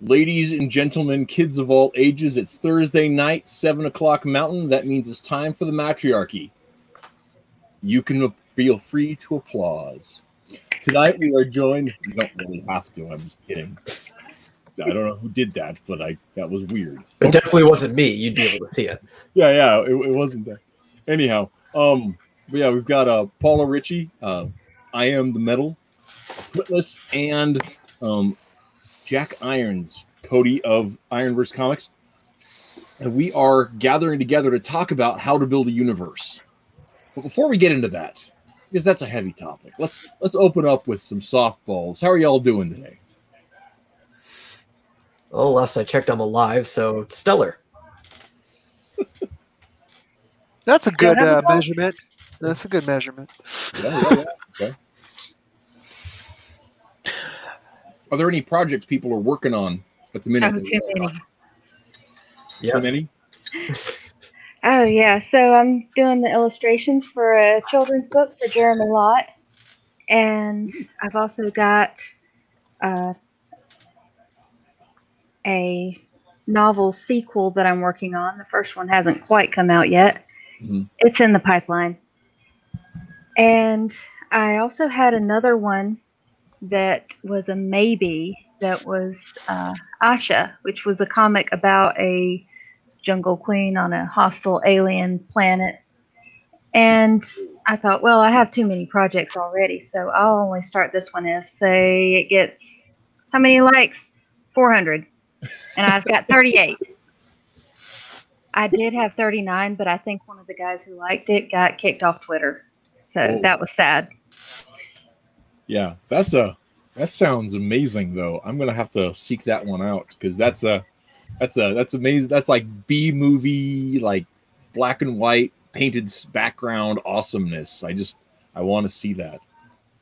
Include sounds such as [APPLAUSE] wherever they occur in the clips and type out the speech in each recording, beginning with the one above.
Ladies and gentlemen, kids of all ages, it's Thursday night, 7 o'clock Mountain. That means it's time for the Mattriarchy. You can feel free to applause. Tonight we are joined. You don't really have to. I'm just kidding. I don't know who did that, but I that was weird. It definitely wasn't me. You'd be able to see it. Yeah, yeah, it, it wasn't that. Anyhow, um, but yeah, we've got uh Paula Richie, uh, I am the metal, Twitless, and um Jack Irons, Cody of Ironverse Comics. And we are gathering together to talk about how to build a universe. But before we get into that, because that's a heavy topic, let's let's open up with some softballs. How are y'all doing today? Well, last I checked, I'm alive, so stellar. That's a good uh, measurement. That's a good measurement. Yeah, yeah, yeah. Okay. Are there any projects people are working on at the minute? Oh, too many. Yes. Too many? [LAUGHS] Oh yeah, so I'm doing the illustrations for a children's book for Jeremy Lott, and I've also got uh, a novel sequel that I'm working on. The first one hasn't quite come out yet. Mhm. It's in the pipeline, and I also had another one that was a maybe that was uh, Asha, which was a comic about a jungle queen on a hostile alien planet. And I thought, well, I have too many projects already, so I'll only start this one if, say, it gets how many likes? 400. And I've got [LAUGHS] 38. I did have 39, but I think one of the guys who liked it got kicked off Twitter. So Oh. that was sad. Yeah, that's a that sounds amazing though. I'm gonna have to seek that one out because that's a that's a that's amazing. That's like B movie, like black and white painted background awesomeness. I just I want to see that.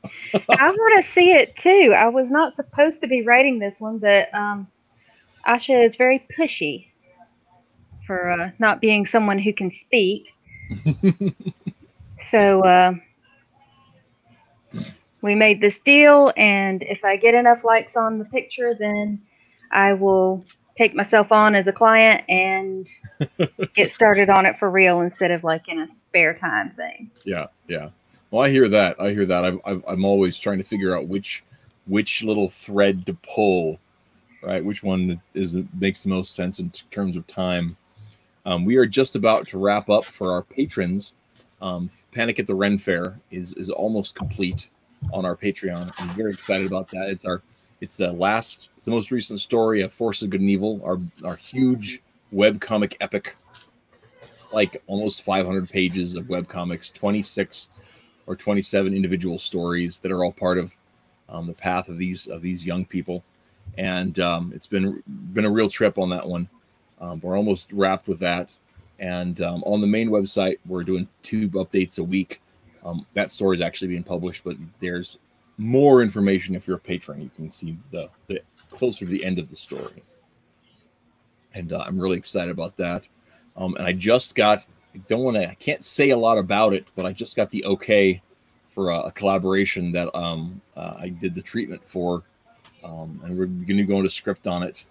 I [LAUGHS] want to see it too. I was not supposed to be writing this one, but um, Asha is very pushy for uh, not being someone who can speak. [LAUGHS] so uh, we made this deal, and if I get enough likes on the picture, then I will take myself on as a client and [LAUGHS] get started on it for real instead of like in a spare time thing. Yeah, yeah. Well, I hear that. I hear that. I've, I've, I'm always trying to figure out which which little thread to pull, right? Which one is makes the most sense in terms of time. Um, we are just about to wrap up for our patrons. Um, Panic at the Ren Fair is is almost complete on our Patreon. I'm very excited about that. It's our it's the last, the most recent story of Forces of Good and Evil, our our huge web comic epic. It's like almost 500 pages of web comics, 26 or 27 individual stories that are all part of um, the path of these of these young people, and um, it's been been a real trip on that one. Um, we're almost wrapped with that, and um, on the main website we're doing two updates a week. Um, that story is actually being published, but there's more information if you're a patron. You can see the, the closer to the end of the story, and uh, I'm really excited about that. Um, and I just got I don't want to I can't say a lot about it, but I just got the okay for a, a collaboration that um, uh, I did the treatment for, um, and we're going to go into script on it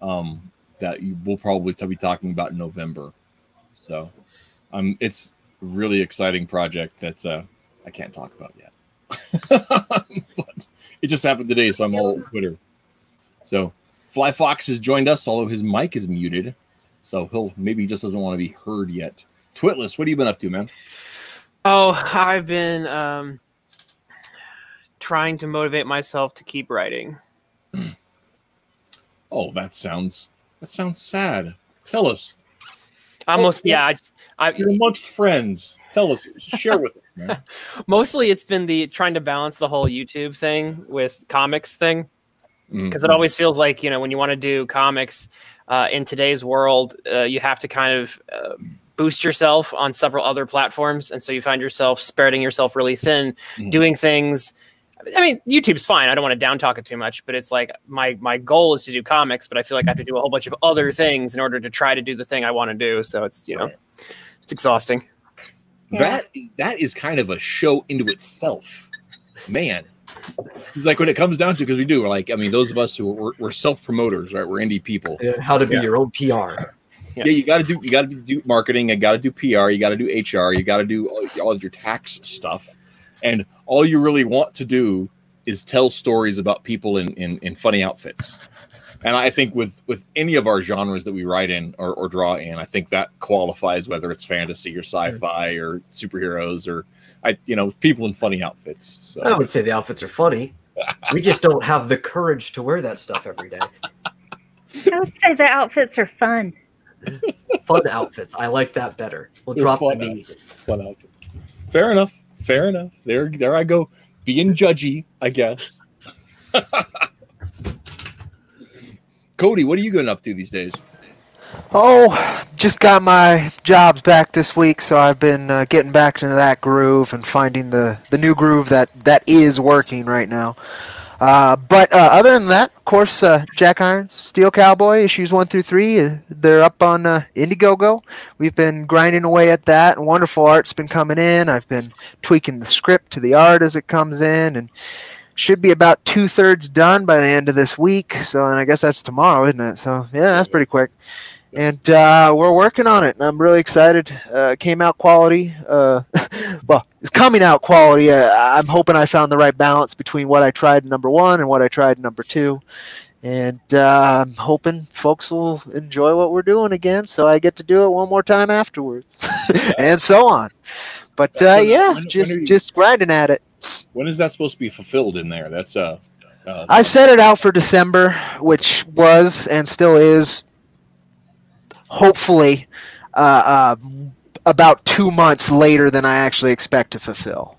um, that you will probably be talking about in November. So, um, it's really exciting project that's uh, I can't talk about yet, [LAUGHS] but it just happened today, so I'm all Twitter. So, Fly Fox has joined us, although his mic is muted, so he'll maybe he just doesn't want to be heard yet. Twitless, what have you been up to, man? Oh, I've been um, trying to motivate myself to keep writing. Oh, that sounds that sounds sad. Tell us. Almost, yeah. I, just- I, You're amongst friends. Tell us. Share with us, man. [LAUGHS] mostly, it's been the trying to balance the whole YouTube thing with comics thing Mm, because it always feels like you know when you want to do comics uh, in today's world, uh, you have to kind of uh, boost yourself on several other platforms, and so you find yourself spreading yourself really thin, Mhm. doing things. I mean, YouTube's fine. I don't want to down talk it too much, but it's like my my goal is to do comics, but I feel like I have to do a whole bunch of other things in order to try to do the thing I want to do. So it's you know, it's exhausting. Yeah. That that is kind of a show into itself, man. It's like when it comes down to because we do. We're like, I mean, those of us who we're, we're self promoters, right? We're indie people. Yeah, How to be Yeah. your own PR. Yeah, you got to do you got to do marketing, you got to do PR, you got to do HR, you got to do all, all of your tax stuff, and all you really want to do is tell stories about people in in, in funny outfits. And I think with with any of our genres that we write in or, or draw in, I think that qualifies whether it's fantasy or sci-fi or superheroes or I you know people in funny outfits. So I would say the outfits are funny. We just don't have the courage to wear that stuff every day. I would say the outfits are fun. Fun outfits. I like that better. We'll They're drop the fun fun outfits. Fair enough. Fair enough. There there I go being judgy, I guess. [LAUGHS] Cody, what are you going up to these days? Oh, just got my jobs back this week, so I've been uh, getting back into that groove and finding the, the new groove that, that is working right now. Uh, but uh, other than that, of course, uh, Jack Irons, Steel Cowboy, issues one through three, uh, they're up on uh, Indiegogo. We've been grinding away at that, wonderful art's been coming in. I've been tweaking the script to the art as it comes in, and should be about two thirds done by the end of this week. So, and I guess that's tomorrow, isn't it? So, yeah, that's pretty quick and uh, we're working on it, and I'm really excited. Uh, came out quality. Uh, [LAUGHS] well, it's coming out quality. Uh, I'm hoping I found the right balance between what I tried in number one and what I tried in number two, and uh, I'm hoping folks will enjoy what we're doing again, so I get to do it one more time afterwards, [LAUGHS] and so on. But uh, yeah, when- just when you- just grinding at it. When is that supposed to be fulfilled in there? That's uh, uh I set it out for December, which was and still is, hopefully, uh, uh, about two months later than I actually expect to fulfill.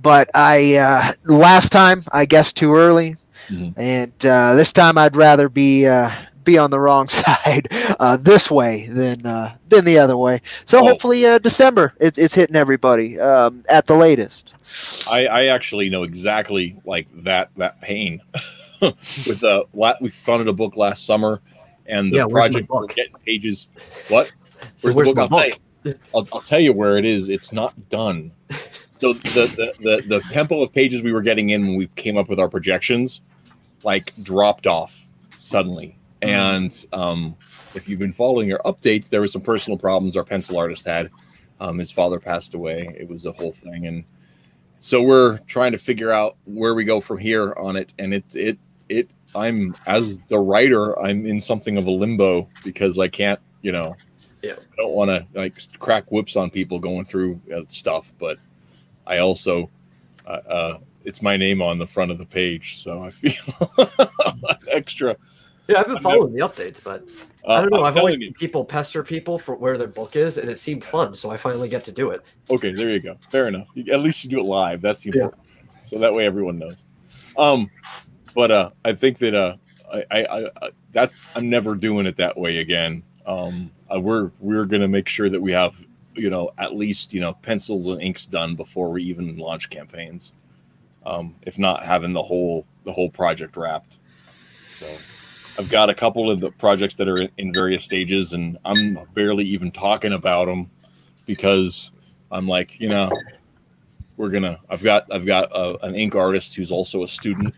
But I uh, last time I guessed too early, Mhm. and uh, this time I'd rather be uh, be on the wrong [LAUGHS] side uh, this way than uh, than the other way. So Oh. hopefully uh, December it's, it's hitting everybody um, at the latest. I, I actually know exactly like that that pain. [LAUGHS] With uh, we funded a book last summer, and the Yeah, my project we're getting pages. What? [LAUGHS] So Where's, where's the my book? I'll tell, book? you, I'll, I'll tell you where it is. It's not done. So the, the the the tempo of pages we were getting in when we came up with our projections, like dropped off suddenly. And um, if you've been following our updates, there were some personal problems our pencil artist had. Um, his father passed away. It was a whole thing, and so we're trying to figure out where we go from here on it. And it it it I'm as the writer, I'm in something of a limbo because I can't, you know, Yeah. I don't want to like crack whips on people going through uh, stuff, but I also, uh, uh, it's my name on the front of the page, so I feel [LAUGHS] extra. Yeah, I've been following the updates, but Uh, I don't know. I'm I've always you. people pester people for where their book is, and it seemed fun, so I finally get to do it. Okay, there you go. Fair enough. At least you do it live. That's the Yeah. important. thing. So that way everyone knows. Um, but uh, I think that uh, I, I, I, I that's I'm never doing it that way again. Um, uh, we're we're gonna make sure that we have you know at least you know pencils and inks done before we even launch campaigns. Um, if not having the whole the whole project wrapped. So I've got a couple of the projects that are in, various stages, and I'm barely even talking about them because I'm like, you know, we're gonna. I've got I've got uh, an ink artist who's also a student,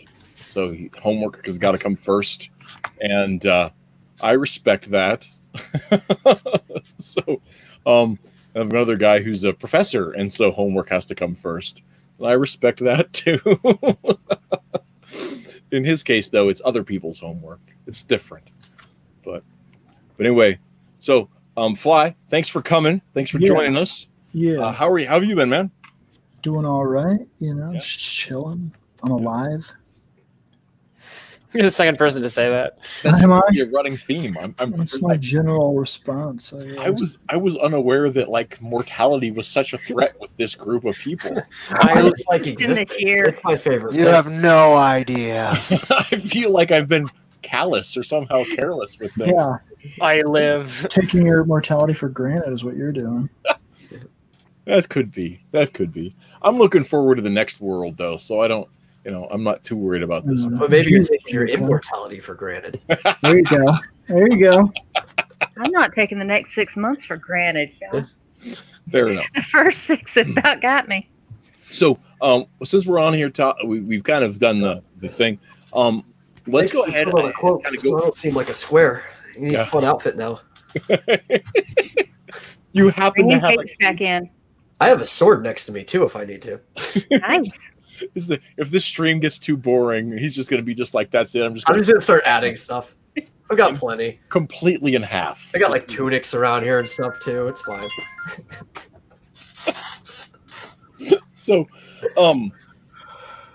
so he, homework has got to come first, and uh, I respect that. [LAUGHS] so, um, I have another guy who's a professor, and so homework has to come first. And I respect that [LAUGHS] too. In his case, though, it's other people's homework. It's different, but but anyway. So, um, Fly, thanks for coming. Thanks for Yeah. joining us. Yeah, Uh, how are you? How have you been, man? doing all right. You know, Yeah. just chilling. I'm alive. You're the second person to say that. That's Am I? your running theme. I'm, I'm That's my general response. I. I was I was unaware that like mortality was such a threat with this group of people. [LAUGHS] I I, just like in existing. this. It's my favorite. You thing. have no idea. [LAUGHS] I feel like I've been callous or somehow careless with them. Yeah, I live. taking your mortality for granted is what you're doing. [LAUGHS] That could be. That could be. I'm looking forward to the next world though, so I don't. You know, I'm not too worried about this. Mm. But maybe you're taking your immortality for granted. [LAUGHS] There you go. There you go. I'm not taking the next six months for granted. y'all. Fair enough. The first six [LAUGHS] about got me. So um, since we're on here, ta- we, we've kind of done the the thing. Um, let's go ahead. Put on a and cloak, kind of so I go. don't seem like a square. You need Yeah. a fun outfit now. [LAUGHS] You happen Bring to have. capes back in. I have a sword next to me too, if I need to. Nice. This the- if this stream gets too boring, he's just going to be just like that's it. I'm just I'm going just gonna start adding stuff. I've got plenty. completely in half. I got like tunics around here and stuff too. It's fine. [LAUGHS] So, um,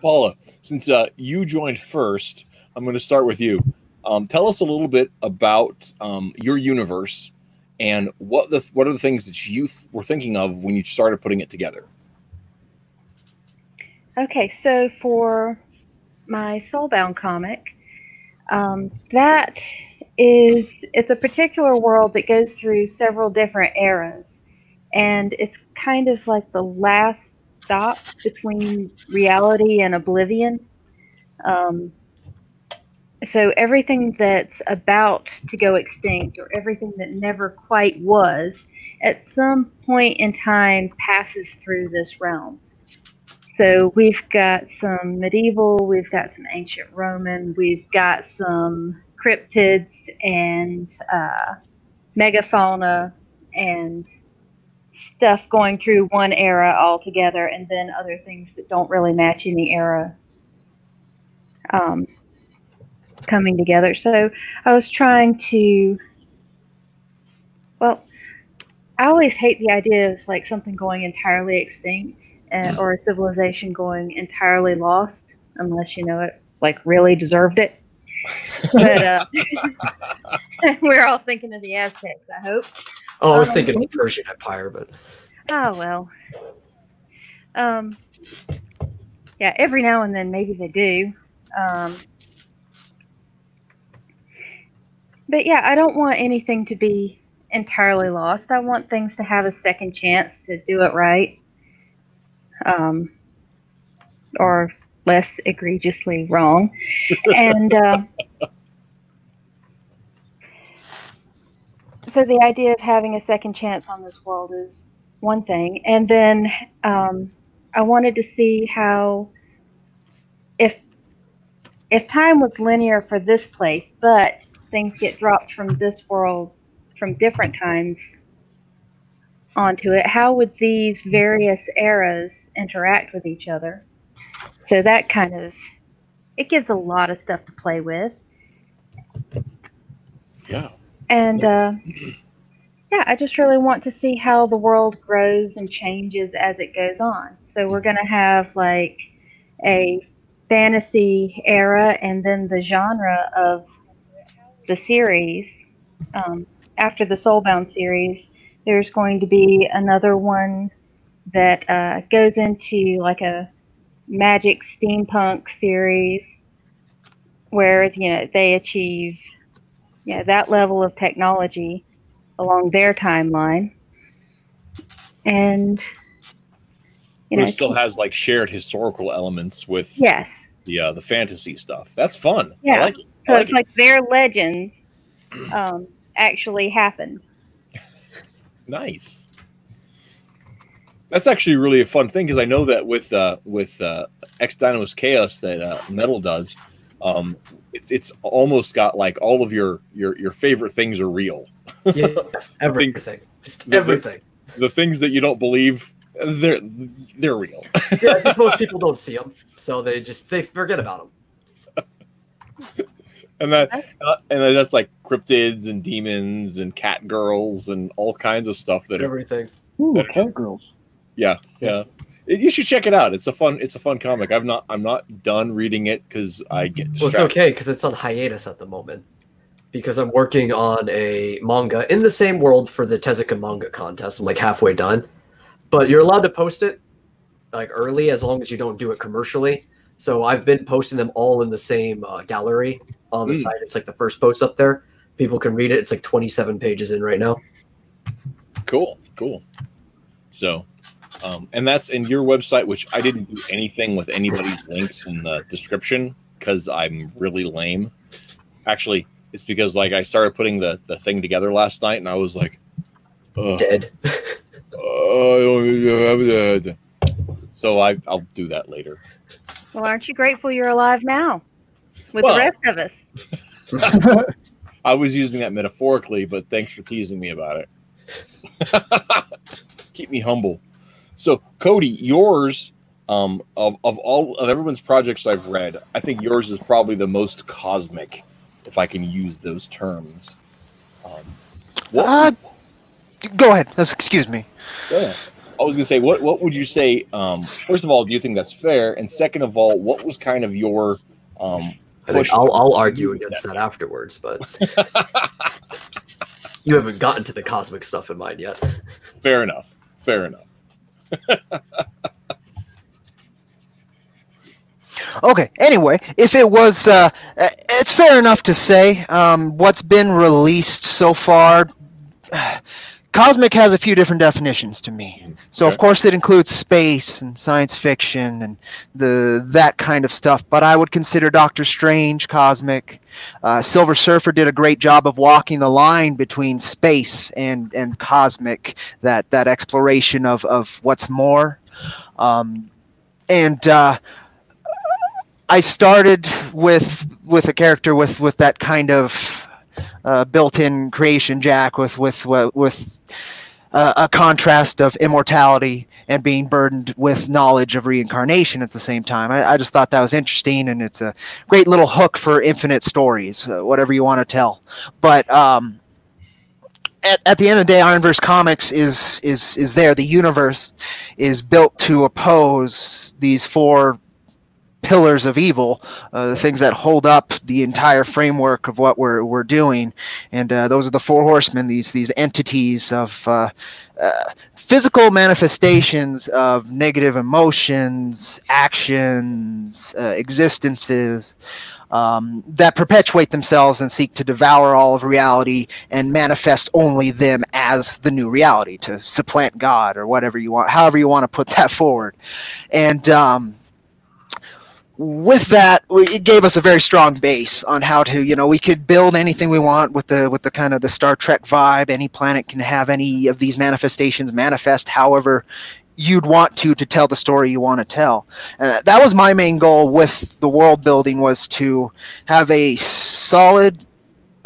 Paula, since uh, you joined first, I'm going to start with you. Um, tell us a little bit about um, your universe and what the what are the things that you th- were thinking of when you started putting it together. Okay, so for my Soulbound comic, um, that is it's a particular world that goes through several different eras, and it's kind of like the last stop between reality and oblivion. Um, so everything that's about to go extinct, or everything that never quite was, at some point in time passes through this realm. So we've got some medieval, we've got some ancient Roman, we've got some cryptids and uh, megafauna and stuff going through one era altogether, and then other things that don't really match any era um, coming together. So I was trying to, well, I always hate the idea of like something going entirely extinct and, or a civilization going entirely lost, unless you know it like really deserved it. But uh, [LAUGHS] [LAUGHS] we're all thinking of the Aztecs, I hope. Oh, I was Um, thinking of the Persian Empire, but Oh well. Um. Yeah, every now and then maybe they do. Um. But yeah, I don't want anything to be entirely lost. I want things to have a second chance to do it right. Um. Or less egregiously wrong. and uh, so the idea of having a second chance on this world is one thing and then um, i wanted to see how if if time was linear for this place but things get dropped from this world from different times onto it how would these various eras interact with each other so that kind of it gives a lot of stuff to play with Yeah. and uh, yeah, I just really want to see how the world grows and changes as it goes on. So we're going to have like a fantasy era and then the genre of the series. Um, after the Soulbound series, there's going to be another one that uh, goes into like a magic steampunk series where you know they achieve yeah, that level of technology along their timeline. And you know, it still has like shared historical elements with yes. the uh, the fantasy stuff. That's fun. I Yeah. like it. So like it's it. like their legends um, actually happened. Nice. That's actually really a fun thing because I know that with uh, with uh, Ex Dynamos Chaos that uh, Metal does, um, it's it's almost got like all of your your your favorite things are real. Yeah, [LAUGHS] everything, just The- the- everything. The things that you don't believe, they're they're real. [LAUGHS] Yeah, just most people don't see them, so they just they forget about them. [LAUGHS] and that uh, and that's like cryptids and demons and cat girls and all kinds of stuff that are Everything. Ooh, cat girls. yeah yeah you should check it out it's a fun it's a fun comic i've not i'm not done reading it because i get Well, it's okay because it's on hiatus at the moment. Because I'm working on a manga in the same world for the Tezuka manga contest. I'm like halfway done, but you're allowed to post it like early as long as you don't do it commercially. So I've been posting them all in the same uh, gallery on the Mm. site. It's like the first post up there. People can read it. It's like 27 pages in right now. cool cool so um and that's in your website which i didn't do anything with anybody's links in the description because i'm really lame actually it's because like i started putting the the thing together last night and i was like Ugh. Dead. [LAUGHS] Oh, So I, I'll do that later. Well, aren't you grateful you're alive now with Well- the rest of us? [LAUGHS] I was using that metaphorically, but thanks for teasing me about it. [LAUGHS] Keep me humble. So, Cody, yours um, of of all of everyone's projects I've read, I think yours is probably the most cosmic, if I can use those terms. Um, what, Uh, go ahead. Let's- excuse me. yeah. I was gonna say, what what would you say? Um, first of all, do you think that's fair? And second of all, what was kind of your um, I think push- I'll, I'll argue against that afterwards, but [LAUGHS] you haven't gotten to the cosmic stuff in mind yet. fair enough? Fair enough. [LAUGHS] Okay. Anyway, if it was, uh, uh, it's fair enough to say um, what's been released so far. Cosmic has a few different definitions to me. So of course it includes space and science fiction and the that kind of stuff. But I would consider Doctor Strange cosmic. Uh, Silver Surfer did a great job of walking the line between space and and cosmic. That that exploration of of what's more. Um, and uh, I started with with a character with with that kind of uh, built-in creation jack with with with uh, a contrast of immortality and being burdened with knowledge of reincarnation at the same time. I, I just thought that was interesting, and it's a great little hook for infinite stories, uh, whatever you want to tell. But um, at, at the end of the day, Ironverse Comics is is is there. The universe is built to oppose these four pillars of evil, uh, the things that hold up the entire framework of what we're we're doing, and uh, those are the four horsemen. These these entities of uh, uh, physical manifestations of negative emotions, actions, uh, existences. Um, that perpetuate themselves and seek to devour all of reality and manifest only them as the new reality to supplant God or whatever you want, however you want to put that forward. And um, with that, we- it gave us a very strong base on how to, you know, we could build anything we want with the with the kind of the Star Trek vibe. Any planet can have any of these manifestations manifest however you'd want to to tell the story you want to tell. Uh, that was my main goal with the world building was to have a solid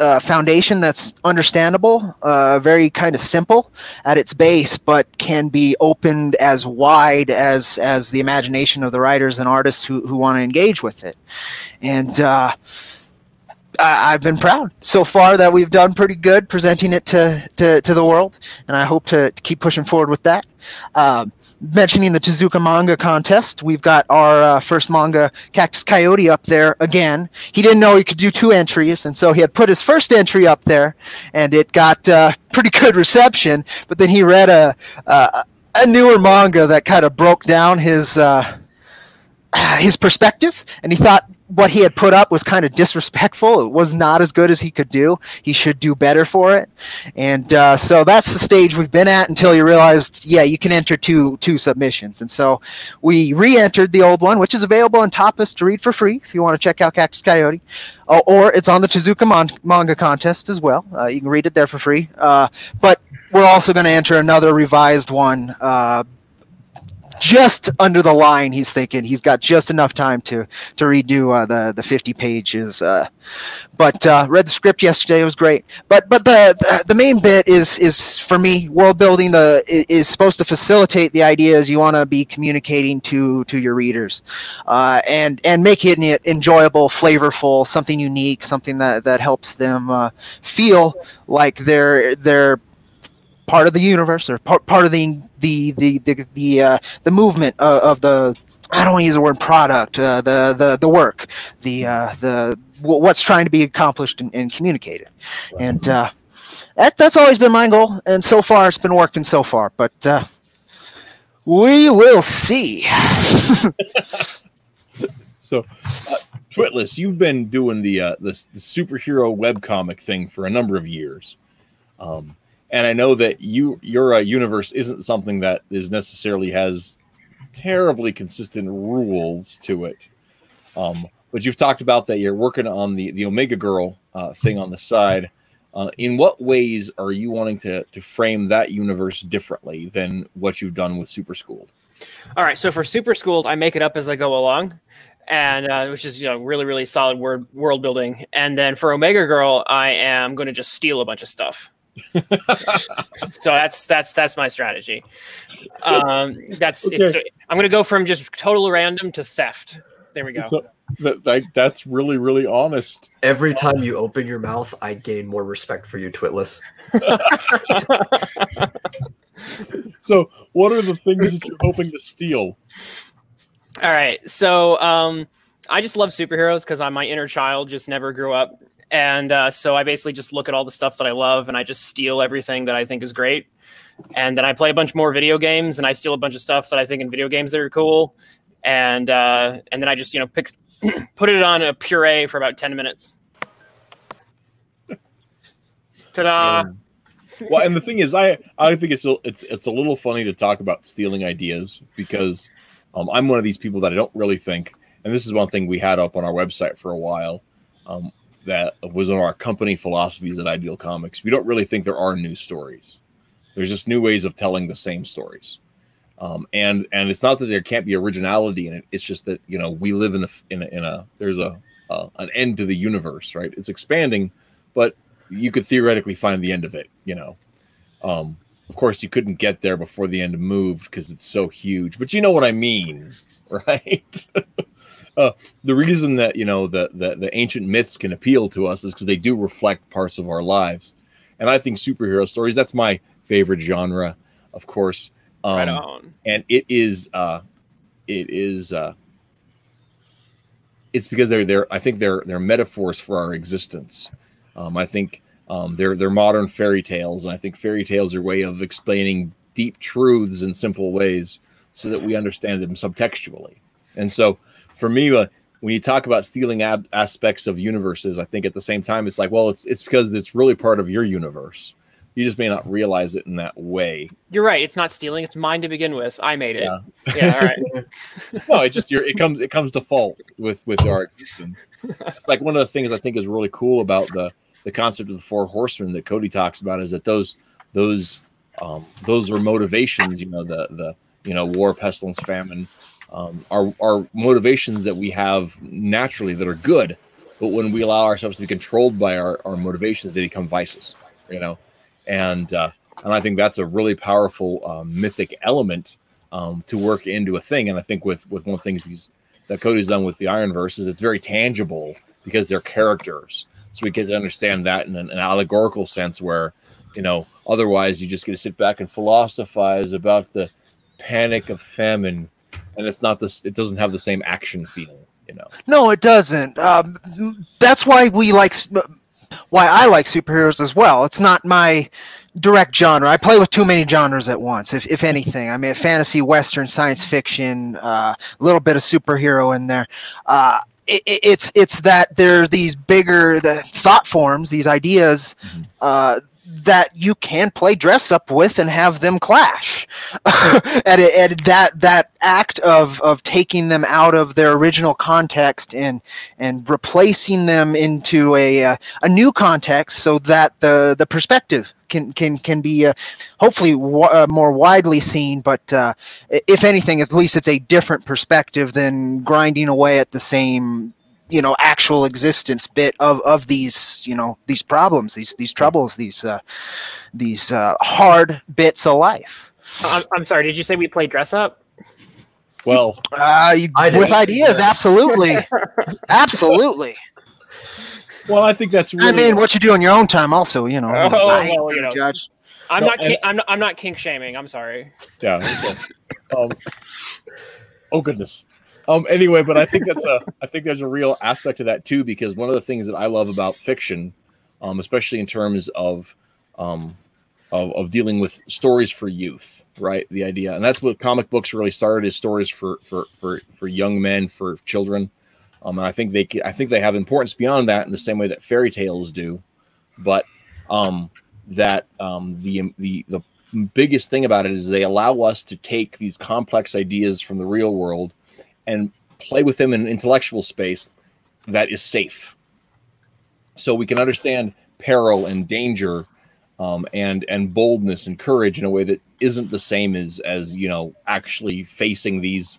uh, foundation that's understandable, uh, very kind of simple at its base, but can be opened as wide as as the imagination of the writers and artists who, who want to engage with it. And uh, I, I've been proud so far that we've done pretty good presenting it to, to, to the world, and I hope to, to keep pushing forward with that. Um mentioning the Tezuka manga contest, we've got our uh, first manga, Cactus Coyote, up there again. He didn't know he could do two entries, and so he had put his first entry up there, and it got uh, [LAUGHS] pretty good reception. But then he read a a, a newer manga that kind of broke down his. Uh, [SIGHS] his perspective and he thought what he had put up was kind of disrespectful. It was not as good as he could do. He should do better for it. And uh, so that's the stage we've been at until you realized yeah you can enter two two submissions. And so we re-entered the old one which is available on Tapas to read for free if you want to check out Cactus Coyote. Oh, or it's on the Tezuka mon- manga contest as well. Uh, you can read it there for free. Uh, but we're also going to enter another revised one uh, just under the line he's thinking. He's got just enough time to to redo uh, the the 50 pages uh, but uh, read the script yesterday. It was great. But but the, the the main bit is is for me world building the is supposed to facilitate the ideas you want to be communicating to to your readers uh, and and making it enjoyable flavorful something unique something that that helps them uh, feel like they're they're part of the universe or part, part of the the the the the, uh, the movement of, of the I don't want to use the word product uh, the the the work the uh, the what's trying to be accomplished and, and communicated. And uh, that that's always been my goal and so far it's been working so far but uh, we will see. [LAUGHS] So, uh, Twitless, you've been doing the, uh, the the superhero webcomic thing for a number of years, um, and I know that you your uh, universe isn't something that is necessarily has terribly consistent rules to it. Um, but you've talked about that you're working on the the Omega Girl uh, thing on the side. Uh, in what ways are you wanting to to frame that universe differently than what you've done with Superskooled? All right, so for Superskooled, I make it up as I go along, and uh, which is you know really really solid word world building. And then for Omega Girl, I am going to just steal a bunch of stuff. [LAUGHS] so that's that's that's my strategy. Um, that's it's. I'm going to go from just total random to theft. There we go. So, that, that, that's really really honest. Every time you open your mouth, I gain more respect for you, Twitless. [LAUGHS] so, what are the things that you're hoping to steal? All right. So, um, I just love superheroes because I'm my inner child just never grew up. And uh, so I basically just look at all the stuff that I love and I just steal everything that I think is great. And then I play a bunch more video games and I steal a bunch of stuff that I think in video games that are cool. And uh, and then I just you know pick [CLEARS THROAT] put it on a puree for about ten minutes. [LAUGHS] Ta-da! well, and the thing is, I I think it's a, it's it's a little funny to talk about stealing ideas because um, I'm one of these people that I don't really think, and this is one thing we had up on our website for a while. Um, that was of our company philosophies at Ideal Comics. We don't really think there are new stories. There's just new ways of telling the same stories. Um, and and it's not that there can't be originality in it. It's just that you know we live in a in a, in a there's a an end to the universe, right? It's expanding, but you could theoretically find the end of it. You know, um, of course you couldn't get there before the end moved because it's so huge. But you know what I mean, [LAUGHS] right? [LAUGHS] uh, the reason that you know the, the the ancient myths can appeal to us is because they do reflect parts of our lives, and I think superhero stories that's my favorite genre, of course. Um, right on. And it is, uh, it is, uh, it's because they're they're I think they're they're metaphors for our existence. Um, I think um, they're they're modern fairy tales, and I think fairy tales are a way of explaining deep truths in simple ways so that we understand them subtextually. And so, for me, uh, when you talk about stealing ab- aspects of universes, I think at the same time it's like, well, it's it's because it's really part of your universe. You just may not realize it in that way. You're right. It's not stealing. It's mine to begin with. I made it. Yeah. Yeah. all right. [LAUGHS] [LAUGHS] no, it just you're, it comes it comes default with with our existence. It's like one of the things I think is really cool about the the concept of the four horsemen that Cody talks about is that those those um, those are motivations. You know, the the you know war, pestilence, famine um, are are motivations that we have naturally that are good, but when we allow ourselves to be controlled by our our motivations, they become vices. You know, and uh, and I think that's a really powerful uh, mythic element um, to work into a thing. And I think with with one of the things he's, that Cody's done with the Ironverse is it's very tangible because they're characters, so we get to understand that in an, an allegorical sense where you know otherwise you just get to sit back and philosophize about the panic of famine, and it's not this. It doesn't have the same action feel. You know. No, it doesn't. Um, that's why we like why I like superheroes as well. It's not my direct genre. I play with too many genres at once, if, if anything. I mean, fantasy, western, science fiction, uh, a little bit of superhero in there. Uh, it, it's it's that there are these bigger the thought forms, these ideas Mm-hmm. uh, that you can play dress up with and have them clash. [LAUGHS] and, and that that act of of taking them out of their original context and and replacing them into a uh, a new context so that the the perspective can can can be uh, hopefully w- uh, more widely seen but uh, if anything at least it's a different perspective than grinding away at the same you know actual existence bit of of these you know these problems these these troubles these uh these uh hard bits of life I'm, I'm sorry. Did you say we play dress up? Well, uh you- with ideas absolutely [LAUGHS] absolutely well, I think that's really. i mean what you do in your own time also you know Oh, well, you know judge i'm No, not. and- I'm not. I'm not kink shaming. I'm sorry. yeah. okay. Um, oh goodness. Um. Anyway, but I think that's a. I think there's a real aspect to that too, because one of the things that I love about fiction, um, especially in terms of, um, of, of dealing with stories for youth, right? The idea, and that's what comic books really started as stories for for for for young men, for children. Um, and I think they, I think they have importance beyond that in the same way that fairy tales do, but um, that um, the the the biggest thing about it is they allow us to take these complex ideas from the real world and play with them in an intellectual space that is safe. So we can understand peril and danger um, and and boldness and courage in a way that isn't the same as as you know actually facing these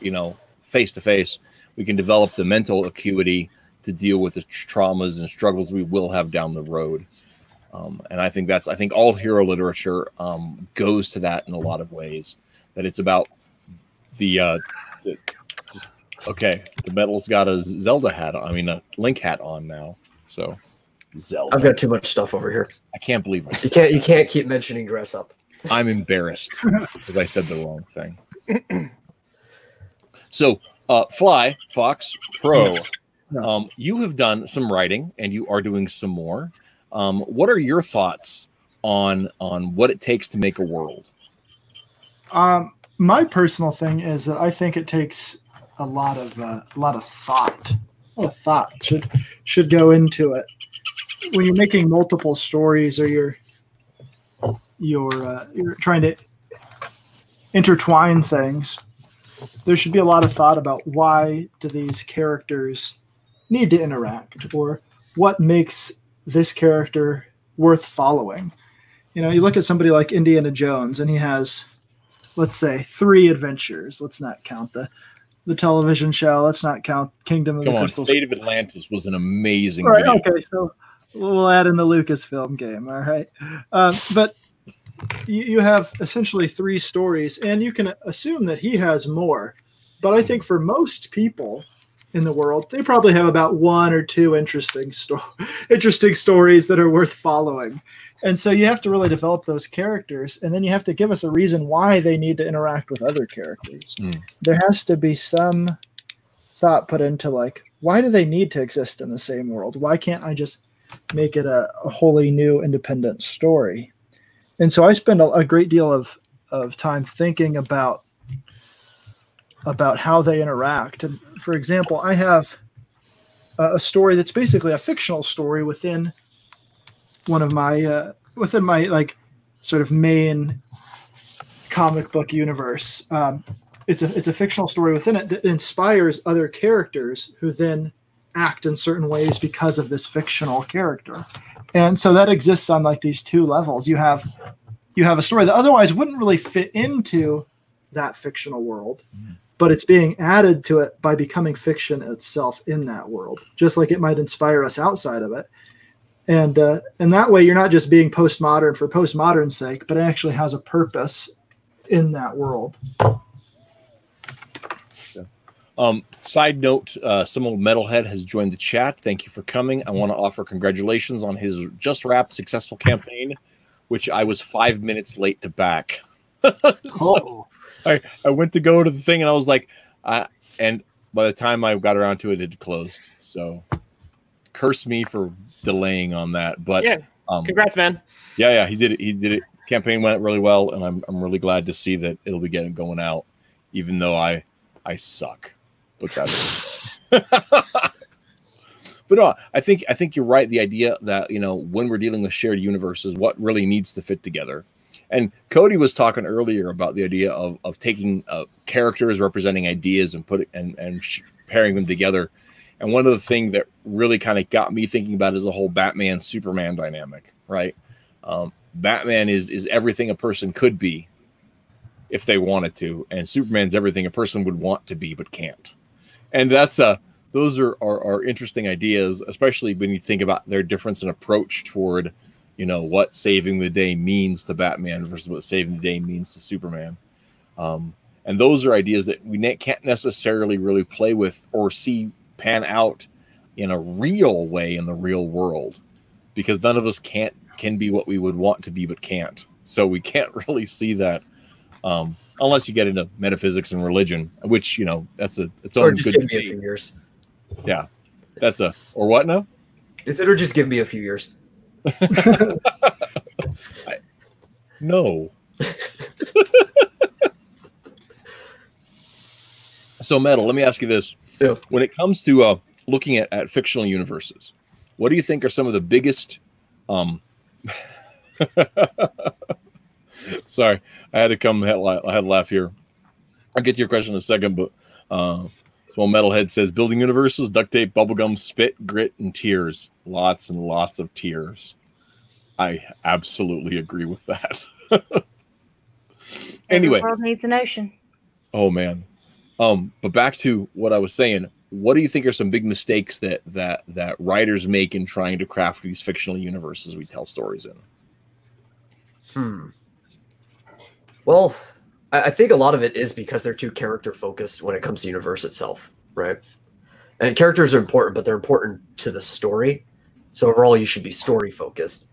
you know face to face we can develop the mental acuity to deal with the traumas and struggles we will have down the road um, and i think that's i think all hero literature um, goes to that in a lot of ways that it's about the uh the, okay the metal's got a zelda hat on, i mean a link hat on now so. Zelda. I've got too much stuff over here. i can't believe You can't you can't keep mentioning dress up. i'm embarrassed [LAUGHS] because i said the wrong thing. So uh fly fox pro um you have done some writing and you are doing some more. Um what are your thoughts on on what it takes to make a world? Um, my personal thing is that I think it takes a lot of uh, a lot of thought. A lot of thought should should go into it when you're making multiple stories or you're you're uh, you're trying to intertwine things. There should be a lot of thought about why do these characters need to interact or what makes this character worth following. You know, you look at somebody like Indiana Jones and he has let's say three adventures. Let's not count the the television show. Let's not count Kingdom of come the on Crystal. fate of atlantis was an amazing All right, video. okay, so we'll add in the Lucasfilm game. All right, um, but you, you have essentially three stories, and you can assume that he has more. But I think for most people in the world, they probably have about one or two interesting sto- [LAUGHS] interesting stories that are worth following. And so you have to really develop those characters, and then you have to give us a reason why they need to interact with other characters. Hmm. There has to be some thought put into like, why do they need to exist in the same world? Why can't I just make it a, a wholly new independent story? And so I spend a, a great deal of, of time thinking about about how they interact. And for example, I have a, a story that's basically a fictional story within one of my uh, within my like sort of main comic book universe. Um, it's a it's a fictional story within it that inspires other characters who then act in certain ways because of this fictional character. And so that exists on like these two levels. You have you have a story that otherwise wouldn't really fit into that fictional world, but it's being added to it by becoming fiction itself in that world, just like it might inspire us outside of it. And uh, and that way, you're not just being postmodern for postmodern's sake, but it actually has a purpose in that world. Um, side note, uh, some old metalhead has joined the chat. Thank you for coming. I want to offer congratulations on his just wrapped successful campaign, which I was five minutes late to back. [LAUGHS] So I, I went to go to the thing and I was like, uh, and by the time I got around to it, it had closed. So curse me for delaying on that. But Yeah. um, Congrats, man. yeah, yeah, he did it. He did it. Campaign went really well, and I'm I'm really glad to see that it'll be getting going out, even though I I suck. But that's [LAUGHS] but no, I think I think you're right. The idea that you know when we're dealing with shared universes, what really needs to fit together. And Cody was talking earlier about the idea of of taking uh, characters representing ideas and putting and and sh- pairing them together. And one of the things that really kind of got me thinking about is the whole Batman Superman dynamic, right? Um, Batman is is everything a person could be if they wanted to, and Superman's everything a person would want to be but can't. And that's a those are, are are interesting ideas, especially when you think about their difference in approach toward, you know, what saving the day means to Batman versus what saving the day means to Superman. Um, and those are ideas that we can't necessarily really play with or see pan out in a real way in the real world because none of us can't can be what we would want to be but can't. So we [LAUGHS] can't really see that um, unless you get into metaphysics and religion which you know that's a its Or own just good give me a few years. yeah that's a or what now? Is it or just give me a few years? [LAUGHS] no. [LAUGHS] So metal let me ask you this Yeah. when it comes to uh, looking at, at fictional universes what do you think are some of the biggest um [LAUGHS] sorry i had to come I had a- I had a laugh here i'll get to your question in a second but uh well metalhead says building universes duct tape bubblegum spit grit and tears lots and lots of tears i absolutely agree with that [LAUGHS] Every Anyway, world needs an ocean. oh man. Um, but back to what I was saying. What do you think are some big mistakes that that that writers make in trying to craft these fictional universes we tell stories in? Hmm. Well, I, I think a lot of it is because they're too character focused when it comes to universe itself, right? And characters are important, but they're important to the story. So overall, you should be story focused.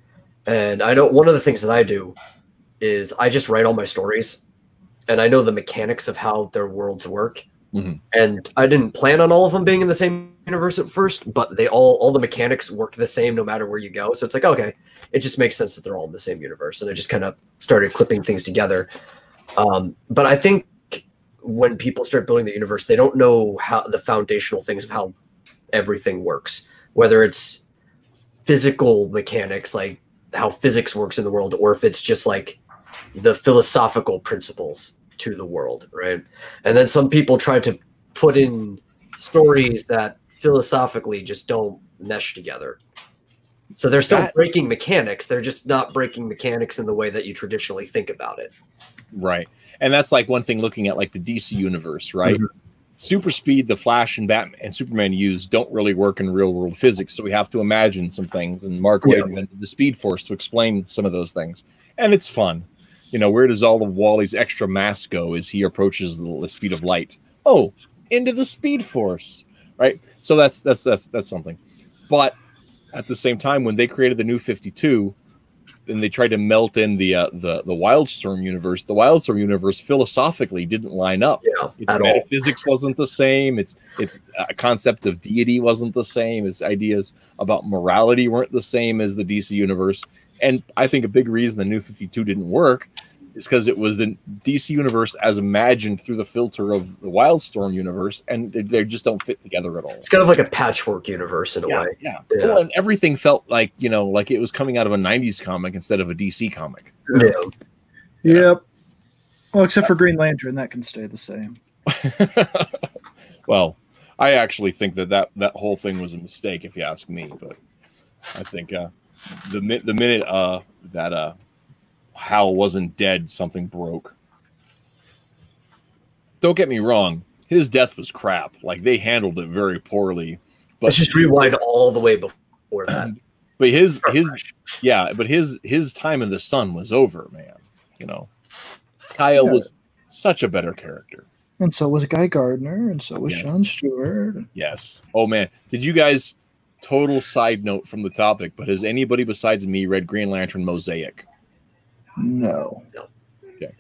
And I know one of the things that I do is I just write all my stories, and I know the mechanics of how their worlds work. Mhm. And I didn't plan on all of them being in the same universe at first, but they all all the mechanics work the same no matter where you go. So it's like okay, it just makes sense that they're all in the same universe, and I just kind of started clipping things together. Um, but I think when people start building the universe, they don't know how the foundational things of how everything works, whether it's physical mechanics, like how physics works in the world, or if it's just like the philosophical principles to the world, right? And then some people try to put in stories that philosophically just don't mesh together. So they're still That- breaking mechanics. They're just not breaking mechanics in the way that you traditionally think about it. Right. And that's like one thing looking at like the DC universe, right? Mhm. Super speed the Flash and Batman and Superman use don't really work in real world physics. So we have to imagine some things. And Mark Waid Yeah. invented the Speed Force to explain some of those things. And it's fun. You know, where does all of Wally's extra mass go as he approaches the, speed of light? Oh, into the Speed Force. Right. So that's that's that's that's something. But at the same time, when they created the new 52, and they tried to melt in the uh, the the Wildstorm universe. The Wildstorm universe philosophically didn't line up. Yeah, Its at all. metaphysics wasn't the same. Its its uh, concept of deity wasn't the same. Its ideas about morality weren't the same as the DC universe. And I think a big reason the New Fifty Two didn't work is because it was the DC universe as imagined through the filter of the Wildstorm universe, and they, they just don't fit together at all. It's kind of like a patchwork universe in a Yeah, way. yeah. Yeah. Well, and everything felt like you know, like it was coming out of a '90s comic instead of a DC comic. Yeah. Yep. Well, except for Green Lantern, that can stay the same. [LAUGHS] well, I actually think that, that that whole thing was a mistake, if you ask me. But I think uh, the mi- the minute uh, that uh, Hal wasn't dead, something broke. Don't get me wrong; his death was crap. Like they handled it very poorly. But Let's just rewind all the way before that. [CLEARS THROAT] but his his yeah, but his his time in the sun was over, man. You know, Kyle Yeah. was such a better character. And so was Guy Gardner, and so was Yeah. John Stewart. Yes. Oh man, did you guys? Total side note from the topic, but has anybody besides me read Green Lantern Mosaic? No. Okay.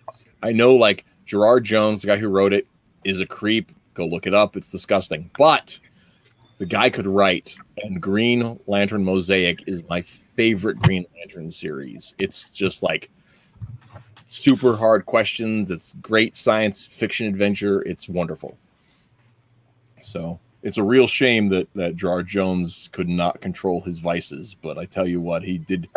I know, like Gerard Jones, the guy who wrote it, is a creep. Go look it up; it's disgusting. But the guy could write, and Green Lantern Mosaic is my favorite Green Lantern series. It's just like super hard questions. It's great science fiction adventure. It's wonderful. So it's a real shame that that Gerard Jones could not control his vices. But I tell you what, he did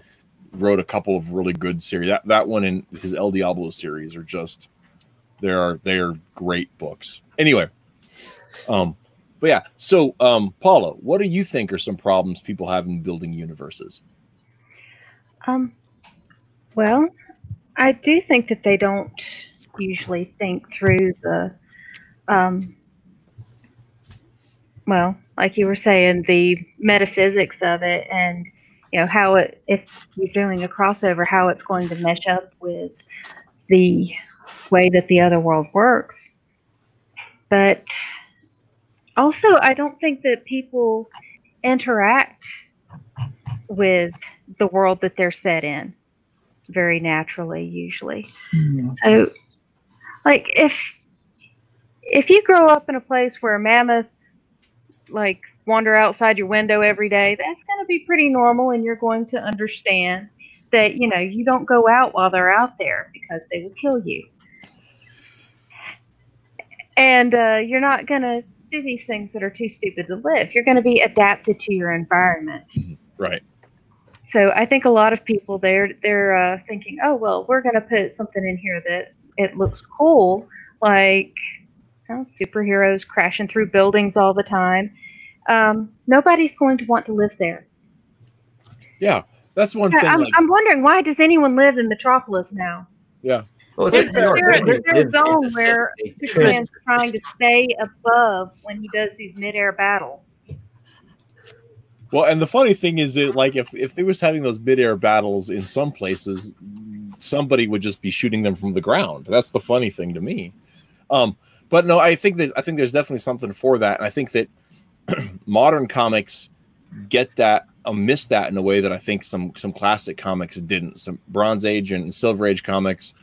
wrote a couple of really good series. That that one and his El Diablo series are just they are they are great books. Anyway, um, but yeah. So um, Paula, what do you think are some problems people have in building universes? Um, well, I do think that they don't usually think through the, um, well, like you were saying, the metaphysics of it and, you know, how it, if you're doing a crossover, how it's going to mesh up with the way that the other world works. But also, I don't think that people interact with the world that they're set in very naturally usually Hmm. so like if if you grow up in a place where mammoths like wander outside your window every day that's going to be pretty normal and you're going to understand that you know you don't go out while they're out there because they will kill you. And uh, you're not going to do these things that are too stupid to live. You're going to be adapted to your environment. Right. so I think a lot of people they're they're uh, thinking, oh well, we're gonna put something in here that it looks cool, like know, superheroes crashing through buildings all the time. Um, nobody's going to want to live there. Yeah, that's one thing. I'm, like- I'm wondering why does anyone live in Metropolis now? Yeah. Well, it's There's, like New York, there- they there's a zone the where They Superman's trying to stay above when he does these midair battles. Well, and the funny thing is that like if if they was having those midair battles in some places, somebody would just be shooting them from the ground. That's the funny thing to me. Um, but no, I think that I think there's definitely something for that, and I think that [CLEARS THROAT] modern comics get that uh, miss that in a way that I think some some classic comics didn't. Some Bronze Age and Silver Age comics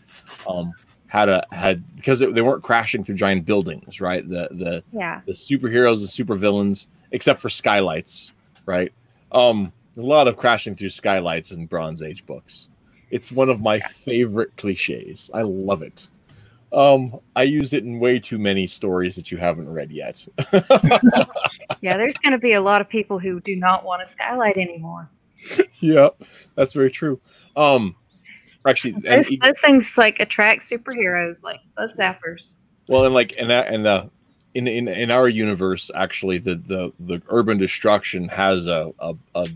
um, had a had because they, they weren't crashing through giant buildings, right? The the Yeah. the superheroes, the supervillains, except for skylights, right? Um, a lot of crashing through skylights in Bronze Age books. It's one of my favorite cliches. I love it. Um, I use it in way too many stories that you haven't read yet. [LAUGHS] Yeah, there's going to be a lot of people who do not want a skylight anymore. yeah, that's very true. Um, actually, Those, e- those things like attract superheroes like bud zappers. well, and like, and that, and the, in in in our universe, actually, the the the urban destruction has a a, a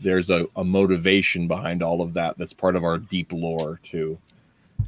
there's a, a motivation behind all of that. That's part of our deep lore too.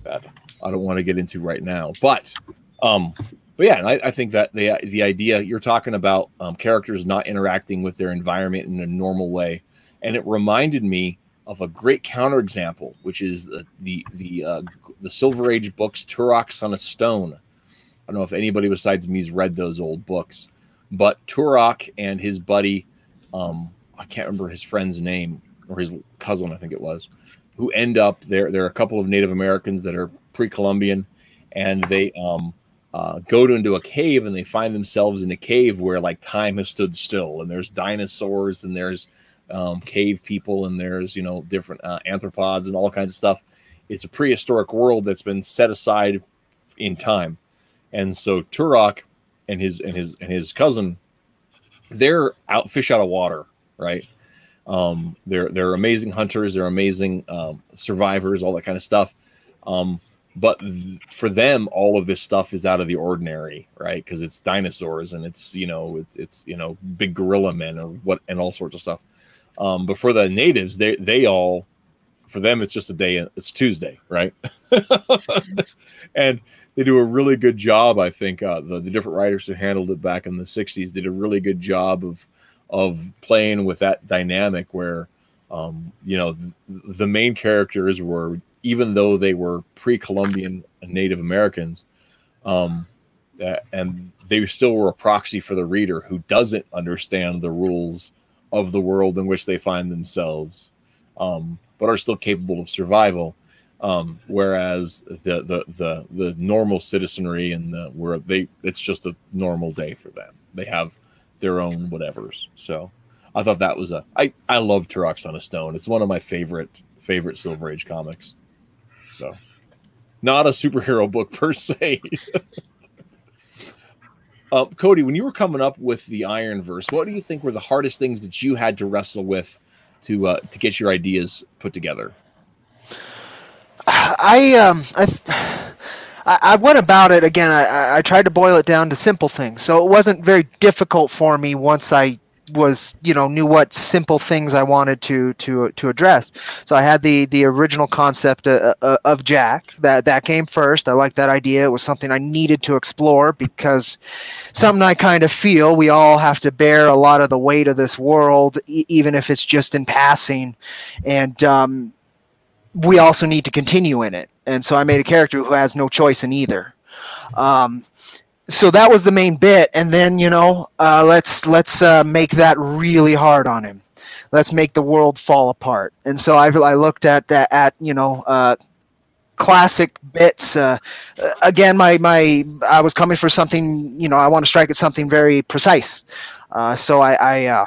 That I don't want to get into right now, but um, but yeah, I, I think that the the idea you're talking about um, characters not interacting with their environment in a normal way, and it reminded me of a great counterexample, which is the the the uh, the Silver Age books Turok Son of Stone. I don't know if anybody besides me's read those old books, but Turok and his buddy, um, I can't remember his friend's name or his cousin, I think it was, who end up there. There are a couple of Native Americans that are pre-Columbian, and they um, uh, go to, into a cave and they find themselves in a cave where like time has stood still, and there's dinosaurs and there's um, cave people and there's you know different uh, anthropods and all kinds of stuff. It's a prehistoric world that's been set aside in time, and so Turok and his and his and his cousin, they're out fish out of water, right? Um, they're they're amazing hunters, they're amazing um, survivors, all that kind of stuff. Um, but th- for them, all of this stuff is out of the ordinary, right? Because it's dinosaurs and it's you know it's, it's you know big gorilla men or what and all sorts of stuff. Um, but for the natives, they they all for them it's just a day. It's Tuesday, right? [LAUGHS] and they do a really good job. I think uh, the the different writers who handled it back in the '60s did a really good job of of playing with that dynamic where um, you know th- the main characters were even though they were pre-Columbian Native Americans, um, and they still were a proxy for the reader who doesn't understand the rules of the world in which they find themselves, um, but are still capable of survival. Um, whereas the, the the the normal citizenry and the where they it's just a normal day for them. They have their own whatevers. So I thought that was a I I love Turok Son of Stone. It's one of my favorite favorite Silver Age comics. So not a superhero book per se. [LAUGHS] uh, Cody, when you were coming up with the Ironverse, what do you think were the hardest things that you had to wrestle with to uh, to get your ideas put together? [SIGHS] I um I, th- I I went about it again. I- I tried to boil it down to simple things, so it wasn't very difficult for me once I was you know knew what simple things I wanted to to to address. So I had the the original concept uh, uh, of Jack that that came first. I liked that idea. It was something I needed to explore because something I kind of feel we all have to bear a lot of the weight of this world, e- even if it's just in passing, and um, we also need to continue in it. And so I made a character who has no choice in either. Um, so that was the main bit, and then you know, uh, let's let's uh, make that really hard on him. Let's make the world fall apart. And so I, I looked at that at you know uh, classic bits. Uh, uh, again, my my I was coming for something. You know, I want to strike at something very precise. Uh, so I, I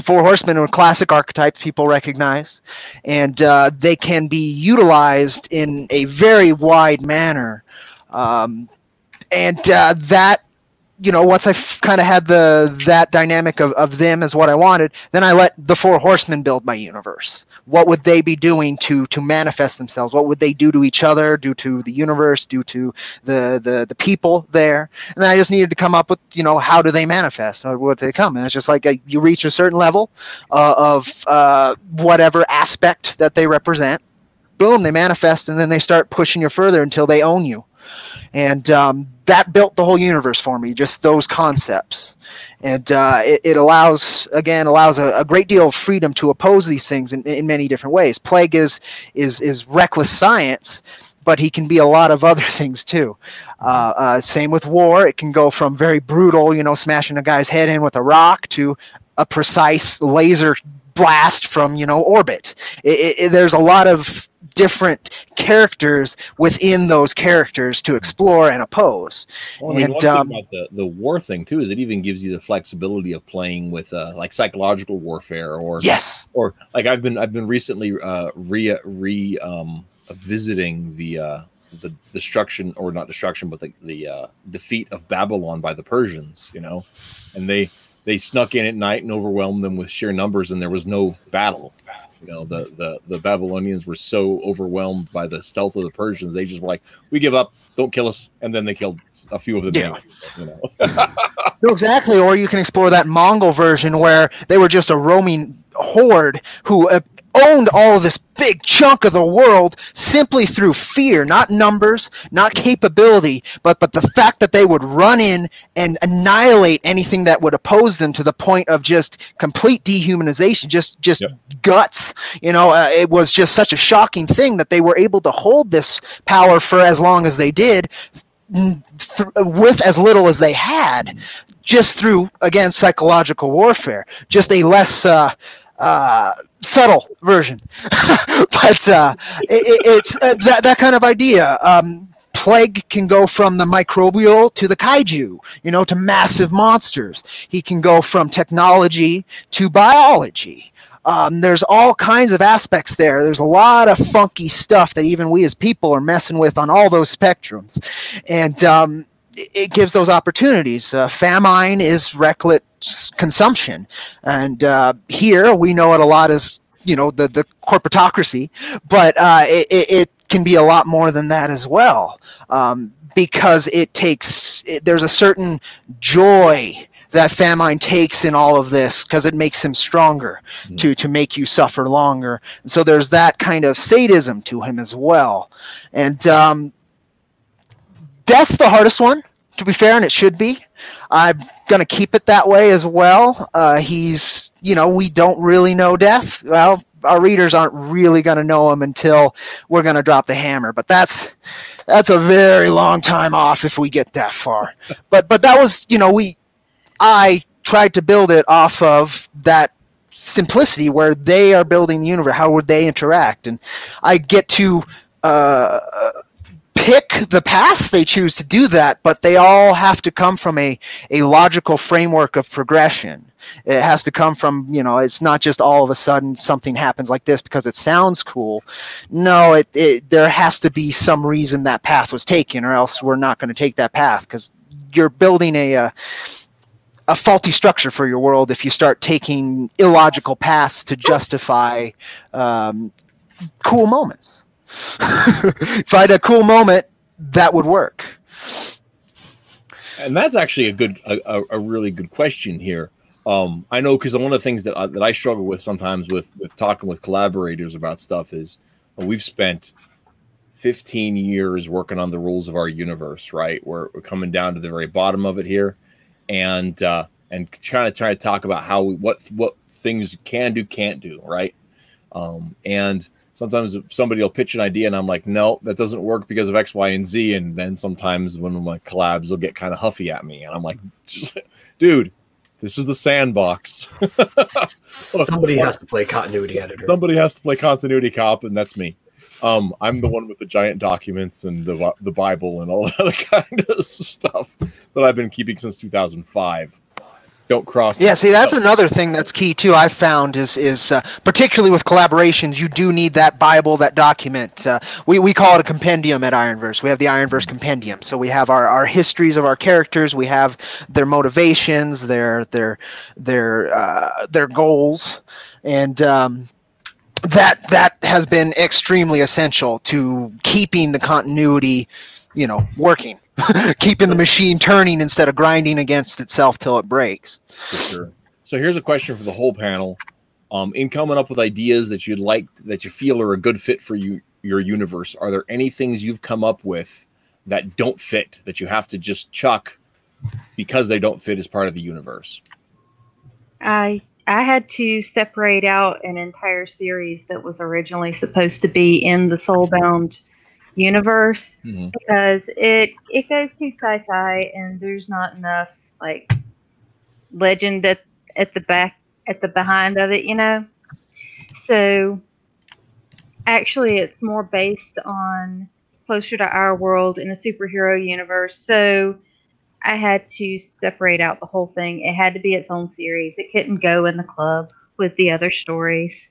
Four Horsemen are classic archetypes people recognize, and uh, they can be utilized in a very wide manner. Um, and uh, that, you know, once I kind of had the that dynamic of, of them as what I wanted, then I let the Four Horsemen build my universe. What would they be doing to to manifest themselves? What would they do to each other, do to the universe, do to the the, the people there? And I just needed to come up with, you know, how do they manifest? How would they come? And it's just like uh, you reach a certain level uh, of uh, whatever aspect that they represent, boom, they manifest, and then they start pushing you further until they own you. And um, that built the whole universe for me, just those concepts. And uh, it, it, allows, again, allows a, a, great deal of freedom to oppose these things in, in many different ways. Plague is is is reckless science, but he can be a lot of [LAUGHS] other things too. Uh, uh, same with war; it can go from very brutal, you know, smashing a guy's head in with a rock, to a precise laser blast from you know orbit. It, it, there's a lot of different characters within those characters to explore and oppose. Well, I mean, and um, about the, the war thing too is it even gives you the flexibility of playing with uh, like psychological warfare or yes. or like I've been I've been recently uh, re re um, visiting the uh, the destruction or not destruction but the the uh, defeat of Babylon by the Persians you know? And they they snuck in at night and overwhelmed them with sheer numbers and there was no battle you know, the, the the Babylonians were so overwhelmed by the stealth of the Persians, they just were like, "We give up, don't kill us," and then they killed a few of them. Yeah. you know. [LAUGHS] no, exactly. Or you can explore that Mongol version where they were just a roaming horde who uh, owned all of this big chunk of the world simply through fear, not numbers, not capability, but but the fact that they would run in and annihilate anything that would oppose them to the point of just complete dehumanization, just just yep. guts. You know, uh, it was just such a shocking thing that they were able to hold this power for as long as they did. Th- with as little as they had, just through again psychological warfare, just a less uh, uh, subtle version, [LAUGHS] but uh, it, it's uh, that that kind of idea. Um, plague can go from the microbial to the kaiju, you know, to massive monsters. He can go from technology to biology. Um, there's all kinds of aspects there. There's a lot of funky stuff that even we as people are messing with on all those spectrums, and um, it gives those opportunities. Uh, famine is reckless consumption, and uh, here we know it a lot as you know the the corporatocracy, but uh, it, it, can be a lot more than that as well, um, because it takes it, there's a certain joy that famine takes in all of this because it makes him stronger mm-hmm. to to make you suffer longer. And so there's that kind of sadism to him as well, and um, that's the hardest one to be fair, and it should be. I'm gonna keep it that way as well. Uh, he's, you know, we don't really know death. Well, our readers aren't really gonna know him until we're gonna drop the hammer. But that's that's a very long time off if we get that far. [LAUGHS] But but that was, you know, we I tried to build it off of that simplicity where they are building the universe. How would they interact? And I get to. Uh, pick the paths they choose to do that, but they all have to come from a, a logical framework of progression. It has to come from, you know, it's not just all of a sudden something happens like this because it sounds cool. No, it, it there has to be some reason that path was taken, or else we're not going to take that path because you're building a, a a faulty structure for your world if you start taking illogical paths to justify um, cool moments. If I had a cool moment, that would work. And that's actually a good, a, a really good question here. Um, I know because one of the things that I, that I struggle with sometimes with with talking with collaborators about stuff is well, we've spent 15 years working on the rules of our universe, right? We're, we're coming down to the very bottom of it here, and uh, and trying to try to talk about how we, what what things can do, can't do, right? Um, and sometimes somebody will pitch an idea and I'm like, no, that doesn't work because of X, Y, and Z. And then sometimes when of my collabs will get kind of huffy at me, and I'm like, [LAUGHS] dude, this is the sandbox. [LAUGHS] somebody has to play continuity editor. Somebody has to play continuity cop, and that's me. Um, I'm the one with the giant documents and the the Bible and all [LAUGHS] that other kind of stuff that I've been keeping since 2005 don't cross. Yeah, see, that's another thing that's key too. I've found is is uh, particularly with collaborations, you do need that Bible, that document. Uh, we we call it a compendium at Ironverse. We have the Ironverse compendium. So we have our, our histories of our characters. We have their motivations, their their their uh, their goals, and. Um, that that has been extremely essential to keeping the continuity, you know, working. [LAUGHS] keeping the machine turning instead of grinding against itself till it breaks. For sure. So here's a question for the whole panel. Um, in coming up with ideas that you'd like that you feel are a good fit for you your universe, are there any things you've come up with that don't fit that you have to just chuck because they don't fit as part of the universe? I I had to separate out an entire series that was originally supposed to be in the Soulbound universe Mhm. because it it goes too sci-fi and there's not enough like legend at at the back at the behind of it, you know. So actually it's more based on closer to our world in a superhero universe. So I had to separate out the whole thing. It had to be its own series. It couldn't go in the club with the other stories.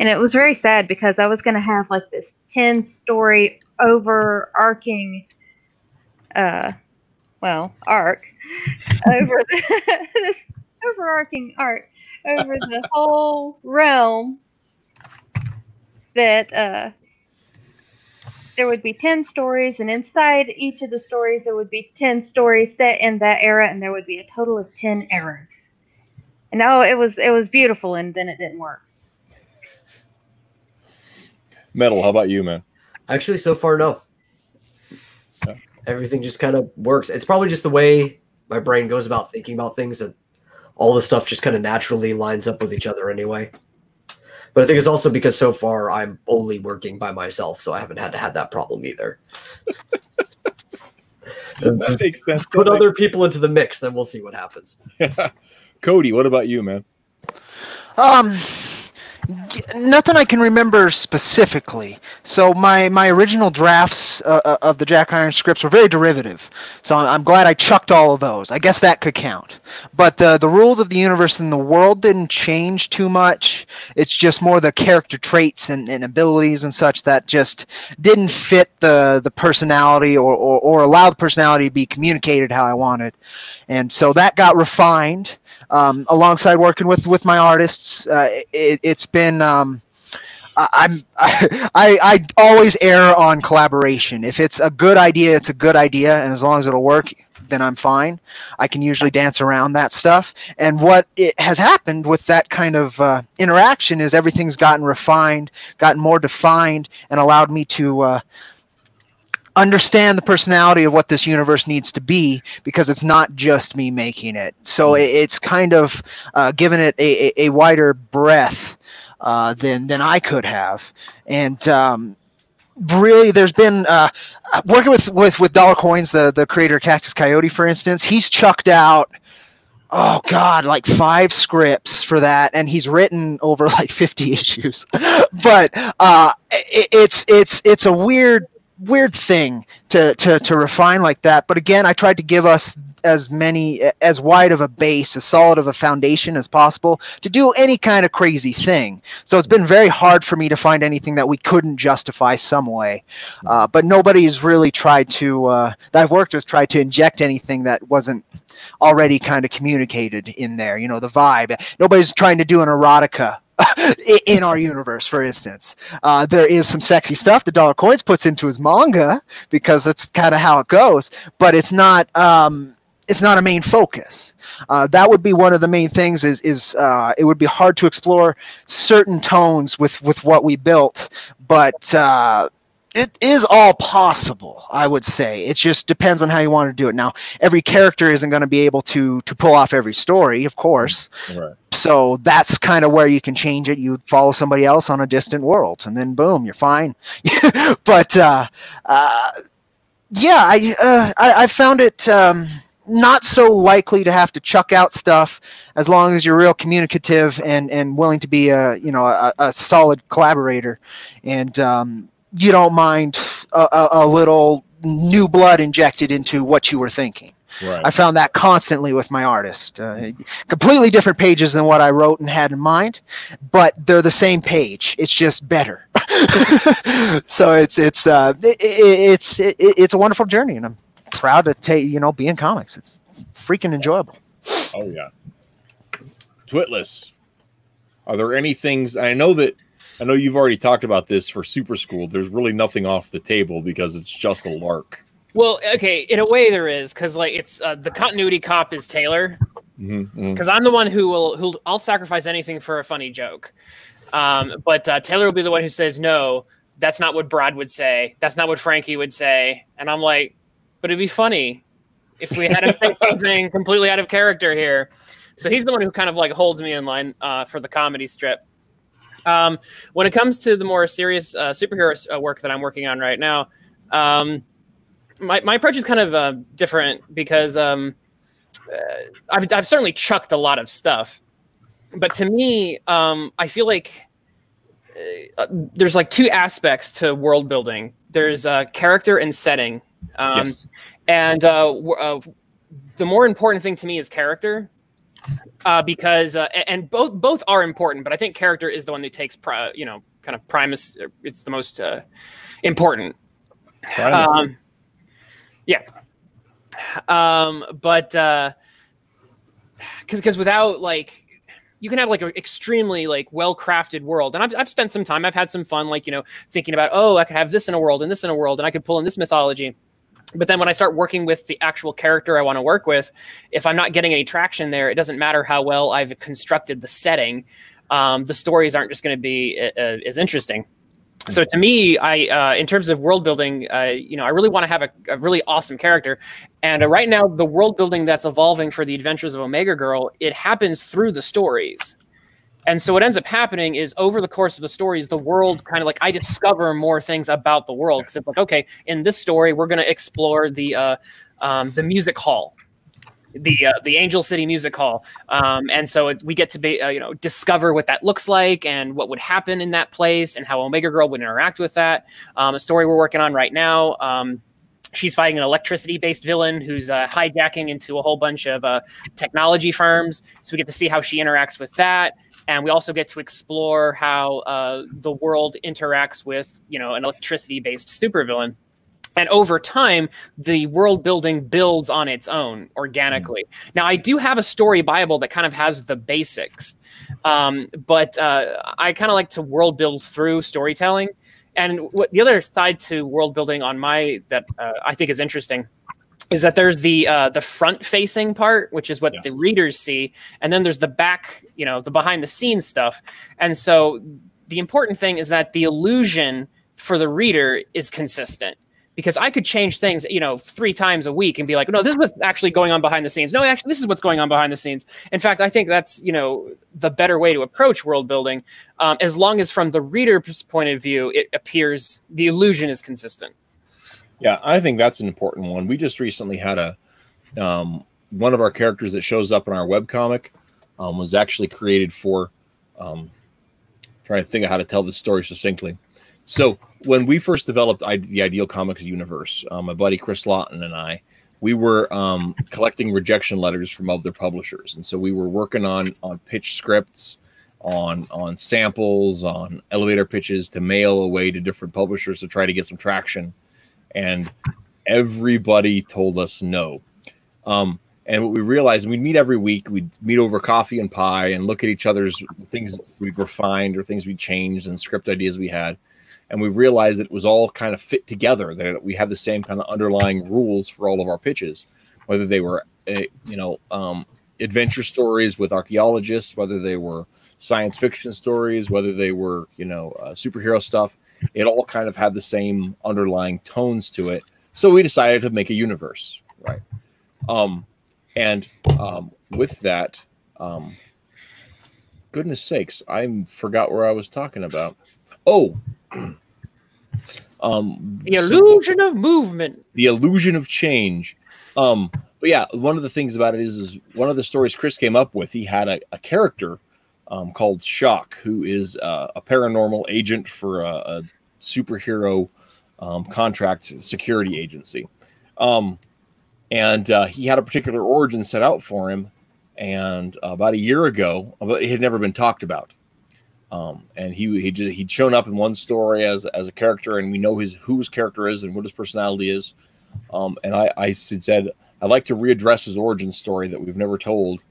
And it was very sad because I was going to have like this 10 story overarching, uh, well, arc over the, [LAUGHS] this overarching arc over the [LAUGHS] whole realm that, uh, there would be 10 stories and inside each of the stories there would be 10 stories set in that era and there would be a total of 10 eras and oh it was it was beautiful and then it didn't work Metal, how about you, man? Actually, so far, no. Yeah. Everything just kind of works. It's probably just the way my brain goes about thinking about things that all the stuff just kind of naturally lines up with each other anyway. But I think it's also because so far I'm only working by myself, so I haven't had to have that problem either. [LAUGHS] That makes sense. Put other people into the mix, then we'll see what happens. [LAUGHS] Cody, what about you, man? Um, y- nothing I can remember specifically. So my my original drafts uh, uh, of the Jack Iron scripts were very derivative. So I'm, glad I chucked all of those. I guess that could count. But the the rules of the universe and the world didn't change too much. It's just more the character traits and, and abilities and such that just didn't fit the the personality or, or or allow the personality to be communicated how I wanted. And so that got refined um, alongside working with with my artists. Uh, it, it's been um, I- I'm [LAUGHS] I, I always err on collaboration. If it's a good idea, it's a good idea, and as long as it'll work, then I'm fine. I can usually dance around that stuff. And what it has happened with that kind of uh, interaction is everything's gotten refined, gotten more defined, and allowed me to. Uh, understand the personality of what this universe needs to be because it's not just me making it so it, it's kind of uh, given it a, a, a wider breadth uh, than than I could have, and um, really, there's been uh, working with with with Dollar Coins, the the creator Cactus Coyote, for instance. He's chucked out. Oh God, like five scripts for that, and he's written over [LAUGHS] like 50 issues. [LAUGHS] but uh, it, it's it's it's a weird weird thing to, to to refine like that. But again, I tried to give us as many as wide of a base as solid of a foundation as possible to do any kind of crazy thing so it's been very hard for me to find anything that we couldn't justify some way uh, but nobody's really tried to uh, that i've worked with tried to inject anything that wasn't already kind of communicated in there you know the vibe nobody's trying to do an erotica [LAUGHS] in our universe, for instance. Uh, there is some sexy stuff that Dollar Coins puts into his manga because that's kind of how it goes, but it's not. Um, it's not a main focus. Uh, that would be one of the main things. Is is uh, it would be hard to explore certain tones with with what we built, but uh, it is all possible. I would say it just depends on how you want to do it. Now, every character isn't going to be able to to pull off every story, of course. Right. So that's kind of where you can change it. You follow somebody else on a distant world, and then boom, you're fine. [LAUGHS] but uh, uh, yeah, I, uh, I I found it. Um, not so likely to have to chuck out stuff as long as you're real communicative and, and willing to be a you know a, a solid collaborator and um, you don't mind a, a, a little new blood injected into what you were thinking Right. I found that constantly with my artist. Uh, completely different pages than what I wrote and had in mind, but they're the same page. It's just better. [LAUGHS] so it's it's uh, it, it's it, it's a wonderful journey, and I'm proud to take you know be in comics. It's freaking enjoyable. Oh yeah. Twitless. Are there any things I know that I know you've already talked about this for Super School. There's really nothing off the table because it's just a lark. Well, okay, in a way there is because like it's uh, the continuity cop is Taylor Mm-hmm. because I'm the one who will who I'll sacrifice anything for a funny joke. Um, but uh, Taylor will be the one who says no. that's not what Brad would say. That's not what Frankie would say. And I'm like, but it'd be funny if we had him say [LAUGHS] something completely out of character here. So he's the one who kind of like holds me in line uh, for the comedy strip. Um, when it comes to the more serious uh, superhero uh, work that I'm working on right now, um, my, my approach is kind of uh, different because um, uh, I've, I've certainly chucked a lot of stuff. But to me, um, I feel like uh, there's like two aspects to world building there's uh, character and setting. Um, yes. And uh, the more important thing to me is character uh, because uh, and both both are important, but I think character is the one that takes you know kind of primus. It's the most uh, important. Um, yeah. Um, but because uh, because without like you can have like an extremely like well crafted world, and I've, I've spent some time. I've had some fun, like you know, thinking about oh, I could have this in a world and this in a world, and I could pull in this mythology but then when I start working with the actual character I want to work with, if I'm not getting any traction there, it doesn't matter how well I've constructed the setting. Um, the stories aren't just going to be uh, uh, as interesting. So to me, I uh, in terms of world building, uh, you know, I really want to have a, a, really awesome character. And uh, right now, the world building that's evolving for the Adventures of Omega Girl, it happens through the stories. And so what ends up happening is over the course of the stories, the world kind of like I discover more things about the world because it's like okay, in this story we're going to explore the uh, um, the music hall, the uh, the Angel City Music Hall, um, and so it, we get to be uh, you know discover what that looks like and what would happen in that place and how Omega Girl would interact with that. Um, a story we're working on right now. Um, she's fighting an electricity based villain who's uh, hijacking into a whole bunch of uh, technology firms. So we get to see how she interacts with that and we also get to explore how uh, the world interacts with you know an electricity based supervillain. And over time the world building builds on its own organically. Mm. now i do have a story bible that kind of has the basics um, but uh, i kind of like to world build through storytelling. And what the other side to world building on my that uh, i think is interesting is that there's the uh, the front facing part, which is what yeah. the readers see, and then there's the back, you know, the behind the scenes stuff. And so the important thing is that the illusion for the reader is consistent because I could change things, you know, three times a week and be like, no, this was actually going on behind the scenes. No, actually, this is what's going on behind the scenes. In fact, I think that's, you know, the better way to approach world building, um, as long as from the reader's point of view, it appears the illusion is consistent. Yeah, I think that's an important one. We just recently had a um, one of our characters that shows up in our web comic um, was actually created for um, trying to think of how to tell this story succinctly. So when we first developed I- the Ideal Comics universe, um, my buddy Chris Lawton and I, we were um, collecting rejection letters from other publishers, and so we were working on on pitch scripts, on on samples, on elevator pitches to mail away to different publishers to try to get some traction and everybody told us no. Um, and what we realized, we'd meet every week. We'd meet over coffee and pie and look at each other's things we'd refined or things we changed and script ideas we had. And we realized that it was all kind of fit together, that we had the same kind of underlying rules for all of our pitches, whether they were, uh, you know, um, adventure stories with archaeologists, whether they were science fiction stories, whether they were, you know, uh, superhero stuff it all kind of had the same underlying tones to it. So we decided to make a universe, right? Um, and um, with that, um, goodness sakes, I forgot where I was talking about. Oh, [CLEARS THROAT] um, the illusion so, of movement, the illusion of change. Um, but yeah, one of the things about it is, is one of the stories Chris came up with. He had a, a character um, called Shock, who is uh, a paranormal agent for a, a superhero um, contract security agency. Um, and uh, he had a particular origin set out for him. And uh, about a year ago, it had never been talked about. Um, and he he just he'd shown up in one story as as a character, and we know his who his character is and what his personality is. Um, and I I said I'd like to readdress his origin story that we've never told.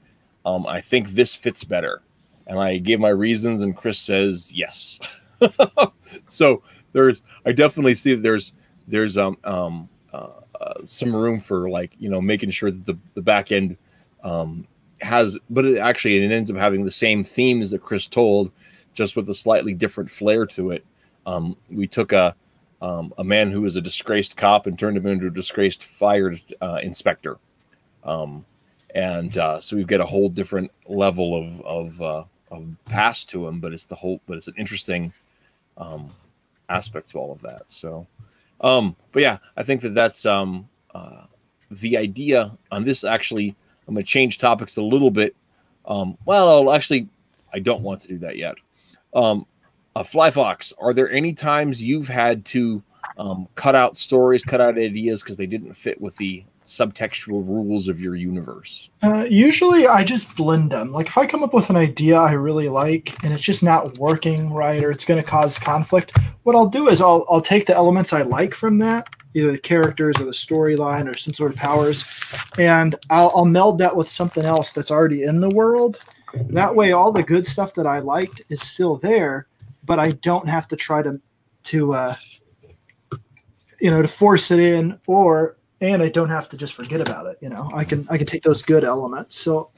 Um, I think this fits better and I gave my reasons, and Chris says yes. [LAUGHS] so there's, I definitely see that there's, there's um um uh, uh, some room for like you know making sure that the the back end um has, but it actually it ends up having the same themes that Chris told, just with a slightly different flair to it. Um, we took a um, a man who was a disgraced cop and turned him into a disgraced fire uh, inspector. Um, and uh, so we've got a whole different level of of, uh, of past to him, but it's the whole, but it's an interesting um, aspect to all of that. So, um, but yeah, I think that that's um, uh, the idea on this. Actually, I'm going to change topics a little bit. Um, well, actually, I don't want to do that yet. Um, uh, Fly Fox, are there any times you've had to um, cut out stories, cut out ideas because they didn't fit with the subtextual rules of your universe? Uh, usually, I just blend them. Like if I come up with an idea I really like and it's just not working right or it's going to cause conflict, what I'll do is I'll I'll take the elements I like from that, either the characters or the storyline or some sort of powers, and I'll, I'll meld that with something else that's already in the world. That way, all the good stuff that I liked is still there, but I don't have to try to to uh, you know to force it in or and I don't have to just forget about it. You know, I can I can take those good elements. So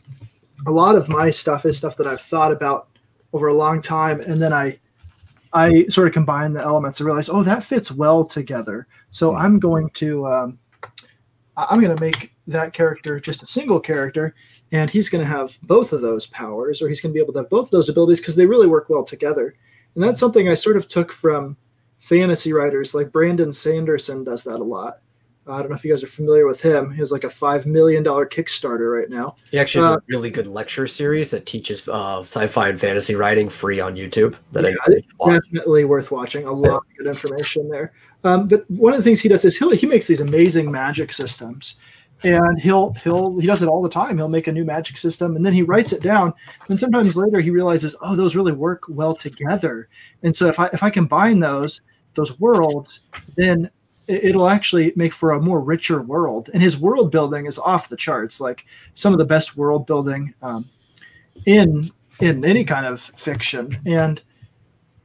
a lot of my stuff is stuff that I've thought about over a long time, and then I I sort of combine the elements and realize, oh, that fits well together. So I'm going to um, I'm going to make that character just a single character, and he's going to have both of those powers, or he's going to be able to have both those abilities because they really work well together. And that's something I sort of took from fantasy writers like Brandon Sanderson does that a lot. I don't know if you guys are familiar with him. He has like a five million dollar Kickstarter right now. He actually has Uh, a really good lecture series that teaches uh, sci-fi and fantasy writing free on YouTube. That Yeah, I really watch. Definitely worth watching. A lot of good information there. Um, but one of the things he does is he'll, he makes these amazing magic systems, and he'll he'll he does it all the time. He'll make a new magic system, and then he writes it down. And sometimes later he realizes, oh, those really work well together. And so if I if I combine those those worlds, then it'll actually make for a more richer world. And his world building is off the charts. Like some of the best world building um, in in any kind of fiction. And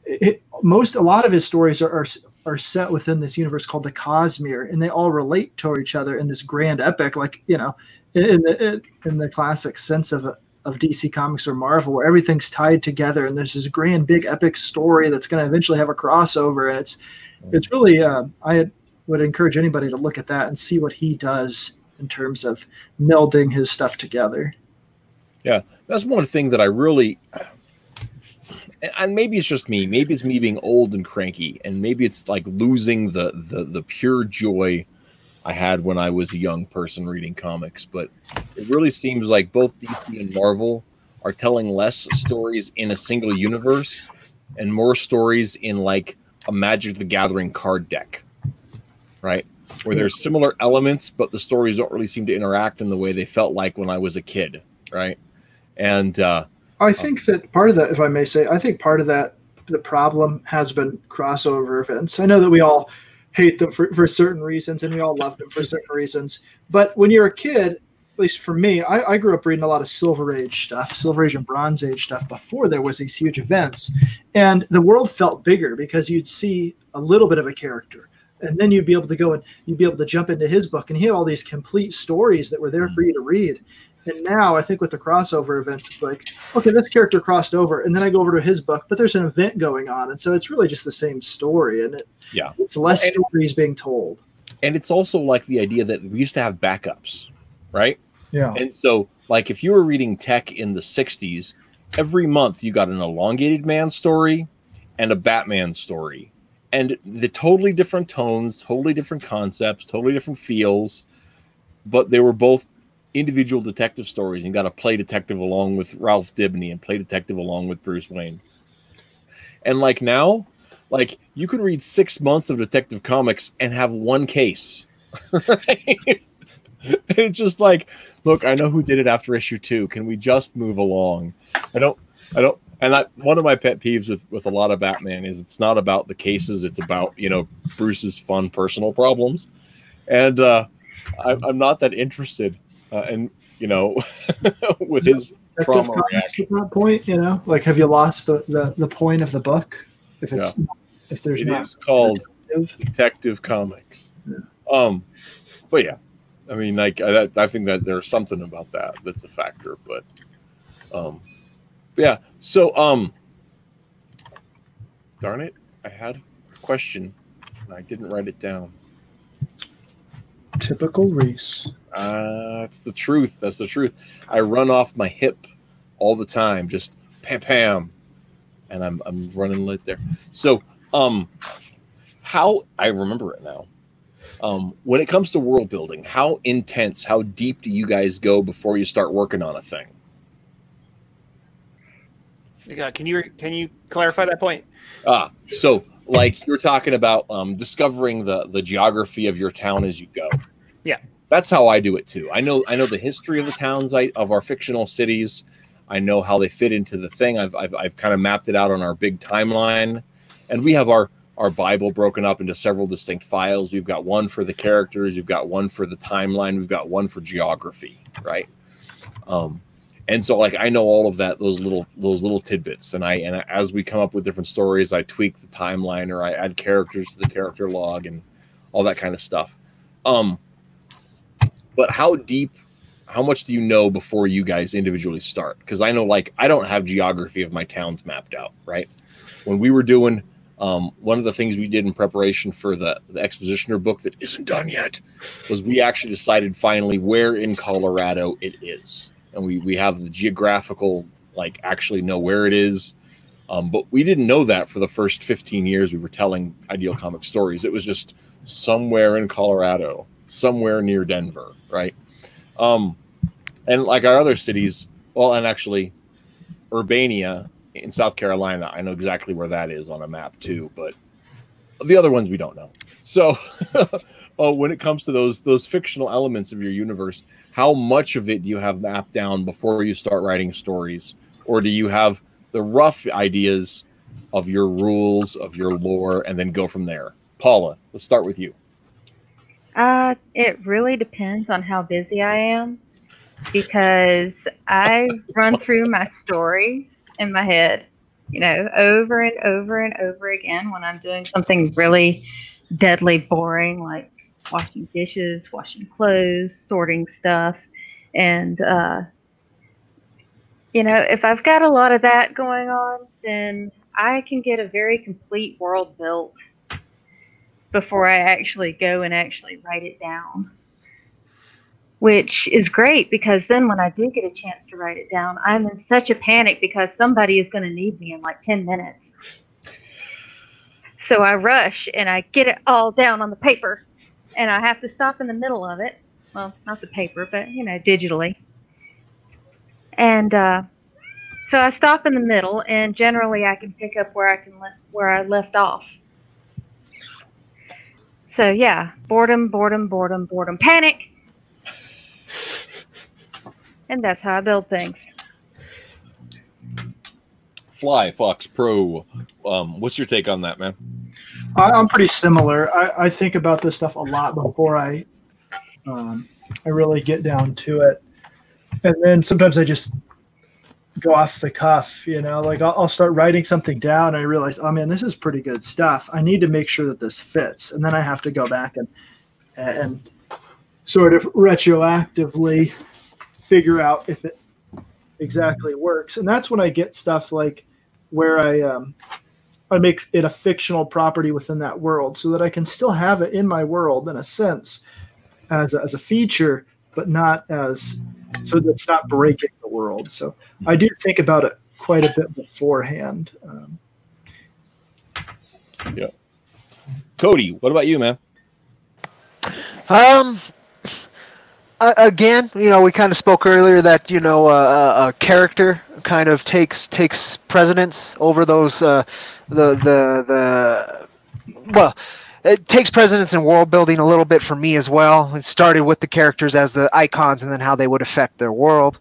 it, most a lot of his stories are, are are set within this universe called the Cosmere, and they all relate to each other in this grand epic, like you know, in, the in the classic sense of of DC Comics or Marvel, where everything's tied together, and there's this grand big epic story that's going to eventually have a crossover, and it's it's really uh, I would encourage anybody to look at that and see what he does in terms of melding his stuff together. Yeah, that's one thing that I really, and- maybe it's just me. Maybe it's me being old and cranky, and maybe it's like losing the the the pure joy I had when I was a young person reading comics. But it really seems like both DC and Marvel are telling less stories in a single universe and more stories in like a Magic the Gathering card deck, right? Where there's similar elements, but the stories don't really seem to interact in the way they felt like when I was a kid, right? And uh, I think that part of that, if I may say, I think part of that, the problem has been crossover events. I know that we all hate them for, for certain reasons and we all love them for certain reasons. But when you're a kid, at least for me, I, I grew up reading a lot of Silver Age stuff, Silver Age and Bronze Age stuff before there was these huge events. And the world felt bigger because you'd see a little bit of a character. And then you'd be able to go and you'd be able to jump into his book and he had all these complete stories that were there for you to read. And now I think with the crossover events, it's like, okay, this character crossed over, and then I go over to his book, but there's an event going on, and so it's really just the same story, and it, Yeah. it's less And- stories being told. and it's also like the idea that we used to have backups, right? Yeah, And so, like, if you were reading tech in the 60s, every month you got an elongated man story and a Batman story. And the totally different tones, totally different concepts, totally different feels, but they were both individual detective stories and got to play detective along with Ralph Dibny and play detective along with Bruce Wayne. And like now, like you can read six months of detective comics and have one case. Right? [LAUGHS] it's just like, look, I know who did it after issue two. Can we just move along? I don't, I don't, and that one of my pet peeves with with a lot of Batman is it's not about the cases; it's about you know Bruce's fun personal problems, and uh, I, I'm not that interested. Uh, and you know, [LAUGHS] with his trauma reaction, at that point, you know, like have you lost the, the, the point of the book? If it's if there's it not is called detective? Detective Comics. Um, but yeah, I mean, like I, I think that there's something about that that's a factor. But um, but yeah. So um, darn it, I had a question and I didn't write it down. Typical Rhys. Uh, it's the truth. That's the truth. I run off my hip all the time, just pam pam, and I'm I'm running lit there. So, um, how I remember it now. Um, when it comes to world building, how intense, how deep do you guys go before you start working on a thing? Yeah, can you can you clarify that point? Ah, so like you were talking about um, discovering the the geography of your town as you go. Yeah. that's how I do it too. I know I know the history of the towns I, of our fictional cities. I know how they fit into the thing. I've I've, I've kind of mapped it out on our big timeline, and we have our our Bible broken up into several distinct files. You've got one for the characters. You've got one for the timeline. We've got one for geography, right? Um, and so like I know all of that, those little those little tidbits, and I and as we come up with different stories, I tweak the timeline or I add characters to the character log and all that kind of stuff. Um, but how deep, how much do you know before you guys individually start? Because I know like I don't have geography of my towns mapped out, right? When we were doing um, one of the things we did in preparation for the, the expositioner book that isn't done yet was we actually decided finally where in Colorado it is. And we, we have the geographical, like actually know where it is. Um, but we didn't know that for the first 15 years we were telling Ideal Comic stories. It was just somewhere in Colorado, somewhere near Denver, right? Um, and like our other cities, well, and actually Urbania in South Carolina, I know exactly where that is on a map too, but the other ones we don't know. So, [LAUGHS] oh, when it comes to those those fictional elements of your universe, how much of it do you have mapped down before you start writing stories, or do you have the rough ideas of your rules of your lore and then go from there? Paula, let's start with you. Uh, it really depends on how busy I am because I run [LAUGHS] through my stories in my head, you know, over and over and over again when I'm doing something really deadly boring, like washing dishes, washing clothes, sorting stuff. And, uh, you know, if I've got a lot of that going on, then I can get a very complete world built before I actually go and actually write it down. Which is great because then when I do get a chance to write it down, I'm in such a panic because somebody is going to need me in like 10 minutes. So I rush and I get it all down on the paper and I have to stop in the middle of it. Well, not the paper, but you know, digitally. And uh, so I stop in the middle, and generally I can pick up where I can le- where I left off. So yeah, boredom, boredom, boredom, boredom, panic, and that's how I build things. Fly Fox Pro, um, what's your take on that, man? I, I'm pretty similar. I, I think about this stuff a lot before I um, I really get down to it, and then sometimes I just go off the cuff. You know, like I'll, I'll start writing something down. I realize, oh man, this is pretty good stuff. I need to make sure that this fits, and then I have to go back and and sort of retroactively figure out if it exactly works. And that's when I get stuff like where I um, I make it a fictional property within that world, so that I can still have it in my world in a sense as a, as a feature, but not as so that it's not breaking the world. So I do think about it quite a bit beforehand. Um, Cody, what about you, man? Um, a- again, you know, we kind of spoke earlier that you know uh, a character kind of takes takes precedence over those uh, the the the well. It takes precedence in world building a little bit for me as well. It started with the characters as the icons and then how they would affect their world.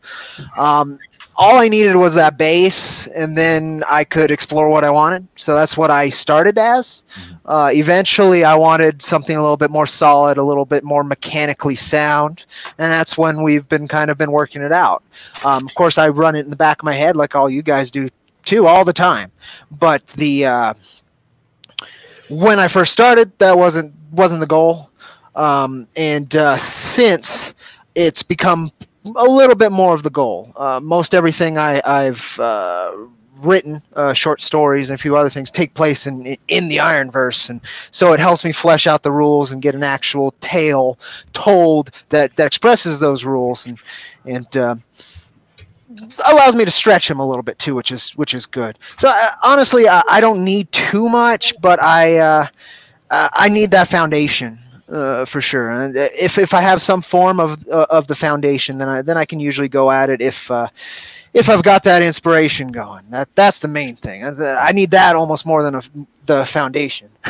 Um, all I needed was that base, and then I could explore what I wanted. So that's what I started as. Uh, eventually, I wanted something a little bit more solid, a little bit more mechanically sound, and that's when we've been kind of been working it out. Um, of course, I run it in the back of my head, like all you guys do too, all the time. But the uh, when I first started, that wasn't wasn't the goal, um, and uh, since it's become a little bit more of the goal. Uh, most everything I, I've uh, written uh, short stories and a few other things take place in in the Ironverse, and so it helps me flesh out the rules and get an actual tale told that that expresses those rules and and uh, allows me to stretch him a little bit too, which is which is good. So uh, honestly, I, I, don't need too much, but I uh, I need that foundation uh, for sure. And if if I have some form of uh, of the foundation, then I then I can usually go at it if uh, if I've got that inspiration going. That that's the main thing. I need that almost more than a, the foundation. [LAUGHS]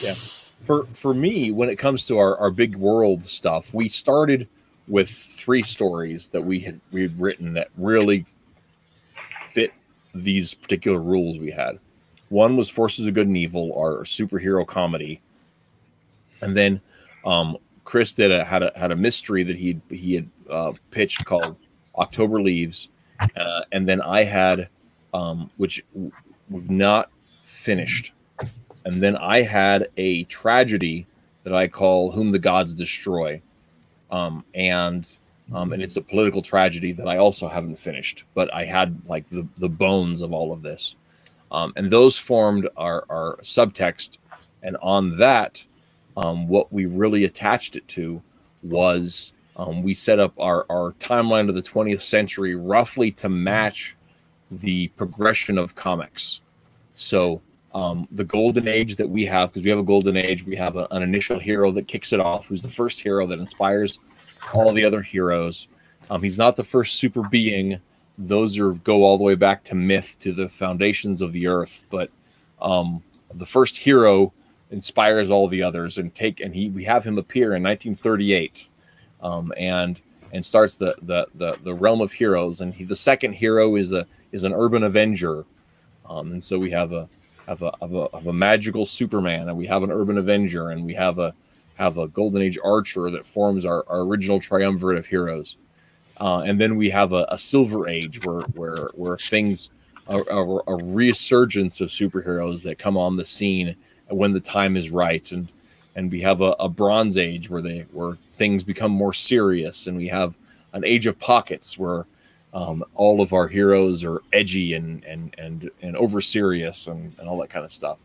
yeah. For for me, when it comes to our, our big world stuff, we started with three stories that we had we had written that really fit these particular rules we had. One was Forces of Good and Evil, our superhero comedy, and then um, Chris did a, had a had a mystery that he he had uh, pitched called October Leaves, uh, and then I had um, which we've not finished, and then I had a tragedy that I call Whom the Gods Destroy, um, and um, and it's a political tragedy that I also haven't finished, but I had like the the bones of all of this. Um, and those formed our, our subtext. And on that, um, what we really attached it to was um, we set up our, our timeline of the 20th century roughly to match the progression of comics. So um, the golden age that we have, because we have a golden age, we have a, an initial hero that kicks it off, who's the first hero that inspires all the other heroes. Um, he's not the first super being those are go all the way back to myth to the foundations of the earth but um, the first hero inspires all the others and take and he we have him appear in 1938 um, and and starts the, the the the realm of heroes. And he the second hero is a is an urban avenger um, and so we have a have a, have a of a magical superman and we have an urban avenger and we have a have a golden age archer that forms our, our original triumvirate of heroes. Uh, and then we have a, a, silver age where where where things a, a, a, resurgence of superheroes that come on the scene when the time is right and and we have a, a bronze age where they where things become more serious and we have an age of pockets where um, all of our heroes are edgy and and and and over serious and, and all that kind of stuff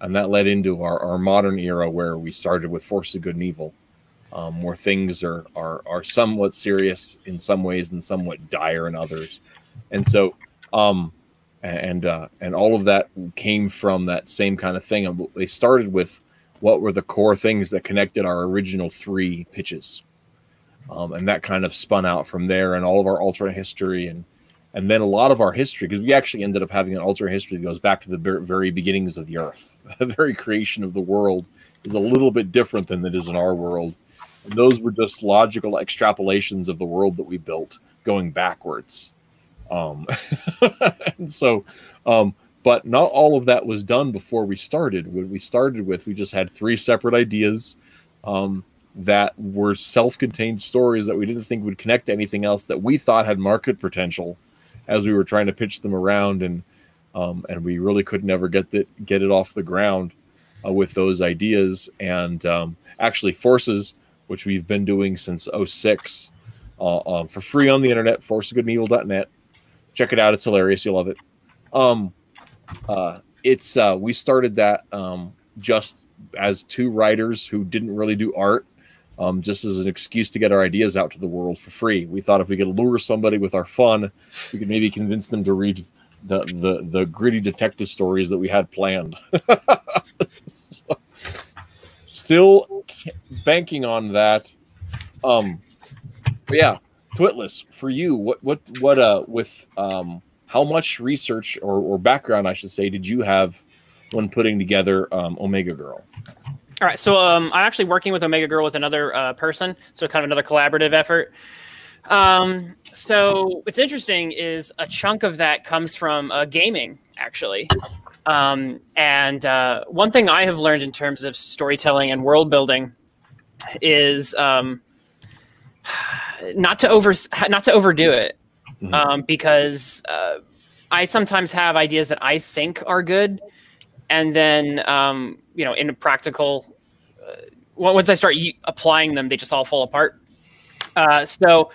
and that led into our, our modern era where we started with force of good and evil um, where things are, are are somewhat serious in some ways and somewhat dire in others. And so, um, and uh, and all of that came from that same kind of thing. They started with what were the core things that connected our original three pitches, um, and that kind of spun out from there. And all of our alternate history and and then a lot of our history because we actually ended up having an alternate history that goes back to the very beginnings of the earth [LAUGHS] the very creation of the world is a little bit different than it is in our world and those were just logical extrapolations of the world that we built going backwards. Um, [LAUGHS] and so, um, but not all of that was done before we started. When we started with, we just had three separate ideas um, that were self-contained stories that we didn't think would connect to anything else that we thought had market potential as we were trying to pitch them around, and um, and we really could never get that get it off the ground uh, with those ideas. And um, actually, forces which we've been doing since 06 uh, um, for free on the internet, forceofgoodandevil.net. Check it out. It's hilarious. You'll love it. Um, uh, it's uh, we started that um, just as two writers who didn't really do art, um, just as an excuse to get our ideas out to the world for free. We thought if we could lure somebody with our fun, we could maybe convince them to read the the, the gritty detective stories that we had planned. [LAUGHS] so, still banking on that. Um, but yeah, Twitless for you. What what what uh with um how much research or, or background I should say did you have when putting together um, Omega Girl? All right, so um, I'm actually working with Omega Girl with another uh, person, so kind of another collaborative effort. Um, so what's interesting is a chunk of that comes from uh, gaming, actually. Um, and uh, one thing I have learned in terms of storytelling and world building is um, not to over not to overdo it, mm-hmm. um, because uh, I sometimes have ideas that I think are good, and then um, you know, in a practical, uh, once I start applying them, they just all fall apart. Uh, so,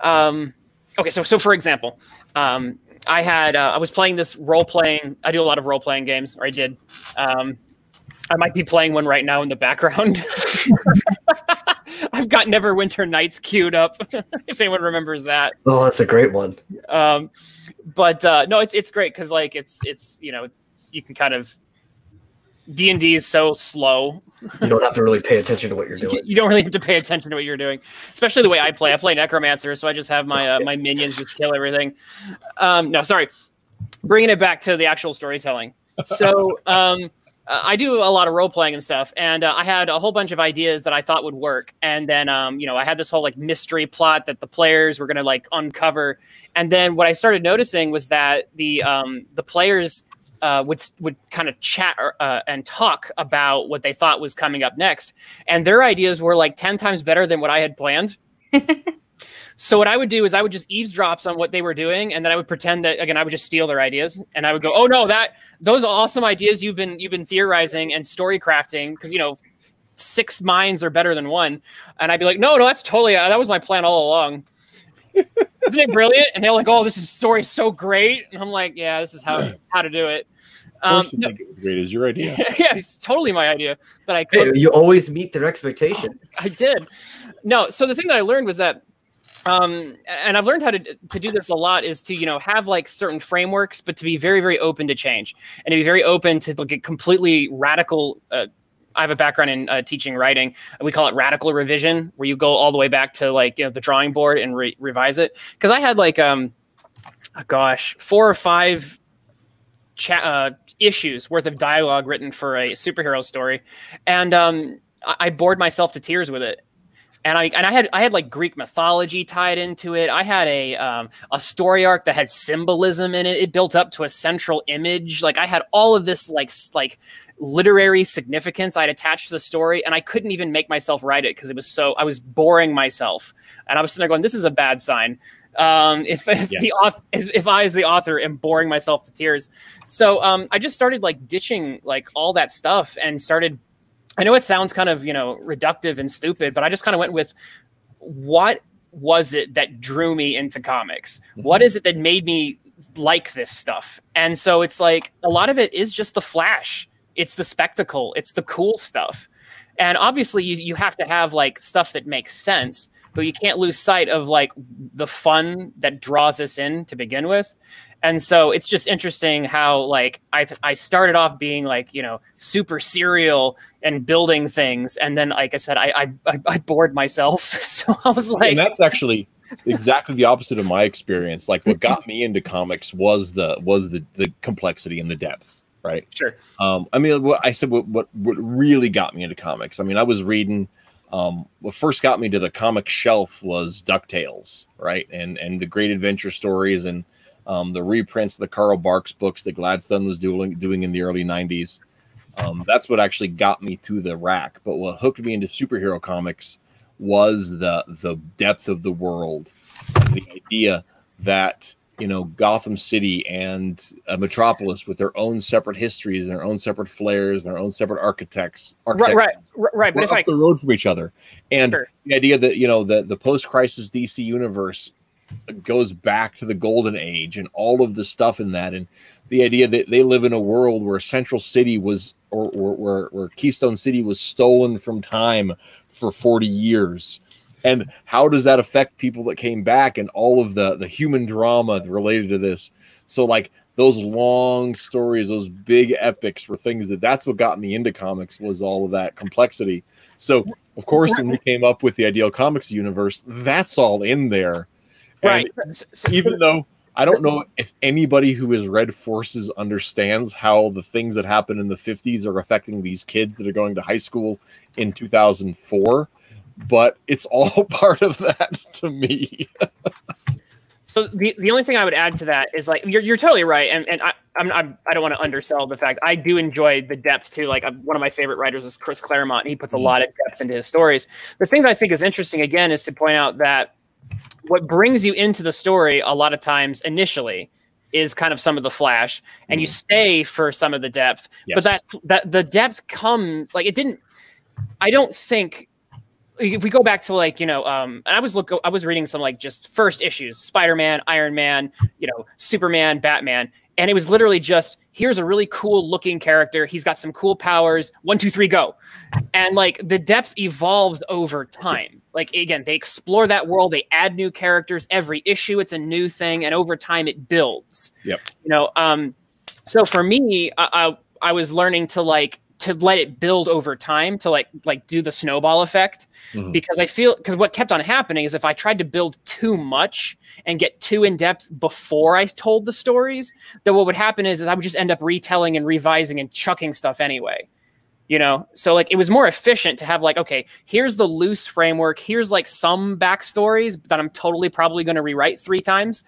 um, okay, so so for example, um, I had uh, I was playing this role playing. I do a lot of role playing games, or I did. Um, I might be playing one right now in the background. [LAUGHS] Got Neverwinter Nights queued up. [LAUGHS] if anyone remembers that. Oh, that's a great one. Um, but uh, no, it's it's great because like it's it's you know you can kind of D and D is so slow. You don't have to really pay attention to what you're [LAUGHS] doing. You don't really have to pay attention to what you're doing, especially the way I play. I play Necromancer, so I just have my uh, my minions just kill everything. Um, no, sorry, bringing it back to the actual storytelling. So um, uh, I do a lot of role playing and stuff, and uh, I had a whole bunch of ideas that I thought would work. And then, um, you know, I had this whole like mystery plot that the players were going to like uncover. And then what I started noticing was that the um, the players uh, would would kind of chat uh, and talk about what they thought was coming up next, and their ideas were like ten times better than what I had planned. [LAUGHS] so what I would do is I would just eavesdrop on what they were doing, and then I would pretend that again I would just steal their ideas, and I would go, "Oh no, that those awesome ideas you've been you've been theorizing and story crafting because you know." Six minds are better than one, and I'd be like, "No, no, that's totally uh, that was my plan all along." [LAUGHS] Isn't it brilliant? And they're like, "Oh, this is story is so great," and I'm like, "Yeah, this is how how to do it." Um, no, great is your idea. [LAUGHS] yeah, it's totally my idea that I could. Hey, you always meet their expectation. [LAUGHS] I did. No, so the thing that I learned was that um and i've learned how to to do this a lot is to you know have like certain frameworks but to be very very open to change and to be very open to like a completely radical uh, I have a background in uh, teaching writing. We call it radical revision, where you go all the way back to like you know the drawing board and re- revise it. Because I had like um, oh gosh, four or five uh, issues worth of dialogue written for a superhero story, and um, I-, I bored myself to tears with it and I and I had I had like Greek mythology tied into it. I had a um, a story arc that had symbolism in it. It built up to a central image. Like I had all of this like like literary significance I'd attached to the story, and I couldn't even make myself write it because it was so I was boring myself, and I was sitting there going, "This is a bad sign." Um, if [LAUGHS] if yes. the author, if I as the author am boring myself to tears, so um, I just started like ditching like all that stuff and started I know it sounds kind of, you know, reductive and stupid, but I just kind of went with what was it that drew me into comics? Mm-hmm. What is it that made me like this stuff? And so it's like a lot of it is just the flash. It's the spectacle. It's the cool stuff. And obviously you, you have to have like stuff that makes sense, but you can't lose sight of like the fun that draws us in to begin with and so it's just interesting how like I I started off being like you know super serial and building things, and then like I said, I I, I bored myself, [LAUGHS] so I was like, and that's actually exactly the opposite of my experience. Like what got me into comics was the was the the complexity and the depth. Right. Sure. Um, I mean, what I said, what, what what really got me into comics. I mean, I was reading. Um, what first got me to the comic shelf was Ducktales, right, and and the Great Adventure stories and um, the reprints of the Carl Barks books that Gladstone was doing doing in the early '90s. Um, that's what actually got me to the rack. But what hooked me into superhero comics was the the depth of the world, the idea that you know Gotham City and a Metropolis with their own separate histories and their own separate flares and their own separate architects, architects right, right, right. But if up I the road from each other, and sure. the idea that you know the the post crisis DC universe goes back to the golden age and all of the stuff in that. And the idea that they live in a world where central city was or, or where, where keystone city was stolen from time for 40 years. And how does that affect people that came back and all of the the human drama related to this? So like those long stories those big epics were things that that's what got me into comics was all of that complexity. So of course when we came up with the ideal comics universe that's all in there Right. So, even though I don't know if anybody who has read Forces understands how the things that happened in the 50s are affecting these kids that are going to high school in 2004, but it's all [LAUGHS] part of that to me. so the, the only thing I would add to that is like you're, you're totally right, and and I I'm, I'm I don't want to undersell the fact I do enjoy the depth too. Like I'm, one of my favorite writers is Chris Claremont, and he puts a mm-hmm. lot of depth into his stories. The thing that I think is interesting again is to point out that what brings you into the story a lot of times initially is kind of some of the flash and mm. you stay for some of the depth yes. but that that the depth comes like it didn't i don't think if we go back to like you know um and i was look i was reading some like just first issues spider-man iron man you know superman batman and it was literally just here's a really cool looking character. He's got some cool powers. One two three go. And like the depth evolves over time. Like again they explore that world. They add new characters every issue. It's a new thing. And over time it builds. Yep. you know um so for me i i, I was learning to like to let it build over time to like like do the snowball effect Mhm. because I feel because what kept on happening is if I tried to build too much and get too in depth before I told the stories, then what would happen is, is I would just end up retelling and revising and chucking stuff anyway. You know, so like it was more efficient to have like, okay, here's the loose framework. Here's like some backstories that I'm totally probably going to rewrite three times,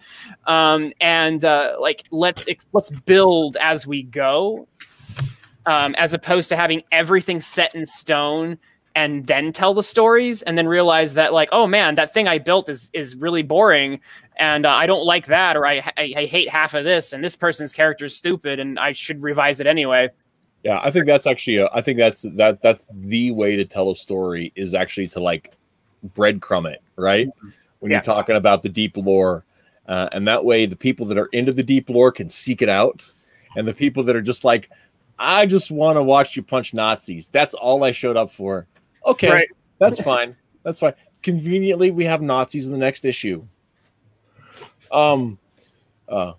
um, and uh, like let's let's build as we go, um, as opposed to having everything set in stone and then tell the stories and then realize that like oh man that thing i built is is really boring and uh, i don't like that or I, I i hate half of this and this person's character is stupid and i should revise it anyway Yeah, I think that's actually a, I think that's that that's the way to tell a story is actually to like breadcrumb it, right? When Yeah. you're talking about the deep lore, uh, and that way the people that are into the deep lore can seek it out, and the people that are just like, I just want to watch you punch Nazis. That's all I showed up for. Okay, Right. that's fine. That's fine. Conveniently, we have Nazis in the next issue. Um, uh,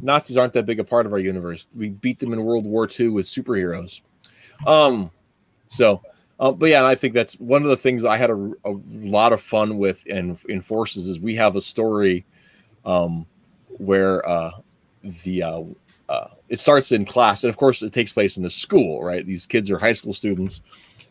Nazis aren't that big a part of our universe. We beat them in World War II with superheroes. Um, so, um, but yeah, and I think that's one of the things I had a, a lot of fun with in in Forces is we have a story, um, where uh, the uh, uh, it starts in class, and of course it takes place in a school, right? These kids are high school students,